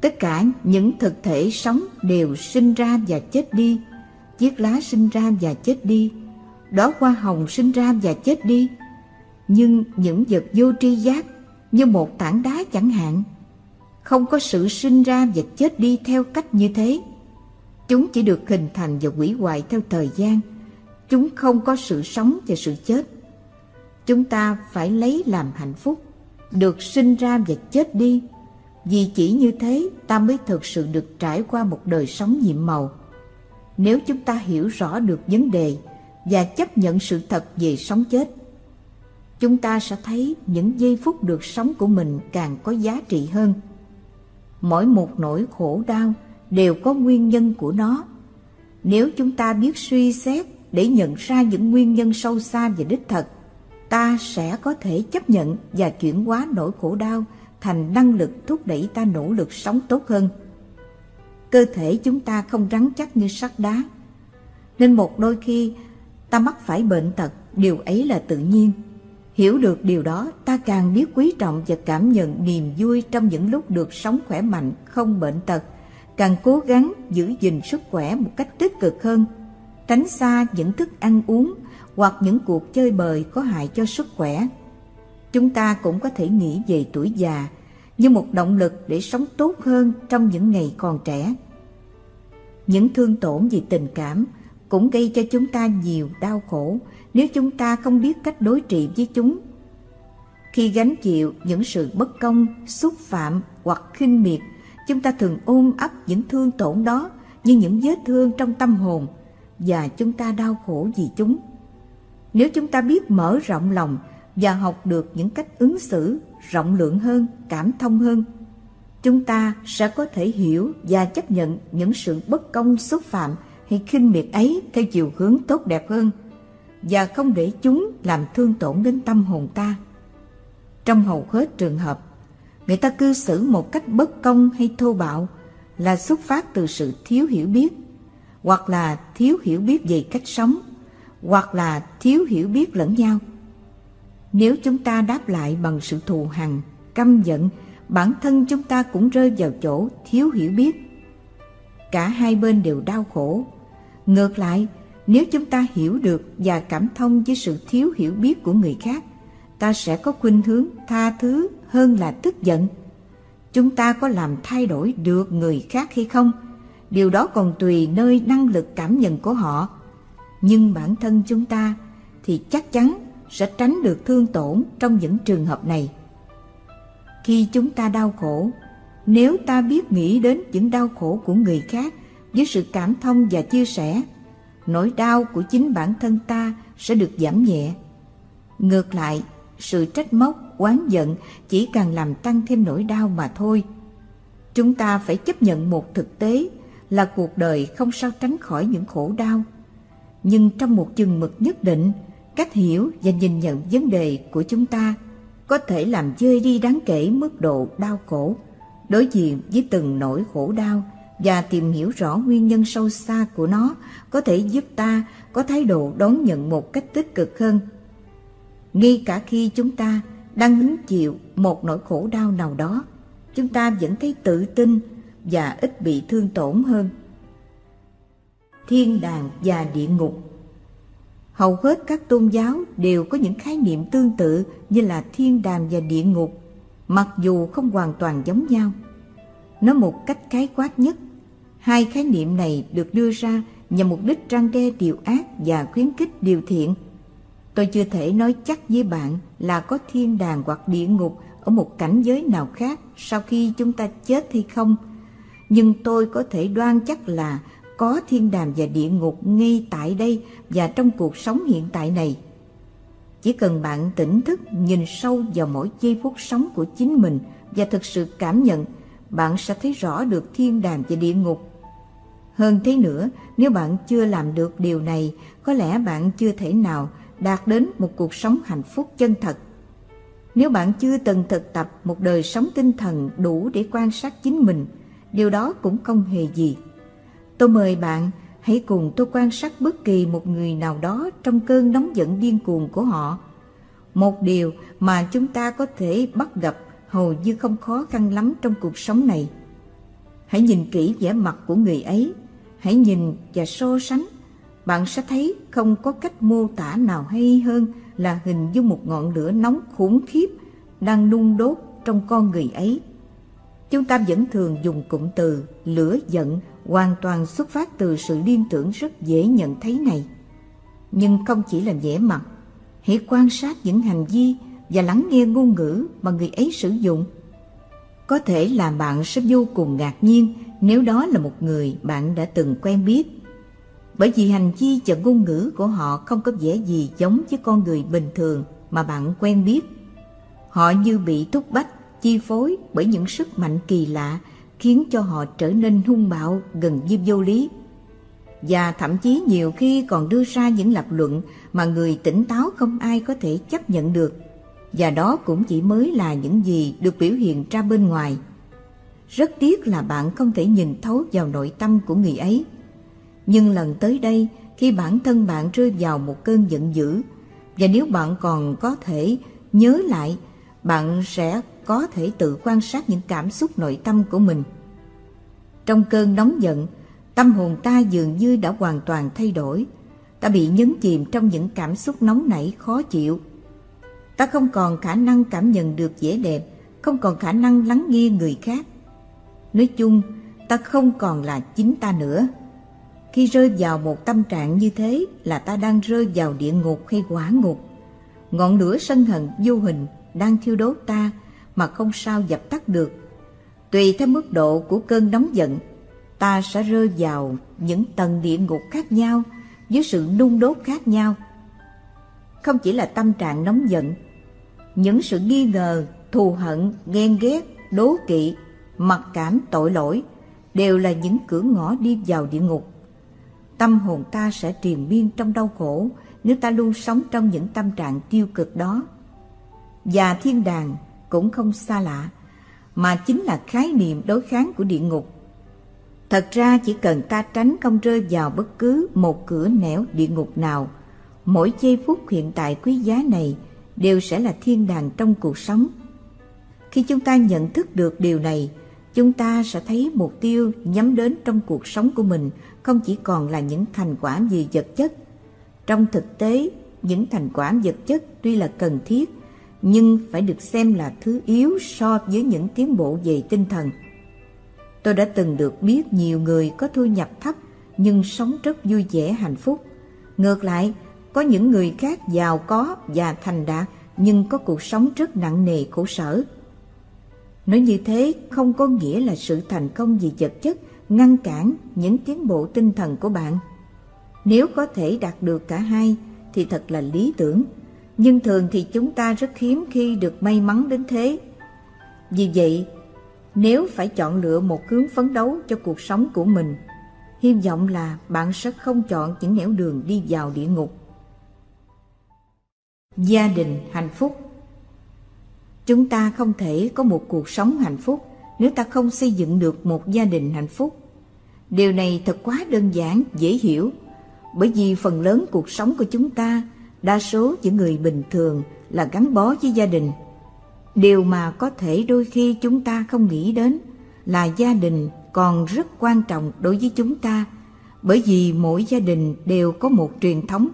Tất cả những thực thể sống đều sinh ra và chết đi. Chiếc lá sinh ra và chết đi. Đóa hoa hồng sinh ra và chết đi. Nhưng những vật vô tri giác như một tảng đá chẳng hạn, không có sự sinh ra và chết đi theo cách như thế. Chúng chỉ được hình thành và hủy hoại theo thời gian. Chúng không có sự sống và sự chết. Chúng ta phải lấy làm hạnh phúc, được sinh ra và chết đi. Vì chỉ như thế ta mới thực sự được trải qua một đời sống nhiệm màu. Nếu chúng ta hiểu rõ được vấn đề và chấp nhận sự thật về sống chết, chúng ta sẽ thấy những giây phút được sống của mình càng có giá trị hơn. Mỗi một nỗi khổ đau đều có nguyên nhân của nó. Nếu chúng ta biết suy xét để nhận ra những nguyên nhân sâu xa và đích thật ta sẽ có thể chấp nhận và chuyển hóa nỗi khổ đau thành năng lực thúc đẩy ta nỗ lực sống tốt hơn. Cơ thể chúng ta không rắn chắc như sắt đá, nên một đôi khi ta mắc phải bệnh tật, điều ấy là tự nhiên. Hiểu được điều đó, ta càng biết quý trọng và cảm nhận niềm vui trong những lúc được sống khỏe mạnh, không bệnh tật, càng cố gắng giữ gìn sức khỏe một cách tích cực hơn, tránh xa những thức ăn uống hoặc những cuộc chơi bời có hại cho sức khỏe. Chúng ta cũng có thể nghĩ về tuổi già như một động lực để sống tốt hơn trong những ngày còn trẻ. Những thương tổn về tình cảm cũng gây cho chúng ta nhiều đau khổ nếu chúng ta không biết cách đối trị với chúng. Khi gánh chịu những sự bất công, xúc phạm hoặc khinh miệt, chúng ta thường ôm ấp những thương tổn đó như những vết thương trong tâm hồn và chúng ta đau khổ vì chúng. Nếu chúng ta biết mở rộng lòng và học được những cách ứng xử rộng lượng hơn, cảm thông hơn, chúng ta sẽ có thể hiểu và chấp nhận những sự bất công xúc phạm hay khinh miệt ấy theo chiều hướng tốt đẹp hơn và không để chúng làm thương tổn đến tâm hồn ta. Trong hầu hết trường hợp, người ta cư xử một cách bất công hay thô bạo là xuất phát từ sự thiếu hiểu biết, hoặc là thiếu hiểu biết về cách sống, hoặc là thiếu hiểu biết lẫn nhau. Nếu chúng ta đáp lại bằng sự thù hằn, căm giận, bản thân chúng ta cũng rơi vào chỗ thiếu hiểu biết. Cả hai bên đều đau khổ. Ngược lại, nếu chúng ta hiểu được và cảm thông với sự thiếu hiểu biết của người khác, ta sẽ có khuynh hướng tha thứ hơn là tức giận. Chúng ta có làm thay đổi được người khác hay không? Điều đó còn tùy nơi năng lực cảm nhận của họ. Nhưng bản thân chúng ta thì chắc chắn sẽ tránh được thương tổn trong những trường hợp này. Khi chúng ta đau khổ, nếu ta biết nghĩ đến những đau khổ của người khác với sự cảm thông và chia sẻ, nỗi đau của chính bản thân ta sẽ được giảm nhẹ. Ngược lại, sự trách móc, oán giận chỉ càng làm tăng thêm nỗi đau mà thôi. Chúng ta phải chấp nhận một thực tế là cuộc đời không sao tránh khỏi những khổ đau. Nhưng trong một chừng mực nhất định, cách hiểu và nhìn nhận vấn đề của chúng ta có thể làm dơi đi đáng kể mức độ đau khổ đối diện với từng nỗi khổ đau và tìm hiểu rõ nguyên nhân sâu xa của nó có thể giúp ta có thái độ đón nhận một cách tích cực hơn. Ngay cả khi chúng ta đang hứng chịu một nỗi khổ đau nào đó, chúng ta vẫn thấy tự tin và ít bị thương tổn hơn. Thiên đàng và địa ngục Hầu hết các tôn giáo đều có những khái niệm tương tự như là thiên đàng và địa ngục, mặc dù không hoàn toàn giống nhau. Nói một cách khái quát nhất, hai khái niệm này được đưa ra nhằm mục đích răng đe điều ác và khuyến khích điều thiện. Tôi chưa thể nói chắc với bạn là có thiên đàng hoặc địa ngục ở một cảnh giới nào khác sau khi chúng ta chết hay không, nhưng tôi có thể đoan chắc là có thiên đàng và địa ngục ngay tại đây và trong cuộc sống hiện tại này. Chỉ cần bạn tỉnh thức nhìn sâu vào mỗi giây phút sống của chính mình và thực sự cảm nhận, bạn sẽ thấy rõ được thiên đàng và địa ngục. Hơn thế nữa, nếu bạn chưa làm được điều này, có lẽ bạn chưa thể nào đạt đến một cuộc sống hạnh phúc chân thật. Nếu bạn chưa từng thực tập một đời sống tinh thần đủ để quan sát chính mình, điều đó cũng không hề gì. Tôi mời bạn hãy cùng tôi quan sát bất kỳ một người nào đó trong cơn nóng giận điên cuồng của họ. Một điều mà chúng ta có thể bắt gặp hầu như không khó khăn lắm trong cuộc sống này. Hãy nhìn kỹ vẻ mặt của người ấy, hãy nhìn và so sánh. Bạn sẽ thấy không có cách mô tả nào hay hơn là hình dung một ngọn lửa nóng khủng khiếp đang nung đốt trong con người ấy. Chúng ta vẫn thường dùng cụm từ lửa giận hoàn toàn xuất phát từ sự liên tưởng rất dễ nhận thấy này. Nhưng không chỉ là vẻ mặt, hãy quan sát những hành vi và lắng nghe ngôn ngữ mà người ấy sử dụng. Có thể là bạn sẽ vô cùng ngạc nhiên nếu đó là một người bạn đã từng quen biết. Bởi vì hành vi và ngôn ngữ của họ không có vẻ gì giống với con người bình thường mà bạn quen biết. Họ như bị thúc bách, chi phối bởi những sức mạnh kỳ lạ khiến cho họ trở nên hung bạo gần như vô lý. Và thậm chí nhiều khi còn đưa ra những lập luận mà người tỉnh táo không ai có thể chấp nhận được. Và đó cũng chỉ mới là những gì được biểu hiện ra bên ngoài. Rất tiếc là bạn không thể nhìn thấu vào nội tâm của người ấy. Nhưng lần tới đây, khi bản thân bạn rơi vào một cơn giận dữ, và nếu bạn còn có thể nhớ lại, bạn sẽ có thể tự quan sát những cảm xúc nội tâm của mình. Trong cơn nóng giận, tâm hồn ta dường như đã hoàn toàn thay đổi. Ta bị nhấn chìm trong những cảm xúc nóng nảy khó chịu. Ta không còn khả năng cảm nhận được vẻ đẹp, không còn khả năng lắng nghe người khác. Nói chung, ta không còn là chính ta nữa. Khi rơi vào một tâm trạng như thế là ta đang rơi vào địa ngục hay quả ngục. Ngọn lửa sân hận vô hình đang thiêu đốt ta mà không sao dập tắt được. Tùy theo mức độ của cơn nóng giận, ta sẽ rơi vào những tầng địa ngục khác nhau với sự nung đốt khác nhau. Không chỉ là tâm trạng nóng giận, những sự nghi ngờ, thù hận, ghen ghét, đố kỵ, mặc cảm, tội lỗi đều là những cửa ngõ đi vào địa ngục. Tâm hồn ta sẽ triền miên trong đau khổ nếu ta luôn sống trong những tâm trạng tiêu cực đó. Và thiên đàng cũng không xa lạ, mà chính là khái niệm đối kháng của địa ngục. Thật ra chỉ cần ta tránh không rơi vào bất cứ một cửa nẻo địa ngục nào, mỗi giây phút hiện tại quý giá này đều sẽ là thiên đàng trong cuộc sống. Khi chúng ta nhận thức được điều này, chúng ta sẽ thấy mục tiêu nhắm đến trong cuộc sống của mình không chỉ còn là những thành quả về vật chất. Trong thực tế, những thành quả vật chất tuy là cần thiết nhưng phải được xem là thứ yếu so với những tiến bộ về tinh thần. Tôi đã từng được biết nhiều người có thu nhập thấp nhưng sống rất vui vẻ hạnh phúc. Ngược lại, có những người khác giàu có và thành đạt nhưng có cuộc sống rất nặng nề khổ sở. Nói như thế không có nghĩa là sự thành công về vật chất ngăn cản những tiến bộ tinh thần của bạn. Nếu có thể đạt được cả hai thì thật là lý tưởng nhưng thường thì chúng ta rất hiếm khi được may mắn đến thế. Vì vậy, nếu phải chọn lựa một hướng phấn đấu cho cuộc sống của mình, hy vọng là bạn sẽ không chọn những nẻo đường đi vào địa ngục. Gia đình hạnh phúc Chúng ta không thể có một cuộc sống hạnh phúc nếu ta không xây dựng được một gia đình hạnh phúc. Điều này thật quá đơn giản, dễ hiểu, bởi vì phần lớn cuộc sống của chúng ta đa số những người bình thường là gắn bó với gia đình. Điều mà có thể đôi khi chúng ta không nghĩ đến là gia đình còn rất quan trọng đối với chúng ta bởi vì mỗi gia đình đều có một truyền thống.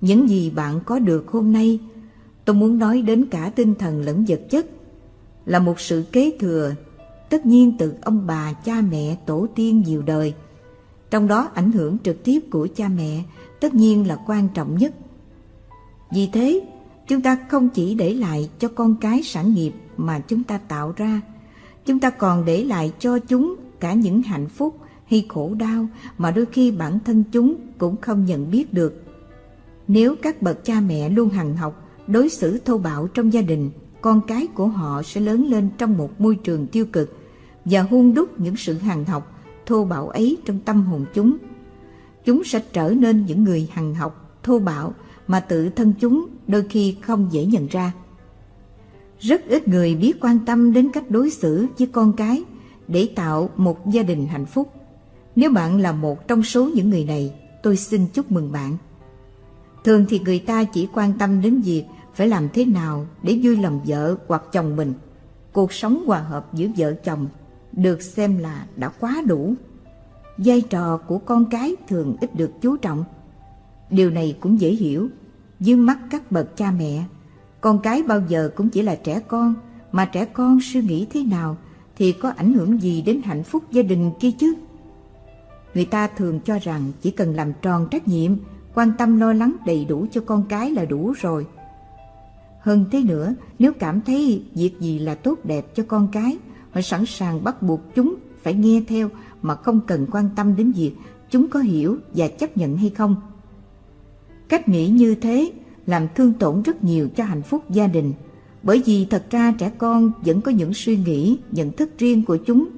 Những gì bạn có được hôm nay, tôi muốn nói đến cả tinh thần lẫn vật chất, là một sự kế thừa tất nhiên từ ông bà, cha mẹ, tổ tiên nhiều đời. Trong đó ảnh hưởng trực tiếp của cha mẹ tất nhiên là quan trọng nhất. Vì thế, chúng ta không chỉ để lại cho con cái sản nghiệp mà chúng ta tạo ra, chúng ta còn để lại cho chúng cả những hạnh phúc hay khổ đau mà đôi khi bản thân chúng cũng không nhận biết được. Nếu các bậc cha mẹ luôn hằng học đối xử thô bạo trong gia đình, con cái của họ sẽ lớn lên trong một môi trường tiêu cực và hung đúc những sự hằng học thô bạo ấy trong tâm hồn chúng. Chúng sẽ trở nên những người hằng học thô bạo mà tự thân chúng đôi khi không dễ nhận ra. Rất ít người biết quan tâm đến cách đối xử với con cái để tạo một gia đình hạnh phúc. Nếu bạn là một trong số những người này, tôi xin chúc mừng bạn. Thường thì người ta chỉ quan tâm đến việc phải làm thế nào để vui lòng vợ hoặc chồng mình. Cuộc sống hòa hợp giữa vợ chồng được xem là đã quá đủ. Vai trò của con cái thường ít được chú trọng. Điều này cũng dễ hiểu, dưới mắt các bậc cha mẹ, con cái bao giờ cũng chỉ là trẻ con, mà trẻ con suy nghĩ thế nào thì có ảnh hưởng gì đến hạnh phúc gia đình kia chứ? Người ta thường cho rằng chỉ cần làm tròn trách nhiệm, quan tâm lo lắng đầy đủ cho con cái là đủ rồi. Hơn thế nữa, nếu cảm thấy việc gì là tốt đẹp cho con cái, họ sẵn sàng bắt buộc chúng phải nghe theo mà không cần quan tâm đến việc chúng có hiểu và chấp nhận hay không. Cách nghĩ như thế làm thương tổn rất nhiều cho hạnh phúc gia đình, bởi vì thật ra trẻ con vẫn có những suy nghĩ, nhận thức riêng của chúng.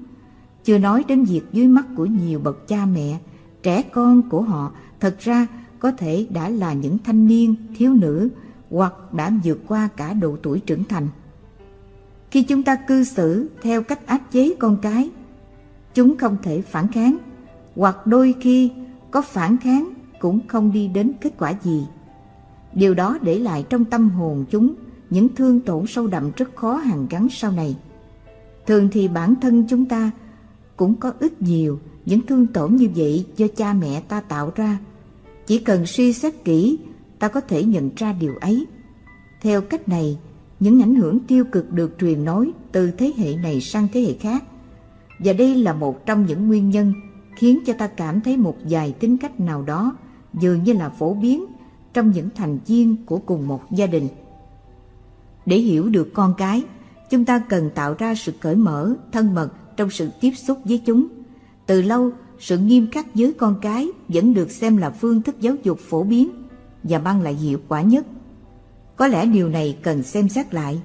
Chưa nói đến việc dưới mắt của nhiều bậc cha mẹ, trẻ con của họ thật ra có thể đã là những thanh niên, thiếu nữ hoặc đã vượt qua cả độ tuổi trưởng thành. Khi chúng ta cư xử theo cách áp chế con cái, chúng không thể phản kháng, hoặc đôi khi có phản kháng cũng không đi đến kết quả gì. Điều đó để lại trong tâm hồn chúng những thương tổn sâu đậm rất khó hàn gắn sau này. Thường thì bản thân chúng ta cũng có ít nhiều những thương tổn như vậy do cha mẹ ta tạo ra. Chỉ cần suy xét kỹ, ta có thể nhận ra điều ấy. Theo cách này, những ảnh hưởng tiêu cực được truyền nối từ thế hệ này sang thế hệ khác. Và đây là một trong những nguyên nhân khiến cho ta cảm thấy một vài tính cách nào đó dường như là phổ biến trong những thành viên của cùng một gia đình. Để hiểu được con cái, chúng ta cần tạo ra sự cởi mở, thân mật trong sự tiếp xúc với chúng. Từ lâu, sự nghiêm khắc với con cái vẫn được xem là phương thức giáo dục phổ biến và mang lại hiệu quả nhất. Có lẽ điều này cần xem xét lại.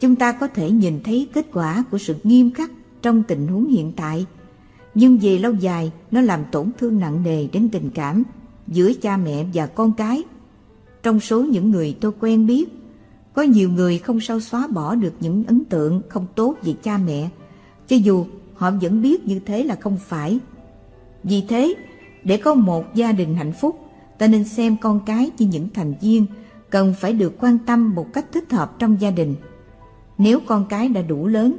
Chúng ta có thể nhìn thấy kết quả của sự nghiêm khắc trong tình huống hiện tại, nhưng về lâu dài nó làm tổn thương nặng nề đến tình cảm giữa cha mẹ và con cái. Trong số những người tôi quen biết, có nhiều người không sao xóa bỏ được những ấn tượng không tốt về cha mẹ, cho dù họ vẫn biết như thế là không phải. Vì thế, để có một gia đình hạnh phúc, ta nên xem con cái như những thành viên cần phải được quan tâm một cách thích hợp trong gia đình. Nếu con cái đã đủ lớn,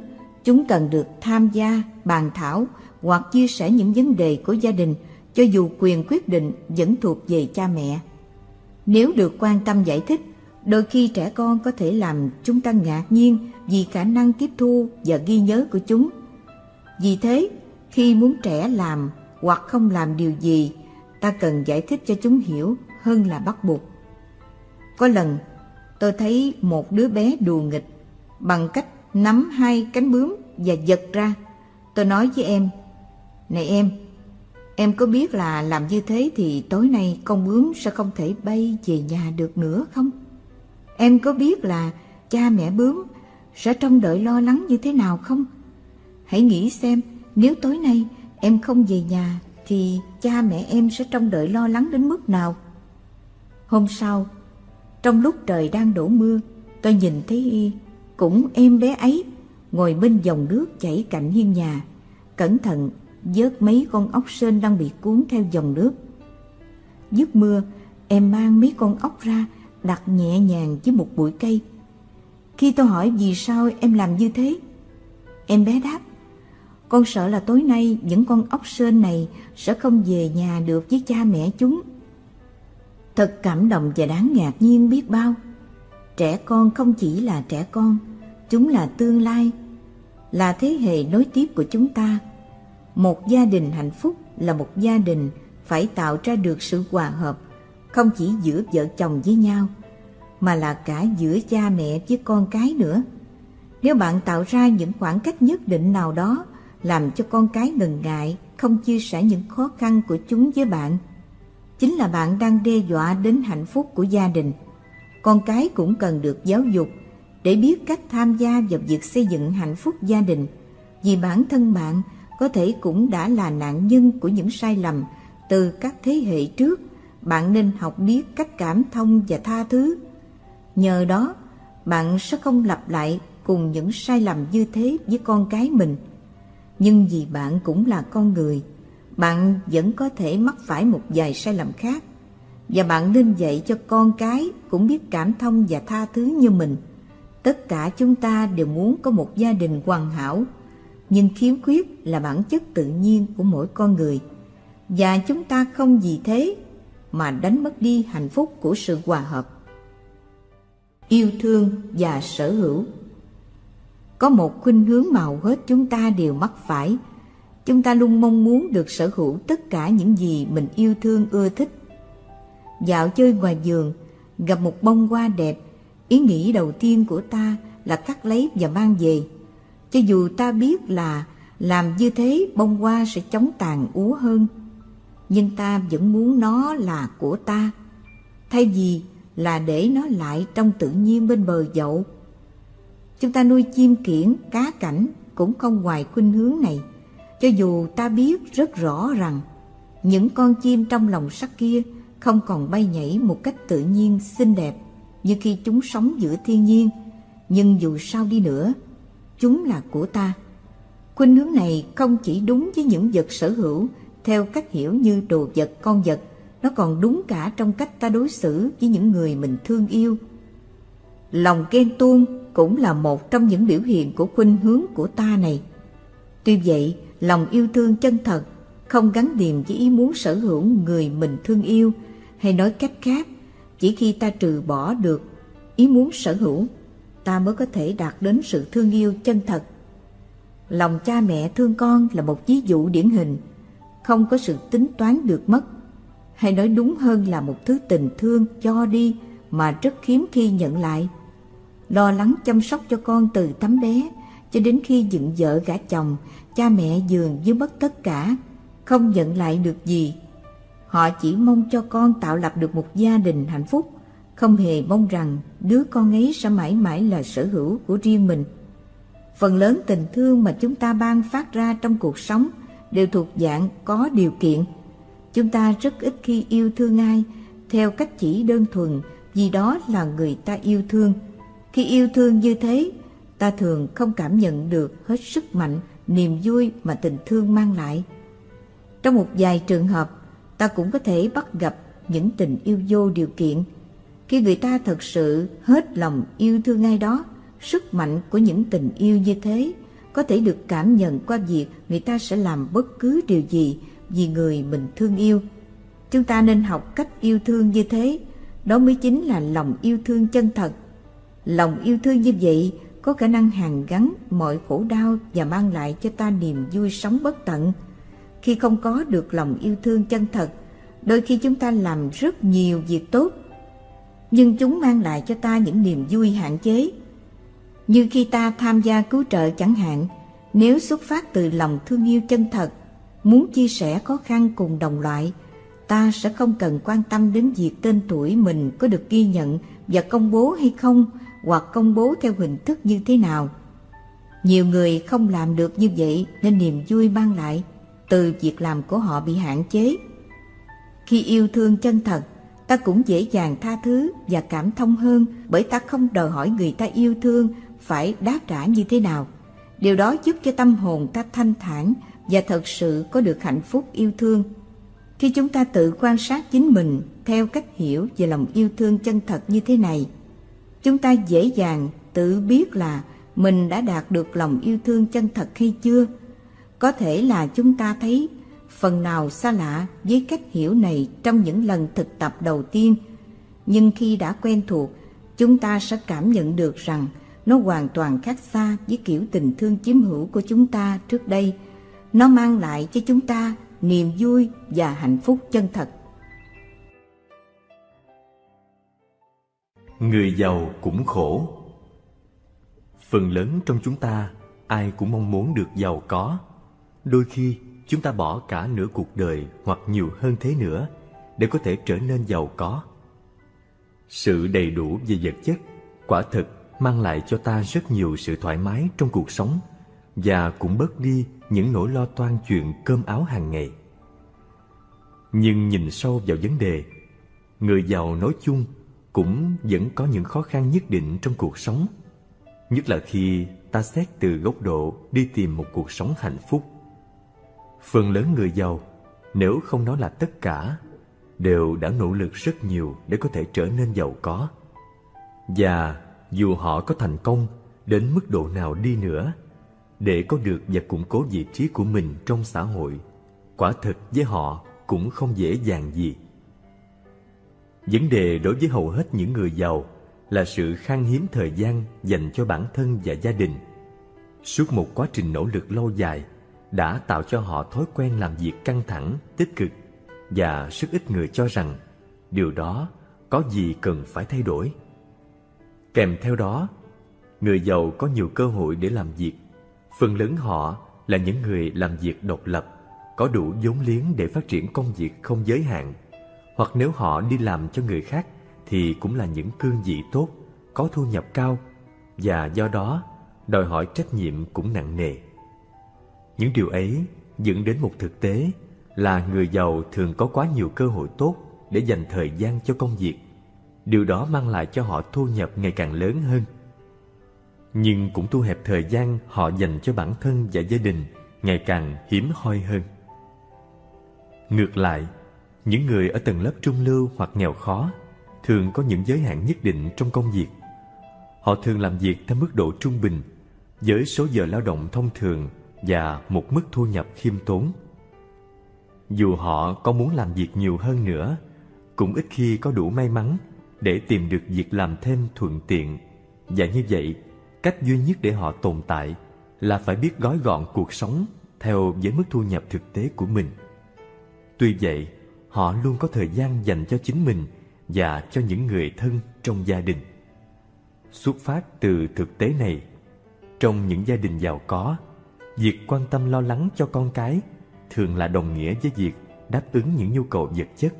chúng cần được tham gia, bàn thảo hoặc chia sẻ những vấn đề của gia đình cho dù quyền quyết định vẫn thuộc về cha mẹ. Nếu được quan tâm giải thích, đôi khi trẻ con có thể làm chúng ta ngạc nhiên vì khả năng tiếp thu và ghi nhớ của chúng. Vì thế, khi muốn trẻ làm hoặc không làm điều gì, ta cần giải thích cho chúng hiểu hơn là bắt buộc. Có lần, tôi thấy một đứa bé đùa nghịch bằng cách nắm hai cánh bướm và giật ra. Tôi nói với em, Này em, Em có biết là làm như thế thì tối nay con bướm sẽ không thể bay về nhà được nữa không? Em có biết là cha mẹ bướm sẽ trông đợi lo lắng như thế nào không? Hãy nghĩ xem nếu tối nay em không về nhà thì cha mẹ em sẽ trông đợi lo lắng đến mức nào? Hôm sau, trong lúc trời đang đổ mưa, tôi nhìn thấy y cũng em bé ấy ngồi bên dòng nước chảy cạnh hiên nhà, cẩn thận vớt mấy con ốc sên đang bị cuốn theo dòng nước. Dứt mưa, em mang mấy con ốc ra, đặt nhẹ nhàng dưới một bụi cây. Khi tôi hỏi vì sao em làm như thế, em bé đáp, con sợ là tối nay những con ốc sên này sẽ không về nhà được với cha mẹ chúng. Thật cảm động và đáng ngạc nhiên biết bao. Trẻ con không chỉ là trẻ con, chúng là tương lai, là thế hệ nối tiếp của chúng ta. Một gia đình hạnh phúc là một gia đình phải tạo ra được sự hòa hợp không chỉ giữa vợ chồng với nhau mà là cả giữa cha mẹ với con cái nữa. Nếu bạn tạo ra những khoảng cách nhất định nào đó làm cho con cái ngần ngại không chia sẻ những khó khăn của chúng với bạn chính là bạn đang đe dọa đến hạnh phúc của gia đình con cái cũng cần được giáo dục để biết cách tham gia vào việc xây dựng hạnh phúc gia đình. Vì bản thân bạn có thể cũng đã là nạn nhân của những sai lầm từ các thế hệ trước, bạn nên học biết cách cảm thông và tha thứ. Nhờ đó, bạn sẽ không lặp lại cùng những sai lầm như thế với con cái mình. Nhưng vì bạn cũng là con người, bạn vẫn có thể mắc phải một vài sai lầm khác và bạn nên dạy cho con cái cũng biết cảm thông và tha thứ như mình. Tất cả chúng ta đều muốn có một gia đình hoàn hảo. Nhưng khiếm khuyết là bản chất tự nhiên của mỗi con người. Và chúng ta không vì thế mà đánh mất đi hạnh phúc của sự hòa hợp. Yêu thương và sở hữu. Có một khuynh hướng màu hết chúng ta đều mắc phải. Chúng ta luôn mong muốn được sở hữu tất cả những gì mình yêu thương, ưa thích dạo chơi ngoài giường, gặp một bông hoa đẹp. Ý nghĩ đầu tiên của ta là cắt lấy và mang về. Cho dù ta biết là làm như thế bông hoa sẽ chống tàn úa hơn, nhưng ta vẫn muốn nó là của ta. Thay vì là để nó lại trong tự nhiên bên bờ dậu. Chúng ta nuôi chim kiển cá cảnh cũng không ngoài khuynh hướng này. Cho dù ta biết rất rõ rằng những con chim trong lòng sắt kia không còn bay nhảy một cách tự nhiên, xinh đẹp như khi chúng sống giữa thiên nhiên. Nhưng dù sao đi nữa, chúng là của ta. Khuynh hướng này không chỉ đúng với những vật sở hữu, theo cách hiểu như đồ vật, con vật, nó còn đúng cả trong cách ta đối xử với những người mình thương yêu. Lòng ghen tuông cũng là một trong những biểu hiện của khuynh hướng của ta này. Tuy vậy, lòng yêu thương chân thật không gắn liền với ý muốn sở hữu người mình thương yêu, hay nói cách khác, chỉ khi ta trừ bỏ được ý muốn sở hữu, ta mới có thể đạt đến sự thương yêu chân thật. Lòng cha mẹ thương con là một ví dụ điển hình, không có sự tính toán được mất, hay nói đúng hơn là một thứ tình thương, cho đi mà rất hiếm khi nhận lại. Lo lắng chăm sóc cho con từ tấm bé, cho đến khi dựng vợ gả chồng, cha mẹ dường như mất tất cả không nhận lại được gì. Họ chỉ mong cho con tạo lập được một gia đình hạnh phúc, không hề mong rằng đứa con ấy sẽ mãi mãi là sở hữu của riêng mình. Phần lớn tình thương mà chúng ta ban phát ra trong cuộc sống đều thuộc dạng có điều kiện. Chúng ta rất ít khi yêu thương ai theo cách chỉ đơn thuần vì đó là người ta yêu thương. Khi yêu thương như thế, ta thường không cảm nhận được hết sức mạnh, niềm vui mà tình thương mang lại trong một vài trường hợp, ta cũng có thể bắt gặp những tình yêu vô điều kiện. Khi người ta thật sự hết lòng yêu thương ai đó, sức mạnh của những tình yêu như thế có thể được cảm nhận qua việc người ta sẽ làm bất cứ điều gì vì người mình thương yêu. Chúng ta nên học cách yêu thương như thế, đó mới chính là lòng yêu thương chân thật. Lòng yêu thương như vậy có khả năng hàn gắn mọi khổ đau và mang lại cho ta niềm vui sống bất tận khi không có được lòng yêu thương chân thật, đôi khi chúng ta làm rất nhiều việc tốt, nhưng chúng mang lại cho ta những niềm vui hạn chế. Như khi ta tham gia cứu trợ chẳng hạn, nếu xuất phát từ lòng thương yêu chân thật, muốn chia sẻ khó khăn cùng đồng loại, ta sẽ không cần quan tâm đến việc tên tuổi mình có được ghi nhận và công bố hay không, hoặc công bố theo hình thức như thế nào. Nhiều người không làm được như vậy nên niềm vui mang lại từ việc làm của họ bị hạn chế. Khi yêu thương chân thật, ta cũng dễ dàng tha thứ và cảm thông hơn bởi ta không đòi hỏi người ta yêu thương phải đáp trả như thế nào. Điều đó giúp cho tâm hồn ta thanh thản và thật sự có được hạnh phúc yêu thương. Khi chúng ta tự quan sát chính mình theo cách hiểu về lòng yêu thương chân thật như thế này, chúng ta dễ dàng tự biết là mình đã đạt được lòng yêu thương chân thật hay chưa có thể là chúng ta thấy phần nào xa lạ với cách hiểu này trong những lần thực tập đầu tiên. Nhưng khi đã quen thuộc, chúng ta sẽ cảm nhận được rằng nó hoàn toàn khác xa với kiểu tình thương chiếm hữu của chúng ta trước đây. Nó mang lại cho chúng ta niềm vui và hạnh phúc chân thật. Người giàu cũng khổ. Phần lớn trong chúng ta, ai cũng mong muốn được giàu có đôi khi chúng ta bỏ cả nửa cuộc đời hoặc nhiều hơn thế nữa để có thể trở nên giàu có. Sự đầy đủ về vật chất quả thực mang lại cho ta rất nhiều sự thoải mái trong cuộc sống và cũng bớt đi những nỗi lo toan chuyện cơm áo hàng ngày. Nhưng nhìn sâu vào vấn đề, người giàu nói chung cũng vẫn có những khó khăn nhất định trong cuộc sống, nhất là khi ta xét từ góc độ đi tìm một cuộc sống hạnh phúc. Phần lớn người giàu, nếu không nói là tất cả, đều đã nỗ lực rất nhiều để có thể trở nên giàu có. Và dù họ có thành công đến mức độ nào đi nữa, để có được và củng cố vị trí của mình trong xã hội, quả thực với họ cũng không dễ dàng gì. Vấn đề đối với hầu hết những người giàu là sự khan hiếm thời gian dành cho bản thân và gia đình. Suốt một quá trình nỗ lực lâu dài đã tạo cho họ thói quen làm việc căng thẳng, tích cực và rất ít người cho rằng điều đó có gì cần phải thay đổi. Kèm theo đó, người giàu có nhiều cơ hội để làm việc. Phần lớn họ là những người làm việc độc lập, có đủ vốn liếng để phát triển công việc không giới hạn. Hoặc nếu họ đi làm cho người khác thì cũng là những cương vị tốt, có thu nhập cao và do đó đòi hỏi trách nhiệm cũng nặng nề. Những điều ấy dẫn đến một thực tế là người giàu thường có quá nhiều cơ hội tốt để dành thời gian cho công việc. Điều đó mang lại cho họ thu nhập ngày càng lớn hơn. Nhưng cũng thu hẹp thời gian họ dành cho bản thân và gia đình ngày càng hiếm hoi hơn. Ngược lại, những người ở tầng lớp trung lưu hoặc nghèo khó thường có những giới hạn nhất định trong công việc. Họ thường làm việc theo mức độ trung bình với số giờ lao động thông thường và một mức thu nhập khiêm tốn. Dù họ có muốn làm việc nhiều hơn nữa, cũng ít khi có đủ may mắn để tìm được việc làm thêm thuận tiện. Và như vậy, cách duy nhất để họ tồn tại là phải biết gói gọn cuộc sống theo với mức thu nhập thực tế của mình. Tuy vậy, họ luôn có thời gian dành cho chính mình và cho những người thân trong gia đình. Xuất phát từ thực tế này, trong những gia đình giàu có, việc quan tâm lo lắng cho con cái thường là đồng nghĩa với việc đáp ứng những nhu cầu vật chất.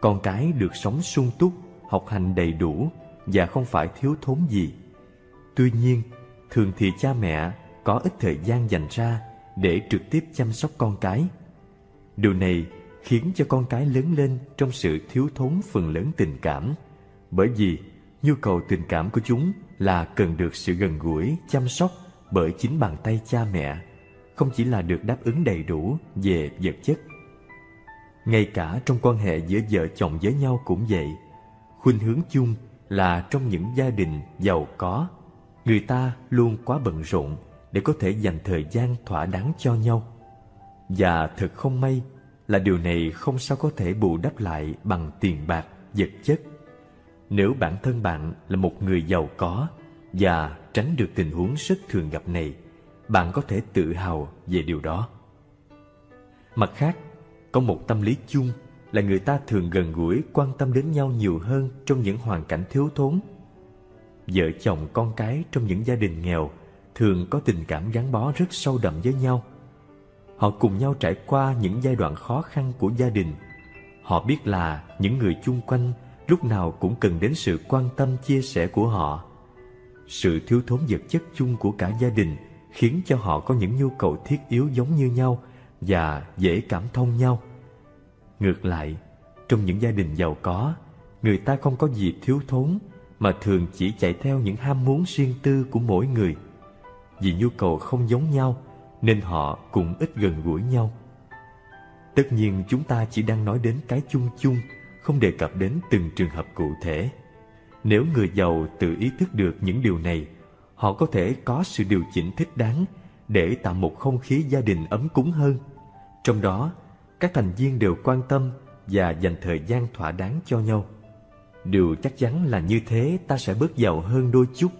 Con cái được sống sung túc, học hành đầy đủ và không phải thiếu thốn gì. Tuy nhiên, thường thì cha mẹ có ít thời gian dành ra để trực tiếp chăm sóc con cái. Điều này khiến cho con cái lớn lên trong sự thiếu thốn phần lớn tình cảm, bởi vì nhu cầu tình cảm của chúng là cần được sự gần gũi, chăm sóc bởi chính bàn tay cha mẹ, không chỉ là được đáp ứng đầy đủ về vật chất. Ngay cả trong quan hệ giữa vợ chồng với nhau cũng vậy, khuynh hướng chung là trong những gia đình giàu có, người ta luôn quá bận rộn để có thể dành thời gian thỏa đáng cho nhau. Và thật không may là điều này không sao có thể bù đắp lại bằng tiền bạc, vật chất. Nếu bản thân bạn là một người giàu có và tránh được tình huống rất thường gặp này, bạn có thể tự hào về điều đó. Mặt khác, có một tâm lý chung là người ta thường gần gũi quan tâm đến nhau nhiều hơn trong những hoàn cảnh thiếu thốn. Vợ chồng con cái trong những gia đình nghèo thường có tình cảm gắn bó rất sâu đậm với nhau Họ cùng nhau trải qua những giai đoạn khó khăn của gia đình. Họ biết là những người chung quanh lúc nào cũng cần đến sự quan tâm chia sẻ của họ. Sự thiếu thốn vật chất chung của cả gia đình khiến cho họ có những nhu cầu thiết yếu giống như nhau và dễ cảm thông nhau. Ngược lại, trong những gia đình giàu có, người ta không có gì thiếu thốn mà thường chỉ chạy theo những ham muốn riêng tư của mỗi người. Vì nhu cầu không giống nhau nên họ cũng ít gần gũi nhau. Tất nhiên chúng ta chỉ đang nói đến cái chung chung, không đề cập đến từng trường hợp cụ thể. Nếu người giàu tự ý thức được những điều này, họ có thể có sự điều chỉnh thích đáng để tạo một không khí gia đình ấm cúng hơn. Trong đó, các thành viên đều quan tâm và dành thời gian thỏa đáng cho nhau. Điều chắc chắn là như thế ta sẽ bớt giàu hơn đôi chút,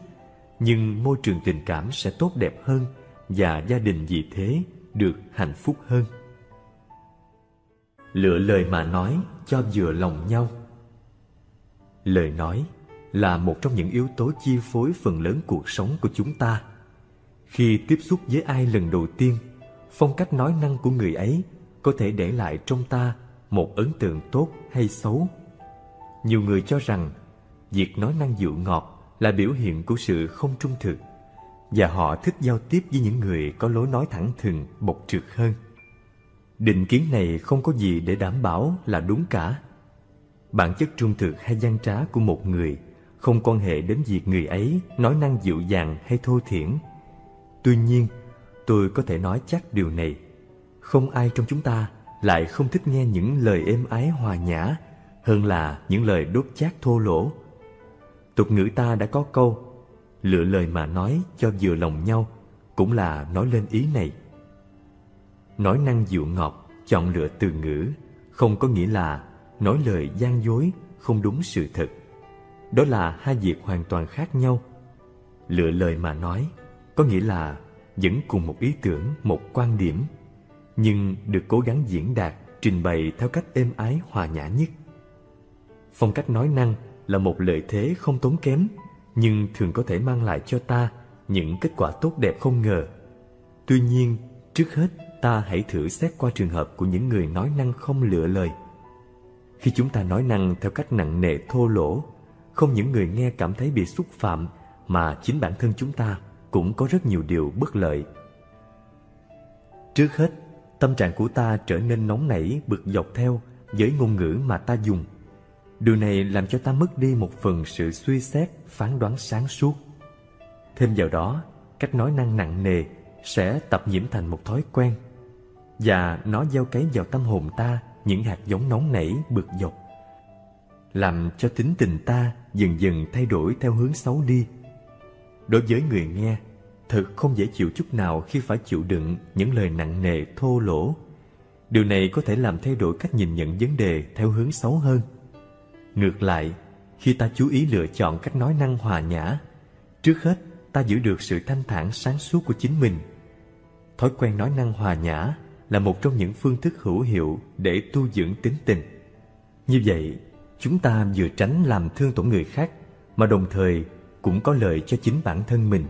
nhưng môi trường tình cảm sẽ tốt đẹp hơn và gia đình vì thế được hạnh phúc hơn. Lựa lời mà nói cho vừa lòng nhau. Lời nói là một trong những yếu tố chi phối phần lớn cuộc sống của chúng ta. Khi tiếp xúc với ai lần đầu tiên, phong cách nói năng của người ấy có thể để lại trong ta một ấn tượng tốt hay xấu. Nhiều người cho rằng việc nói năng dịu ngọt là biểu hiện của sự không trung thực và họ thích giao tiếp với những người có lối nói thẳng thừng, bộc trực hơn. Định kiến này không có gì để đảm bảo là đúng cả. Bản chất trung thực hay gian trá của một người không quan hệ đến việc người ấy nói năng dịu dàng hay thô thiển. Tuy nhiên, tôi có thể nói chắc điều này. Không ai trong chúng ta lại không thích nghe những lời êm ái hòa nhã hơn là những lời đốt chát thô lỗ. Tục ngữ ta đã có câu lựa lời mà nói cho vừa lòng nhau cũng là nói lên ý này. Nói năng dịu ngọt, chọn lựa từ ngữ không có nghĩa là nói lời gian dối không đúng sự thật. Đó là hai việc hoàn toàn khác nhau. Lựa lời mà nói có nghĩa là vẫn cùng một ý tưởng, một quan điểm, nhưng được cố gắng diễn đạt, trình bày theo cách êm ái hòa nhã nhất. Phong cách nói năng là một lợi thế không tốn kém, nhưng thường có thể mang lại cho ta những kết quả tốt đẹp không ngờ. Tuy nhiên, trước hết ta hãy thử xét qua trường hợp của những người nói năng không lựa lời. Khi chúng ta nói năng theo cách nặng nề thô lỗ, không những người nghe cảm thấy bị xúc phạm mà chính bản thân chúng ta cũng có rất nhiều điều bất lợi. Trước hết, tâm trạng của ta trở nên nóng nảy bực dọc theo với ngôn ngữ mà ta dùng. Điều này làm cho ta mất đi một phần sự suy xét, phán đoán sáng suốt. Thêm vào đó, cách nói năng nặng nề sẽ tập nhiễm thành một thói quen và nó gieo cấy vào tâm hồn ta những hạt giống nóng nảy bực dọc làm cho tính tình ta dần dần thay đổi theo hướng xấu đi. Đối với người nghe, thật không dễ chịu chút nào khi phải chịu đựng những lời nặng nề, thô lỗ. Điều này có thể làm thay đổi cách nhìn nhận vấn đề theo hướng xấu hơn. Ngược lại, khi ta chú ý lựa chọn cách nói năng hòa nhã, trước hết ta giữ được sự thanh thản sáng suốt của chính mình. Thói quen nói năng hòa nhã là một trong những phương thức hữu hiệu để tu dưỡng tính tình. Như vậy chúng ta vừa tránh làm thương tổn người khác, mà đồng thời cũng có lợi cho chính bản thân mình.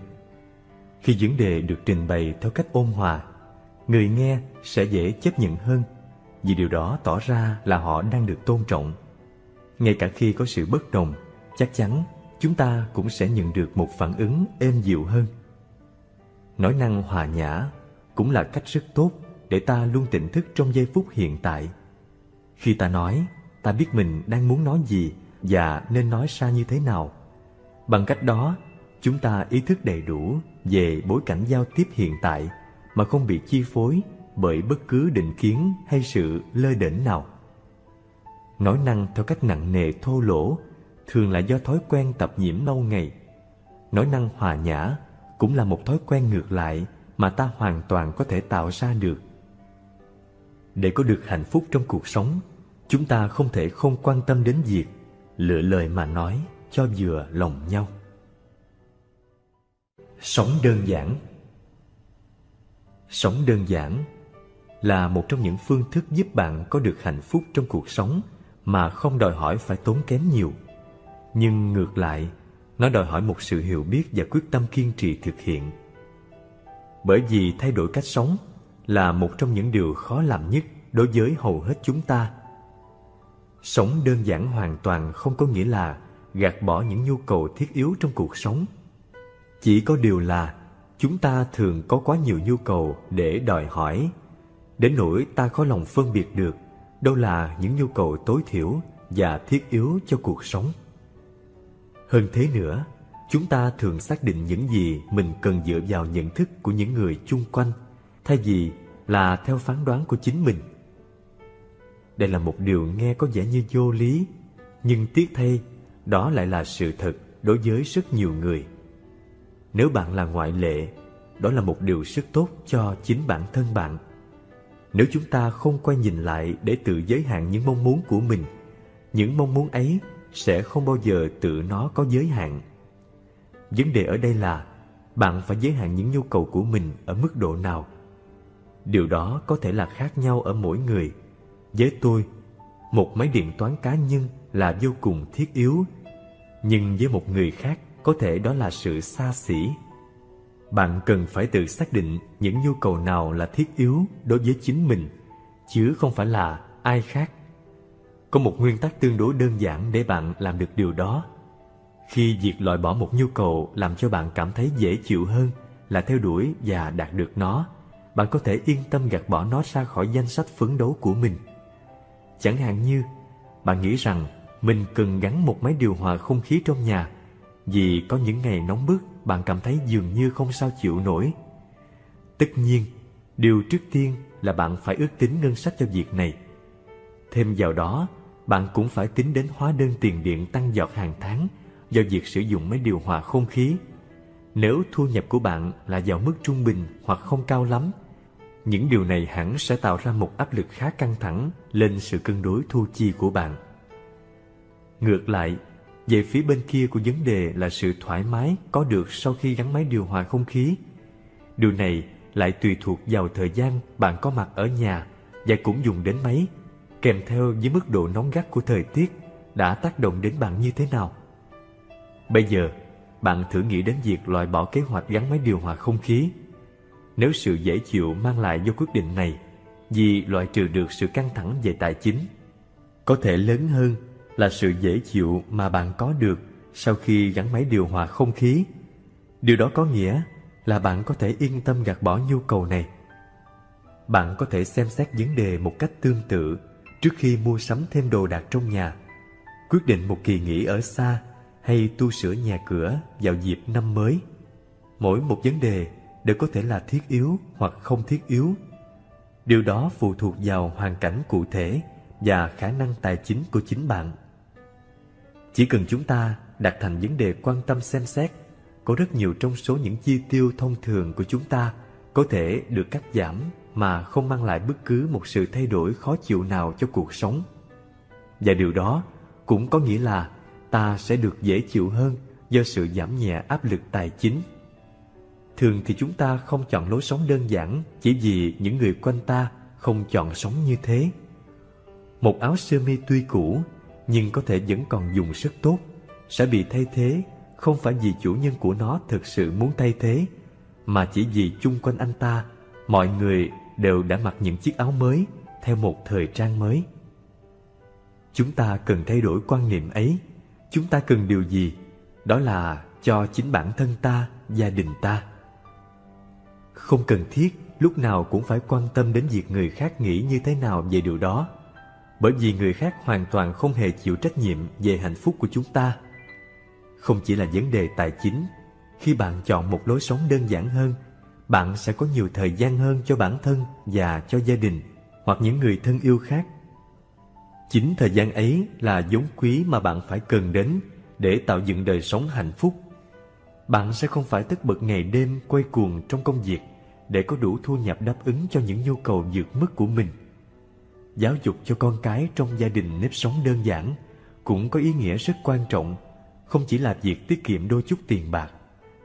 Khi vấn đề được trình bày theo cách ôn hòa, người nghe sẽ dễ chấp nhận hơn, vì điều đó tỏ ra là họ đang được tôn trọng. Ngay cả khi có sự bất đồng, chắc chắn chúng ta cũng sẽ nhận được một phản ứng êm dịu hơn. Nói năng hòa nhã cũng là cách rất tốt để ta luôn tỉnh thức trong giây phút hiện tại. Khi ta nói ta biết mình đang muốn nói gì và nên nói ra như thế nào. Bằng cách đó, chúng ta ý thức đầy đủ về bối cảnh giao tiếp hiện tại mà không bị chi phối bởi bất cứ định kiến hay sự lơ đễnh nào. Nói năng theo cách nặng nề thô lỗ thường là do thói quen tập nhiễm lâu ngày. Nói năng hòa nhã cũng là một thói quen ngược lại mà ta hoàn toàn có thể tạo ra được. Để có được hạnh phúc trong cuộc sống chúng ta không thể không quan tâm đến việc lựa lời mà nói cho vừa lòng nhau. Sống đơn giản. Sống đơn giản là một trong những phương thức giúp bạn có được hạnh phúc trong cuộc sống mà không đòi hỏi phải tốn kém nhiều. Nhưng ngược lại, nó đòi hỏi một sự hiểu biết và quyết tâm kiên trì thực hiện. Bởi vì thay đổi cách sống là một trong những điều khó làm nhất đối với hầu hết chúng ta sống đơn giản hoàn toàn không có nghĩa là gạt bỏ những nhu cầu thiết yếu trong cuộc sống. Chỉ có điều là chúng ta thường có quá nhiều nhu cầu để đòi hỏi. Đến nỗi ta khó lòng phân biệt được đâu là những nhu cầu tối thiểu và thiết yếu cho cuộc sống. Hơn thế nữa, chúng ta thường xác định những gì mình cần dựa vào nhận thức của những người chung quanh, thay vì là theo phán đoán của chính mình đây là một điều nghe có vẻ như vô lý, nhưng tiếc thay, đó lại là sự thật đối với rất nhiều người. Nếu bạn là ngoại lệ, đó là một điều rất tốt cho chính bản thân bạn. Nếu chúng ta không quay nhìn lại để tự giới hạn những mong muốn của mình, những mong muốn ấy sẽ không bao giờ tự nó có giới hạn. Vấn đề ở đây là bạn phải giới hạn những nhu cầu của mình ở mức độ nào. Điều đó có thể là khác nhau ở mỗi người với tôi, một máy điện toán cá nhân là vô cùng thiết yếu. Nhưng với một người khác, có thể đó là sự xa xỉ. Bạn cần phải tự xác định những nhu cầu nào là thiết yếu đối với chính mình, chứ không phải là ai khác. Có một nguyên tắc tương đối đơn giản để bạn làm được điều đó. Khi việc loại bỏ một nhu cầu làm cho bạn cảm thấy dễ chịu hơn là theo đuổi và đạt được nó, bạn có thể yên tâm gạt bỏ nó ra khỏi danh sách phấn đấu của mình chẳng hạn như, bạn nghĩ rằng mình cần gắn một máy điều hòa không khí trong nhà vì có những ngày nóng bức, bạn cảm thấy dường như không sao chịu nổi. Tất nhiên, điều trước tiên là bạn phải ước tính ngân sách cho việc này. Thêm vào đó, bạn cũng phải tính đến hóa đơn tiền điện tăng giọt hàng tháng do việc sử dụng máy điều hòa không khí. Nếu thu nhập của bạn là vào mức trung bình hoặc không cao lắm những điều này hẳn sẽ tạo ra một áp lực khá căng thẳng lên sự cân đối thu chi của bạn. Ngược lại, về phía bên kia của vấn đề là sự thoải mái có được sau khi gắn máy điều hòa không khí. Điều này lại tùy thuộc vào thời gian bạn có mặt ở nhà và cũng dùng đến máy, kèm theo với mức độ nóng gắt của thời tiết đã tác động đến bạn như thế nào. Bây giờ, bạn thử nghĩ đến việc loại bỏ kế hoạch gắn máy điều hòa không khí nếu sự dễ chịu mang lại do quyết định này, vì loại trừ được sự căng thẳng về tài chính, có thể lớn hơn là sự dễ chịu mà bạn có được sau khi gắn máy điều hòa không khí. Điều đó có nghĩa là bạn có thể yên tâm gạt bỏ nhu cầu này. Bạn có thể xem xét vấn đề một cách tương tự trước khi mua sắm thêm đồ đạc trong nhà, quyết định một kỳ nghỉ ở xa hay tu sửa nhà cửa vào dịp năm mới. Mỗi một vấn đề đều có thể là thiết yếu hoặc không thiết yếu. Điều đó phụ thuộc vào hoàn cảnh cụ thể và khả năng tài chính của chính bạn. Chỉ cần chúng ta đặt thành vấn đề quan tâm xem xét, có rất nhiều trong số những chi tiêu thông thường của chúng ta có thể được cắt giảm mà không mang lại bất cứ một sự thay đổi khó chịu nào cho cuộc sống. Và điều đó cũng có nghĩa là ta sẽ được dễ chịu hơn do sự giảm nhẹ áp lực tài chính thường thì chúng ta không chọn lối sống đơn giản chỉ vì những người quanh ta không chọn sống như thế. Một áo sơ mi tuy cũ, nhưng có thể vẫn còn dùng rất tốt, sẽ bị thay thế, không phải vì chủ nhân của nó thực sự muốn thay thế, mà chỉ vì chung quanh anh ta, mọi người đều đã mặc những chiếc áo mới theo một thời trang mới. Chúng ta cần thay đổi quan niệm ấy. Chúng ta cần điều gì? Đó là cho chính bản thân ta, gia đình ta không cần thiết, lúc nào cũng phải quan tâm đến việc người khác nghĩ như thế nào về điều đó. Bởi vì người khác hoàn toàn không hề chịu trách nhiệm về hạnh phúc của chúng ta. Không chỉ là vấn đề tài chính, khi bạn chọn một lối sống đơn giản hơn, bạn sẽ có nhiều thời gian hơn cho bản thân và cho gia đình hoặc những người thân yêu khác. Chính thời gian ấy là vốn quý mà bạn phải cần đến để tạo dựng đời sống hạnh phúc. Bạn sẽ không phải tất bật ngày đêm quay cuồng trong công việc để có đủ thu nhập đáp ứng cho những nhu cầu vượt mức của mình. Giáo dục cho con cái trong gia đình nếp sống đơn giản cũng có ý nghĩa rất quan trọng, không chỉ là việc tiết kiệm đôi chút tiền bạc,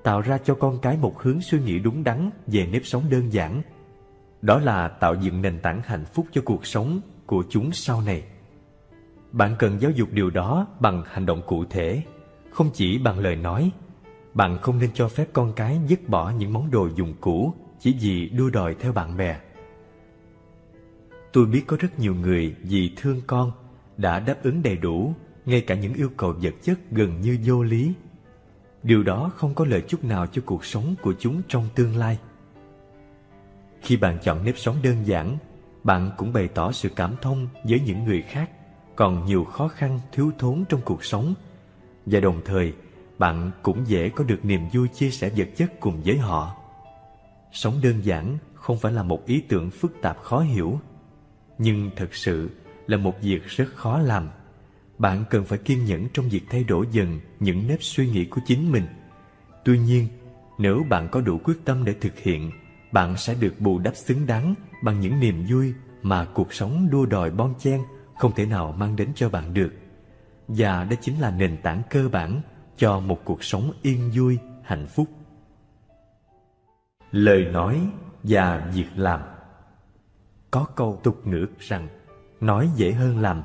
tạo ra cho con cái một hướng suy nghĩ đúng đắn về nếp sống đơn giản. Đó là tạo dựng nền tảng hạnh phúc cho cuộc sống của chúng sau này. Bạn cần giáo dục điều đó bằng hành động cụ thể, không chỉ bằng lời nói. Bạn không nên cho phép con cái dứt bỏ những món đồ dùng cũ chỉ vì đua đòi theo bạn bè. Tôi biết có rất nhiều người vì thương con đã đáp ứng đầy đủ, ngay cả những yêu cầu vật chất gần như vô lý. Điều đó không có lợi chút nào cho cuộc sống của chúng trong tương lai. Khi bạn chọn nếp sống đơn giản, bạn cũng bày tỏ sự cảm thông với những người khác, còn nhiều khó khăn thiếu thốn trong cuộc sống. Và đồng thời, bạn cũng dễ có được niềm vui chia sẻ vật chất cùng với họ sống đơn giản không phải là một ý tưởng phức tạp khó hiểu, nhưng thật sự là một việc rất khó làm. Bạn cần phải kiên nhẫn trong việc thay đổi dần những nếp suy nghĩ của chính mình. Tuy nhiên, nếu bạn có đủ quyết tâm để thực hiện, bạn sẽ được bù đắp xứng đáng bằng những niềm vui mà cuộc sống đua đòi bon chen không thể nào mang đến cho bạn được. Và đó chính là nền tảng cơ bản cho một cuộc sống yên vui, hạnh phúc lời nói và việc làm có câu tục ngữ rằng nói dễ hơn làm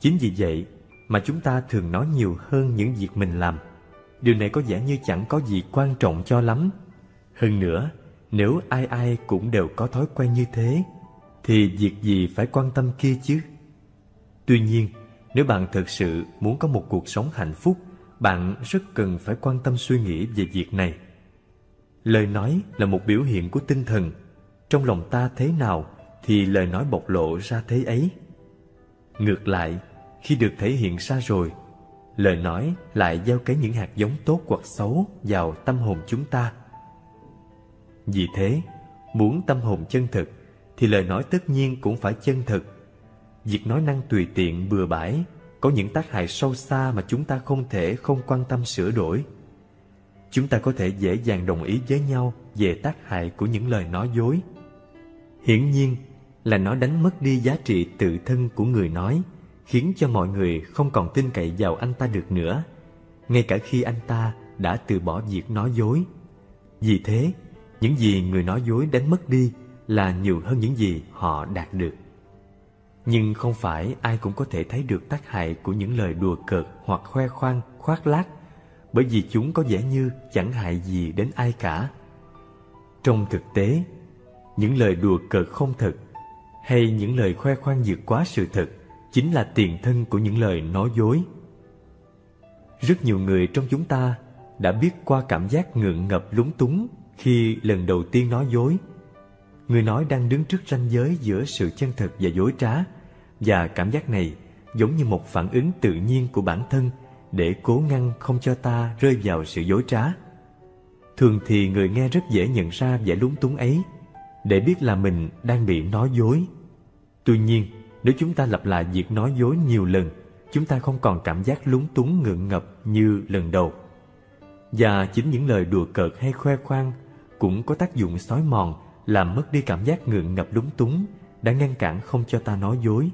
chính vì vậy mà chúng ta thường nói nhiều hơn những việc mình làm điều này có vẻ như chẳng có gì quan trọng cho lắm Hơn nữa, nếu ai ai cũng đều có thói quen như thế, thì việc gì phải quan tâm kia chứ? Tuy nhiên, nếu bạn thực sự muốn có một cuộc sống hạnh phúc, bạn rất cần phải quan tâm suy nghĩ về việc này. Lời nói là một biểu hiện của tinh thần. Trong lòng ta thế nào thì lời nói bộc lộ ra thế ấy. Ngược lại, khi được thể hiện ra rồi, lời nói lại gieo cấy những hạt giống tốt hoặc xấu vào tâm hồn chúng ta. Vì thế, muốn tâm hồn chân thực thì lời nói tất nhiên cũng phải chân thực. Việc nói năng tùy tiện bừa bãi có những tác hại sâu xa mà chúng ta không thể không quan tâm sửa đổi. Chúng ta có thể dễ dàng đồng ý với nhau về tác hại của những lời nói dối. Hiển nhiên là nó đánh mất đi giá trị tự thân của người nói, khiến cho mọi người không còn tin cậy vào anh ta được nữa, ngay cả khi anh ta đã từ bỏ việc nói dối. Vì thế, những gì người nói dối đánh mất đi là nhiều hơn những gì họ đạt được. Nhưng không phải ai cũng có thể thấy được tác hại của những lời đùa cợt hoặc khoe khoang, khoác lác, bởi vì chúng có vẻ như chẳng hại gì đến ai cả. Trong thực tế, những lời đùa cợt không thật hay những lời khoe khoang vượt quá sự thật chính là tiền thân của những lời nói dối. Rất nhiều người trong chúng ta đã biết qua cảm giác ngượng ngập lúng túng khi lần đầu tiên nói dối người nói đang đứng trước ranh giới giữa sự chân thật và dối trá và cảm giác này giống như một phản ứng tự nhiên của bản thân để cố ngăn không cho ta rơi vào sự dối trá. Thường thì người nghe rất dễ nhận ra vẻ lúng túng ấy, để biết là mình đang bị nói dối. Tuy nhiên, nếu chúng ta lặp lại việc nói dối nhiều lần, chúng ta không còn cảm giác lúng túng ngượng ngập như lần đầu. Và chính những lời đùa cợt hay khoe khoang cũng có tác dụng xói mòn, làm mất đi cảm giác ngượng ngập lúng túng đã ngăn cản không cho ta nói dối.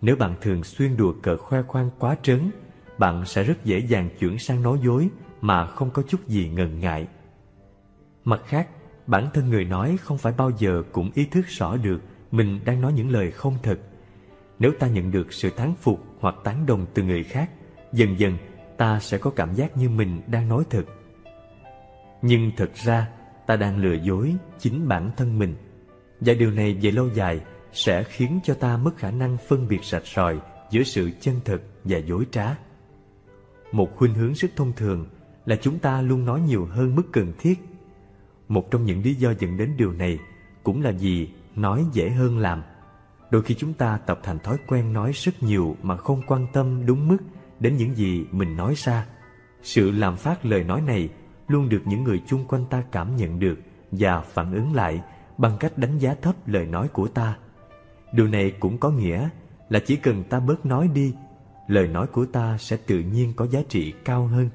Nếu bạn thường xuyên đùa cợt khoe khoang quá trớn bạn sẽ rất dễ dàng chuyển sang nói dối mà không có chút gì ngần ngại. Mặt khác, bản thân người nói không phải bao giờ cũng ý thức rõ được mình đang nói những lời không thật. Nếu ta nhận được sự thán phục hoặc tán đồng từ người khác, dần dần ta sẽ có cảm giác như mình đang nói thật. Nhưng thật ra, ta đang lừa dối chính bản thân mình. Và điều này về lâu dài sẽ khiến cho ta mất khả năng phân biệt rạch ròi giữa sự chân thật và dối trá một khuynh hướng rất thông thường là chúng ta luôn nói nhiều hơn mức cần thiết. Một trong những lý do dẫn đến điều này cũng là vì nói dễ hơn làm. Đôi khi chúng ta tập thành thói quen nói rất nhiều mà không quan tâm đúng mức đến những gì mình nói ra. Sự làm phát lời nói này luôn được những người chung quanh ta cảm nhận được và phản ứng lại bằng cách đánh giá thấp lời nói của ta. Điều này cũng có nghĩa là chỉ cần ta bớt nói đi, lời nói của ta sẽ tự nhiên có giá trị cao hơn.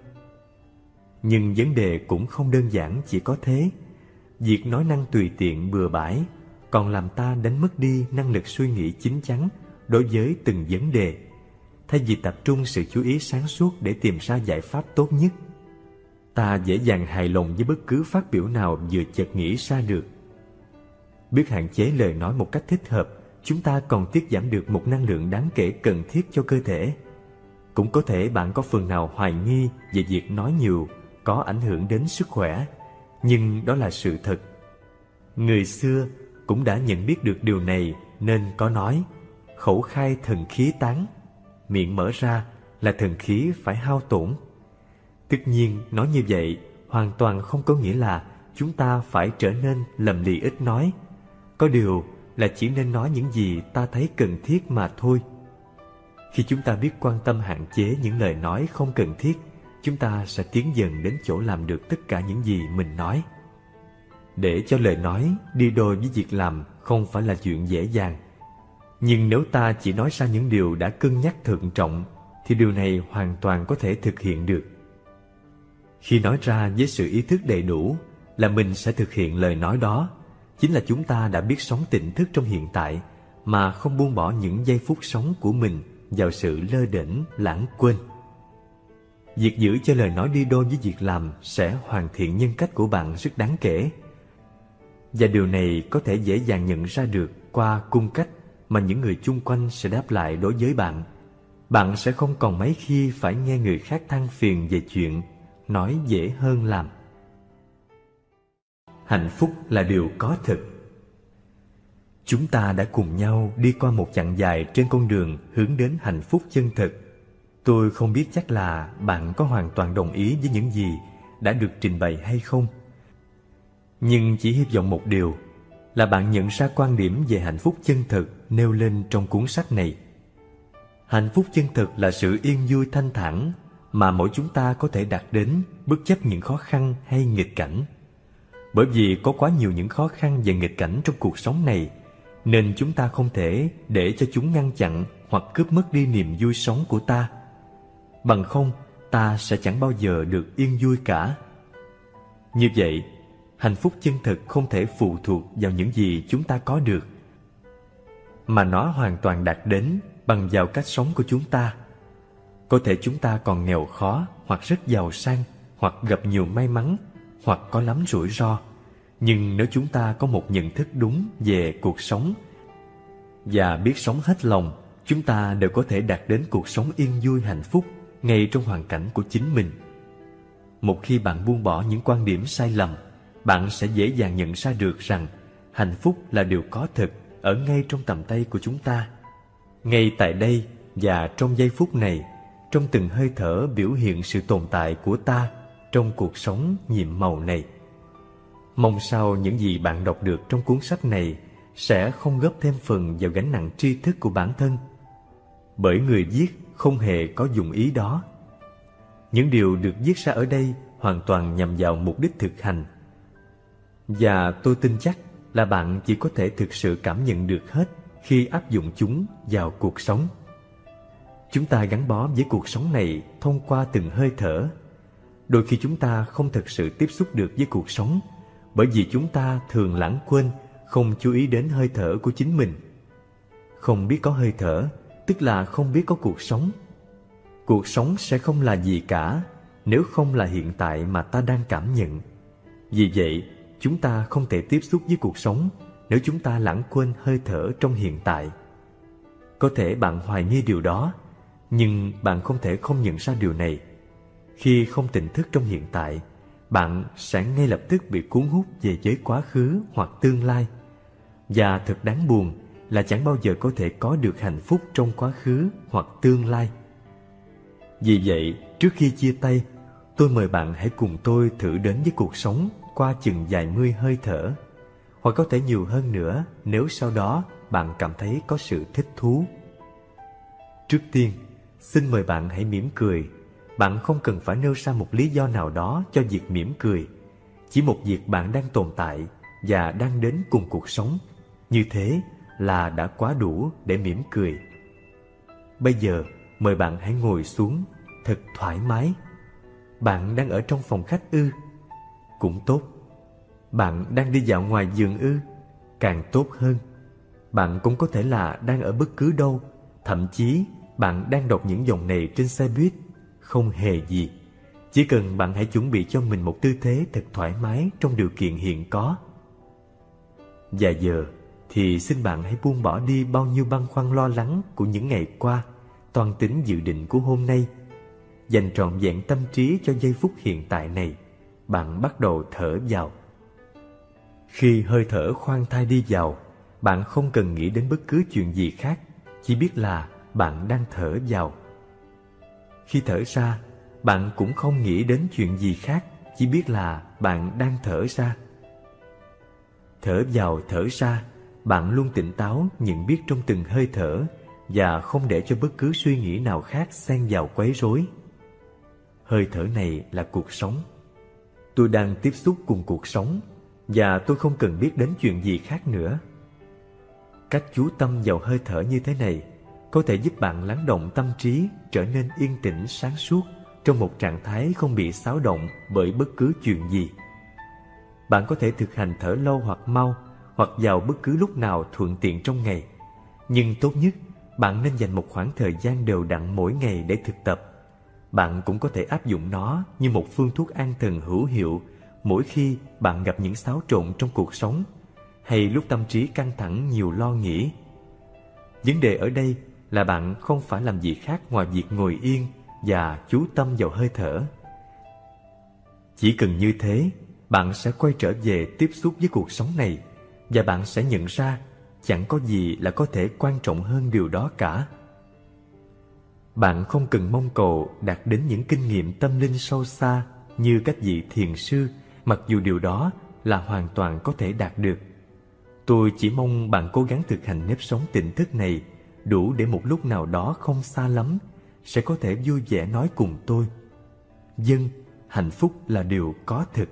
Nhưng vấn đề cũng không đơn giản chỉ có thế. Việc nói năng tùy tiện bừa bãi còn làm ta đánh mất đi năng lực suy nghĩ chín chắn đối với từng vấn đề. Thay vì tập trung sự chú ý sáng suốt để tìm ra giải pháp tốt nhất, ta dễ dàng hài lòng với bất cứ phát biểu nào vừa chợt nghĩ ra được. Biết hạn chế lời nói một cách thích hợp, chúng ta còn tiết giảm được một năng lượng đáng kể cần thiết cho cơ thể. Cũng có thể bạn có phần nào hoài nghi về việc nói nhiều có ảnh hưởng đến sức khỏe, nhưng đó là sự thật. Người xưa cũng đã nhận biết được điều này nên có nói khẩu khai thần khí tán, miệng mở ra là thần khí phải hao tổn. Tất nhiên, nói như vậy hoàn toàn không có nghĩa là chúng ta phải trở nên lầm lì ít nói. Có điều là chỉ nên nói những gì ta thấy cần thiết mà thôi. Khi chúng ta biết quan tâm hạn chế những lời nói không cần thiết, chúng ta sẽ tiến dần đến chỗ làm được tất cả những gì mình nói. Để cho lời nói đi đôi với việc làm không phải là chuyện dễ dàng. Nhưng nếu ta chỉ nói ra những điều đã cân nhắc thận trọng, thì điều này hoàn toàn có thể thực hiện được. Khi nói ra với sự ý thức đầy đủ là mình sẽ thực hiện lời nói đó, chính là chúng ta đã biết sống tỉnh thức trong hiện tại mà không buông bỏ những giây phút sống của mình vào sự lơ đễnh, lãng quên. Việc giữ cho lời nói đi đôi với việc làm sẽ hoàn thiện nhân cách của bạn rất đáng kể. Và điều này có thể dễ dàng nhận ra được qua cung cách mà những người chung quanh sẽ đáp lại đối với bạn. Bạn sẽ không còn mấy khi phải nghe người khác than phiền về chuyện nói dễ hơn làm hạnh phúc là điều có thực. Chúng ta đã cùng nhau đi qua một chặng dài trên con đường hướng đến hạnh phúc chân thực. Tôi không biết chắc là bạn có hoàn toàn đồng ý với những gì đã được trình bày hay không. Nhưng chỉ hy vọng một điều, là bạn nhận ra quan điểm về hạnh phúc chân thực nêu lên trong cuốn sách này. Hạnh phúc chân thực là sự yên vui thanh thản mà mỗi chúng ta có thể đạt đến bất chấp những khó khăn hay nghịch cảnh bởi vì có quá nhiều những khó khăn và nghịch cảnh trong cuộc sống này, nên chúng ta không thể để cho chúng ngăn chặn hoặc cướp mất đi niềm vui sống của ta. Bằng không, ta sẽ chẳng bao giờ được yên vui cả. Như vậy, hạnh phúc chân thực không thể phụ thuộc vào những gì chúng ta có được, mà nó hoàn toàn đạt đến bằng vào cách sống của chúng ta. Có thể chúng ta còn nghèo khó hoặc rất giàu sang hoặc gặp nhiều may mắn hoặc có lắm rủi ro. Nhưng nếu chúng ta có một nhận thức đúng về cuộc sống và biết sống hết lòng, chúng ta đều có thể đạt đến cuộc sống yên vui, hạnh phúc ngay trong hoàn cảnh của chính mình. Một khi bạn buông bỏ những quan điểm sai lầm, bạn sẽ dễ dàng nhận ra được rằng hạnh phúc là điều có thực ở ngay trong tầm tay của chúng ta. Ngay tại đây và trong giây phút này, trong từng hơi thở biểu hiện sự tồn tại của ta trong cuộc sống nhiệm màu này. Mong sao những gì bạn đọc được trong cuốn sách này sẽ không góp thêm phần vào gánh nặng tri thức của bản thân. Bởi người viết không hề có dụng ý đó. Những điều được viết ra ở đây hoàn toàn nhằm vào mục đích thực hành. Và tôi tin chắc là bạn chỉ có thể thực sự cảm nhận được hết khi áp dụng chúng vào cuộc sống. Chúng ta gắn bó với cuộc sống này thông qua từng hơi thở đôi khi chúng ta không thực sự tiếp xúc được với cuộc sống, bởi vì chúng ta thường lãng quên, không chú ý đến hơi thở của chính mình. Không biết có hơi thở, tức là không biết có cuộc sống. Cuộc sống sẽ không là gì cả nếu không là hiện tại mà ta đang cảm nhận. Vì vậy, chúng ta không thể tiếp xúc với cuộc sống nếu chúng ta lãng quên hơi thở trong hiện tại. Có thể bạn hoài nghi điều đó, nhưng bạn không thể không nhận ra điều này khi không tỉnh thức trong hiện tại, bạn sẽ ngay lập tức bị cuốn hút về giới quá khứ hoặc tương lai. Và thật đáng buồn là chẳng bao giờ có thể có được hạnh phúc trong quá khứ hoặc tương lai. Vì vậy, trước khi chia tay, tôi mời bạn hãy cùng tôi thử đến với cuộc sống qua chừng vài mươi hơi thở. Hoặc có thể nhiều hơn nữa, nếu sau đó bạn cảm thấy có sự thích thú. Trước tiên, xin mời bạn hãy mỉm cười bạn không cần phải nêu ra một lý do nào đó cho việc mỉm cười. Chỉ một việc bạn đang tồn tại và đang đến cùng cuộc sống. Như thế là đã quá đủ để mỉm cười. Bây giờ, mời bạn hãy ngồi xuống, thật thoải mái. Bạn đang ở trong phòng khách ư? Cũng tốt. Bạn đang đi dạo ngoài giường ư? Càng tốt hơn. Bạn cũng có thể là đang ở bất cứ đâu. Thậm chí, bạn đang đọc những dòng này trên xe buýt không hề gì. Chỉ cần bạn hãy chuẩn bị cho mình một tư thế thật thoải mái trong điều kiện hiện có. Và giờ thì xin bạn hãy buông bỏ đi bao nhiêu băn khoăn lo lắng của những ngày qua, toàn tính dự định của hôm nay. Dành trọn vẹn tâm trí cho giây phút hiện tại này, bạn bắt đầu thở vào. Khi hơi thở khoan thai đi vào, bạn không cần nghĩ đến bất cứ chuyện gì khác, chỉ biết là bạn đang thở vào khi thở ra, bạn cũng không nghĩ đến chuyện gì khác, chỉ biết là bạn đang thở ra. Thở vào thở ra, bạn luôn tỉnh táo nhận biết trong từng hơi thở và không để cho bất cứ suy nghĩ nào khác xen vào quấy rối. Hơi thở này là cuộc sống. Tôi đang tiếp xúc cùng cuộc sống và tôi không cần biết đến chuyện gì khác nữa. Cách chú tâm vào hơi thở như thế này có thể giúp bạn lắng động tâm trí, trở nên yên tĩnh, sáng suốt trong một trạng thái không bị xáo động bởi bất cứ chuyện gì. Bạn có thể thực hành thở lâu hoặc mau, hoặc vào bất cứ lúc nào thuận tiện trong ngày. Nhưng tốt nhất, bạn nên dành một khoảng thời gian đều đặn mỗi ngày để thực tập. Bạn cũng có thể áp dụng nó như một phương thuốc an thần hữu hiệu mỗi khi bạn gặp những xáo trộn trong cuộc sống hay lúc tâm trí căng thẳng nhiều lo nghĩ. Vấn đề ở đây là bạn không phải làm gì khác ngoài việc ngồi yên và chú tâm vào hơi thở. Chỉ cần như thế, bạn sẽ quay trở về tiếp xúc với cuộc sống này và bạn sẽ nhận ra chẳng có gì là có thể quan trọng hơn điều đó cả. Bạn không cần mong cầu đạt đến những kinh nghiệm tâm linh sâu xa như các vị thiền sư, mặc dù điều đó là hoàn toàn có thể đạt được. Tôi chỉ mong bạn cố gắng thực hành nếp sống tỉnh thức này đủ để một lúc nào đó không xa lắm, sẽ có thể vui vẻ nói cùng tôi. Dân, hạnh phúc là điều có thực